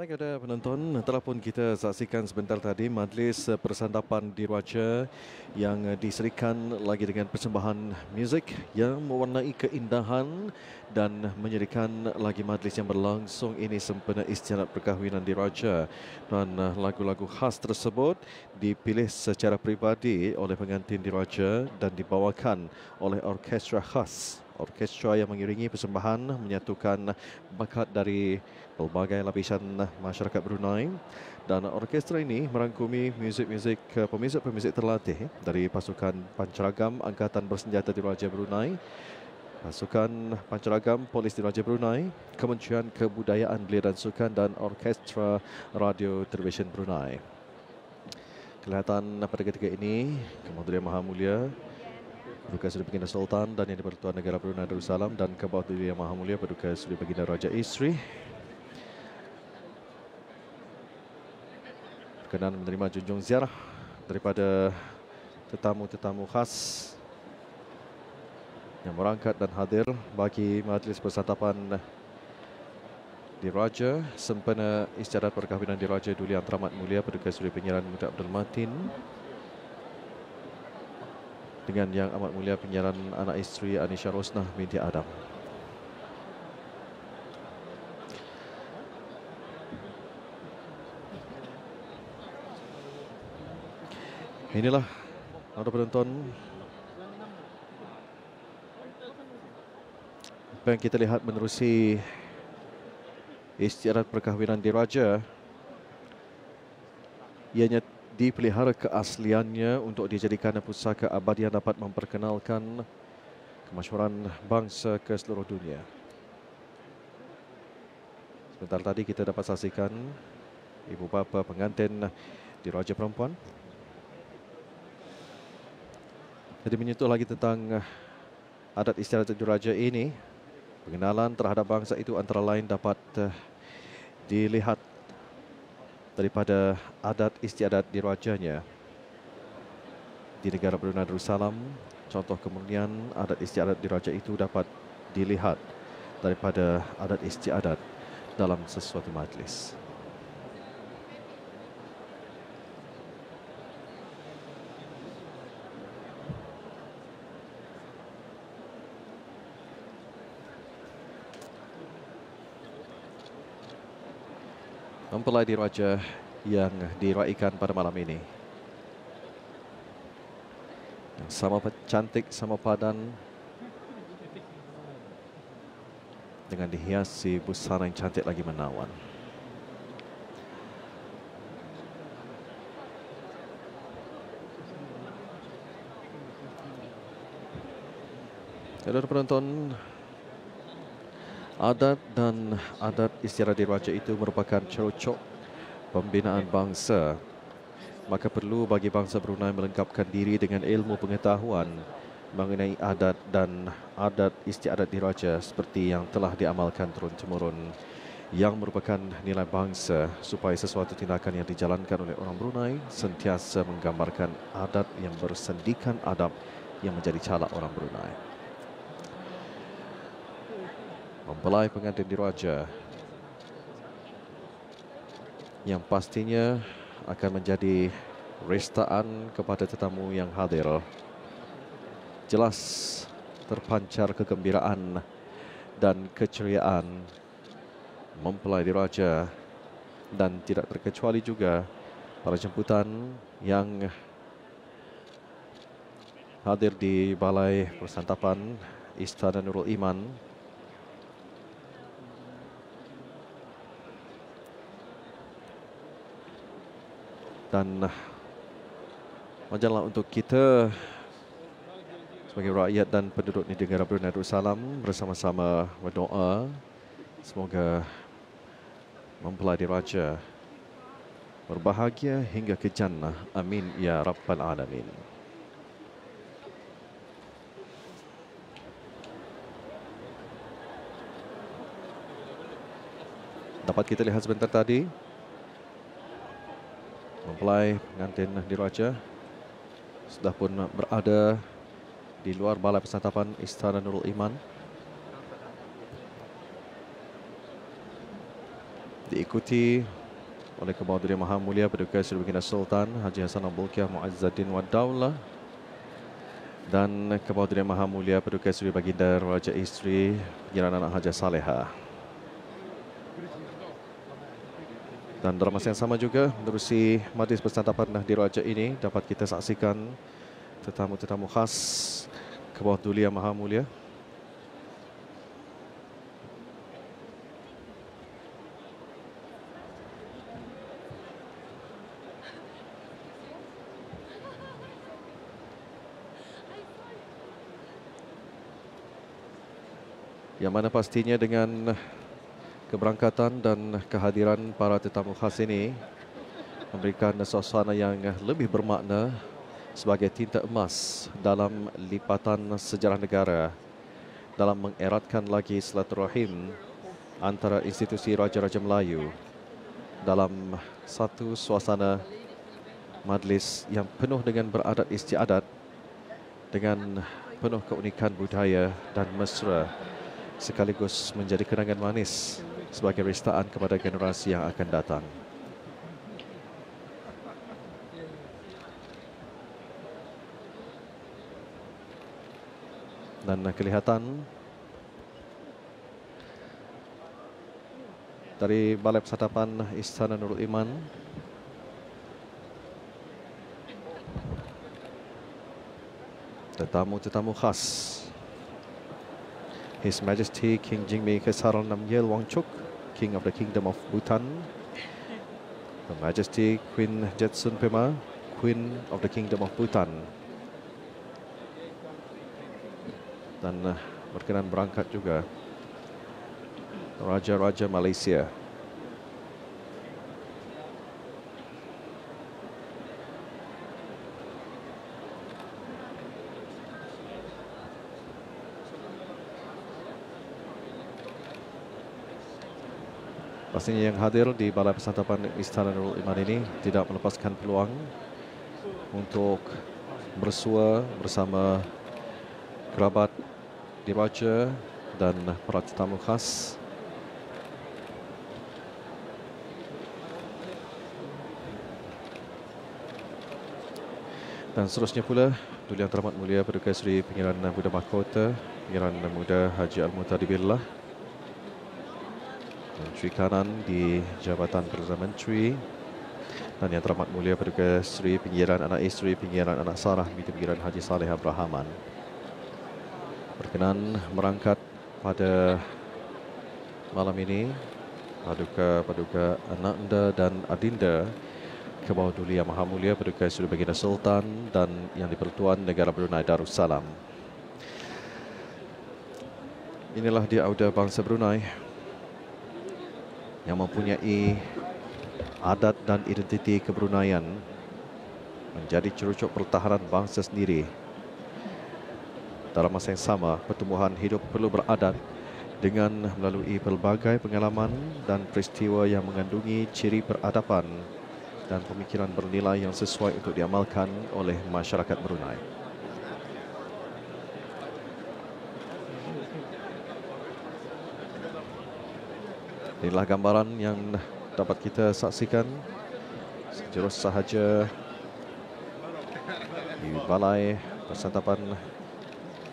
Baik ada penonton, telah pun kita saksikan sebentar tadi majlis persandapan diraja yang diserikan lagi dengan persembahan muzik yang mewarnai keindahan dan menyerikan lagi majlis yang berlangsung ini sempena istiadat perkahwinan diraja dan lagu-lagu khas tersebut dipilih secara pribadi oleh pengantin diraja dan dibawakan oleh orkestra khas orkestra yang mengiringi persembahan menyatukan bakat dari pelbagai lapisan masyarakat Brunei dan orkestra ini merangkumi muzik-muzik eh, pemuzik-pemuzik terlatih dari pasukan pancaragam Angkatan Bersenjata Diraja Brunei Pasukan Pancaragam Polis Diraja Brunei, Kementerian Kebudayaan Belia dan Sukan dan Orkestra Radio Television Brunei. Kelihatan pada ketika ini, Kementerian Maha Mulia Paduka Seri Baginda Sultan dan Yang di-Pertuan Negara Brunei Darussalam dan Kebawah Diri Yang Maha Mulia Paduka Seri Baginda Raja Isteri berkenan menerima junjung ziarah daripada tetamu-tetamu khas yang berangkat dan hadir bagi majlis persantapan di Raja sempena istiadat perkahwinan di Raja Duli Yang Teramat Mulia Paduka Seri Penyiaran Muda Abdul Matin dengan yang amat mulia penyiaran anak isteri Anisha Rosnah binti Adam. Inilah para penonton apa yang kita lihat menerusi istiadat perkahwinan diraja ianya dipelihara keasliannya untuk dijadikan pusaka abadi yang dapat memperkenalkan kemasyhuran bangsa ke seluruh dunia. Sebentar tadi kita dapat saksikan ibu bapa pengantin di Raja Perempuan. Jadi menyentuh lagi tentang adat istiadat Raja ini, pengenalan terhadap bangsa itu antara lain dapat eh, dilihat daripada adat istiadat dirajanya di negara Brunei Darussalam contoh kemudian adat istiadat diraja itu dapat dilihat daripada adat istiadat dalam sesuatu majlis. Mempelai diraja yang diraikan pada malam ini. Yang sama cantik, sama padan dengan dihiasi busana yang cantik lagi menawan. Saudara penonton, adat dan adat istiadat diraja itu merupakan cerocok pembinaan bangsa. Maka perlu bagi bangsa Brunei melengkapkan diri dengan ilmu pengetahuan mengenai adat dan adat istiadat diraja seperti yang telah diamalkan turun-temurun yang merupakan nilai bangsa supaya sesuatu tindakan yang dijalankan oleh orang Brunei sentiasa menggambarkan adat yang bersendikan adab yang menjadi calak orang Brunei mempelai pengantin diraja yang pastinya akan menjadi restaan kepada tetamu yang hadir. Jelas terpancar kegembiraan dan keceriaan mempelai diraja dan tidak terkecuali juga para jemputan yang hadir di Balai Persantapan Istana Nurul Iman dan wajarlah untuk kita sebagai rakyat dan penduduk di negara Brunei Darussalam bersama-sama berdoa. Semoga mempelai diraja berbahagia hingga ke jannah. Amin ya rabbal alamin. Dapat kita lihat sebentar tadi mempelai pengantin diraja sudah pun berada di luar balai persantapan Istana Nurul Iman diikuti oleh Kebawah Maha Mulia Paduka Seri Baginda Sultan Haji Hassan Abdul Kia Muazzaddin wa Daulah dan Kebawah Maha Mulia Paduka Seri Baginda Raja Isteri Pengiran Anak Haji Saleha. Dan dalam masa yang sama juga, menerusi majlis bersantapan di Raja ini dapat kita saksikan tetamu-tetamu khas Kebawah Dunia Maha Mulia. Yang mana pastinya dengan keberangkatan dan kehadiran para tetamu khas ini memberikan suasana yang lebih bermakna sebagai tinta emas dalam lipatan sejarah negara dalam mengeratkan lagi silaturahim antara institusi Raja-Raja Melayu dalam satu suasana majlis yang penuh dengan beradat istiadat dengan penuh keunikan budaya dan mesra sekaligus menjadi kenangan manis sebagai restaan kepada generasi yang akan datang. Dan kelihatan dari Balai Persatapan Istana Nurul Iman tetamu-tetamu khas His Majesty King Jingmei Kesaran Namgyel Wangchuk, King of the Kingdom of Bhutan, Her Majesty Queen Jetsun Pema, Queen of the Kingdom of Bhutan, dan uh, berkenan berangkat juga Raja-Raja Malaysia. Pastinya yang hadir di Balai Persantapan Istana Nurul Iman ini tidak melepaskan peluang untuk bersua bersama kerabat diraja dan para tetamu khas. Dan seterusnya pula, Duli Terhormat Mulia Paduka Seri Pengiran Muda Mahkota, Pengiran Muda Haji Al-Mutadibillah, Menteri Kanan di Jabatan Perdana Menteri dan Yang Teramat Mulia Paduka Seri Pinggiran Anak Isteri Pinggiran Anak Sarah Binti Pinggiran Haji Saleh Abrahaman berkenan merangkat pada malam ini Paduka Paduka Ananda dan Adinda ke bawah Duli Yang Maha Mulia Paduka Seri Baginda Sultan dan Yang di-Pertuan Negara Brunei Darussalam. Inilah dia Auda Bangsa Brunei yang mempunyai adat dan identiti kebrunaian menjadi cerucuk pertahanan bangsa sendiri. Dalam masa yang sama, pertumbuhan hidup perlu beradat dengan melalui pelbagai pengalaman dan peristiwa yang mengandungi ciri peradaban dan pemikiran bernilai yang sesuai untuk diamalkan oleh masyarakat Brunei. Inilah gambaran yang dapat kita saksikan. Sejurus sahaja. Di balai persantapan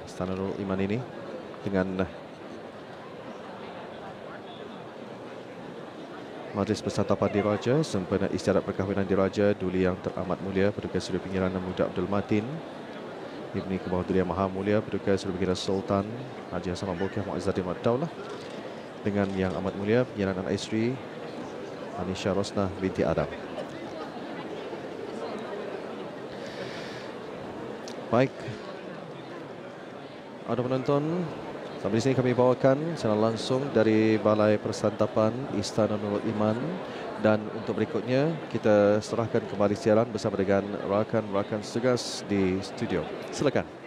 Istana Nurul Iman ini dengan Majlis Persantapan Diraja sempena istiadat perkahwinan Diraja Duli Yang Teramat Mulia Paduka Suri Pinggiran Muda Abdul Matin Ibni Kebawah Duli Yang Maha Mulia Paduka Suri Pinggiran Sultan Haji Hassan Mabukah Mu'izzaddin Wadaulah dengan yang amat mulia penyiaran anak isteri Anisha Rosna binti Adam. Baik. Ada penonton. Sampai di sini kami bawakan secara langsung dari Balai Persantapan Istana Nurul Iman dan untuk berikutnya kita serahkan kembali siaran bersama dengan rakan-rakan setugas di studio. Silakan.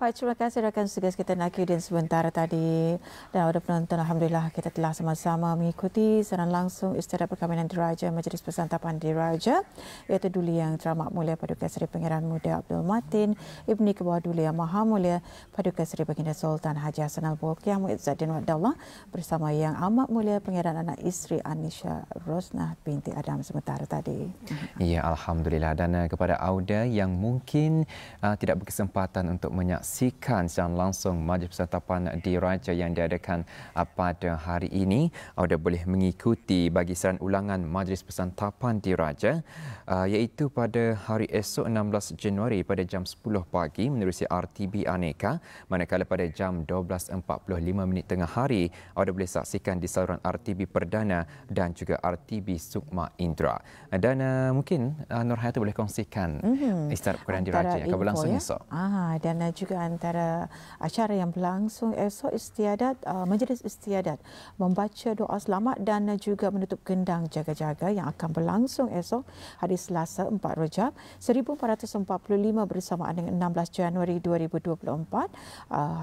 Baik, terima kasih rakan segas kita Nakidin sebentar tadi. Dan ada penonton, Alhamdulillah kita telah sama-sama mengikuti secara langsung istiadat perkahwinan diraja Majlis Persantapan Diraja iaitu Duli Yang Teramat Mulia Paduka Seri Pangeran Muda Abdul Matin, Ibni Kebawah Duli Yang Maha Mulia Paduka Seri Baginda Sultan Haji Hassan Al-Bolkiah Muizzaddin Wadallah bersama Yang Amat Mulia Pangeran Anak Isteri Anisha Rosnah binti Adam sementara tadi. Ya, Alhamdulillah. Dan uh, kepada Auda yang mungkin uh, tidak berkesempatan untuk menyaksikan menyaksikan secara langsung majlis persantapan di Raja yang diadakan uh, pada hari ini. Anda boleh mengikuti bagi saran ulangan majlis persantapan di Raja uh, iaitu pada hari esok 16 Januari pada jam 10 pagi menerusi RTB Aneka manakala pada jam 12.45 minit tengah hari anda boleh saksikan di saluran RTB Perdana dan juga RTB Sukma Indra. Dan uh, mungkin uh, Nur Hayati boleh kongsikan mm-hmm. Quran di Raja yang akan berlangsung ya? esok. Ah, dan uh, juga antara acara yang berlangsung esok istiadat uh, majlis istiadat membaca doa selamat dan juga menutup gendang jaga-jaga yang akan berlangsung esok hari Selasa 4 Rejab 1445 bersamaan dengan 16 Januari 2024 uh,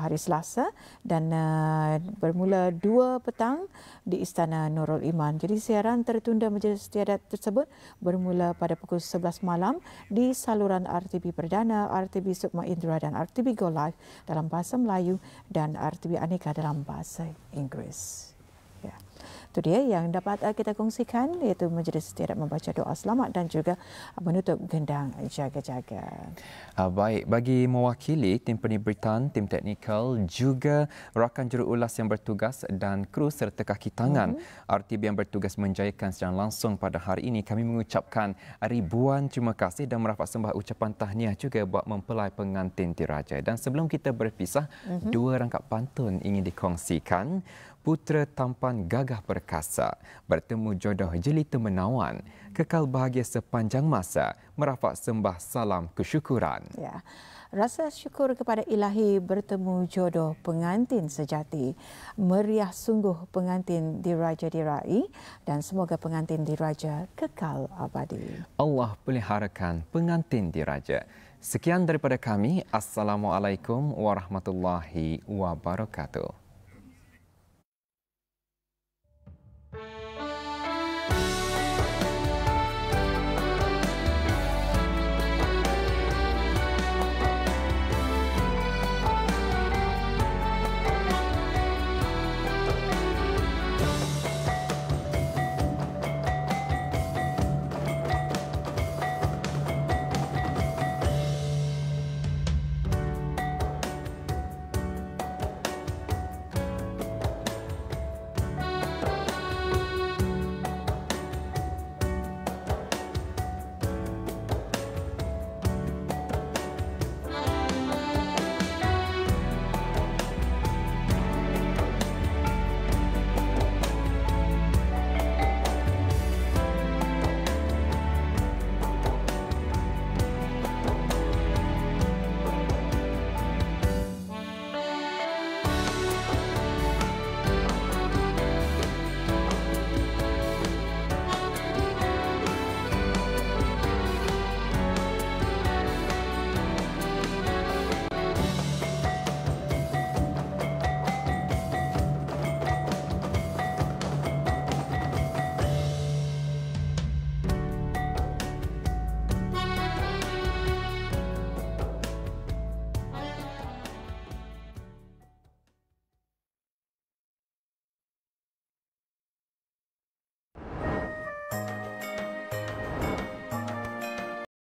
hari Selasa dan uh, bermula 2 petang di Istana Nurul Iman. Jadi siaran tertunda majlis istiadat tersebut bermula pada pukul 11 malam di saluran RTB Perdana, RTB Sukma Indra dan RTB Go Live dalam bahasa Melayu dan RTB Aneka dalam bahasa Inggeris. Itu dia yang dapat uh, kita kongsikan iaitu majlis istiadat membaca doa selamat dan juga menutup gendang jaga-jaga. Uh, baik, bagi mewakili tim penyelidikan, tim teknikal juga rakan juruulas yang bertugas dan kru serta kaki tangan mm-hmm. RTB yang bertugas menjayakan secara langsung pada hari ini kami mengucapkan ribuan terima kasih dan merapat sembah ucapan tahniah juga buat mempelai pengantin diraja. Dan sebelum kita berpisah, mm-hmm. dua rangkap pantun ingin dikongsikan putra tampan gagah perkasa bertemu jodoh jelita menawan kekal bahagia sepanjang masa merafak sembah salam kesyukuran. Ya rasa syukur kepada ilahi bertemu jodoh pengantin sejati. Meriah sungguh pengantin diraja dirai dan semoga pengantin diraja kekal abadi. Allah peliharakan pengantin diraja sekian daripada kami. Assalamualaikum warahmatullahi wabarakatuh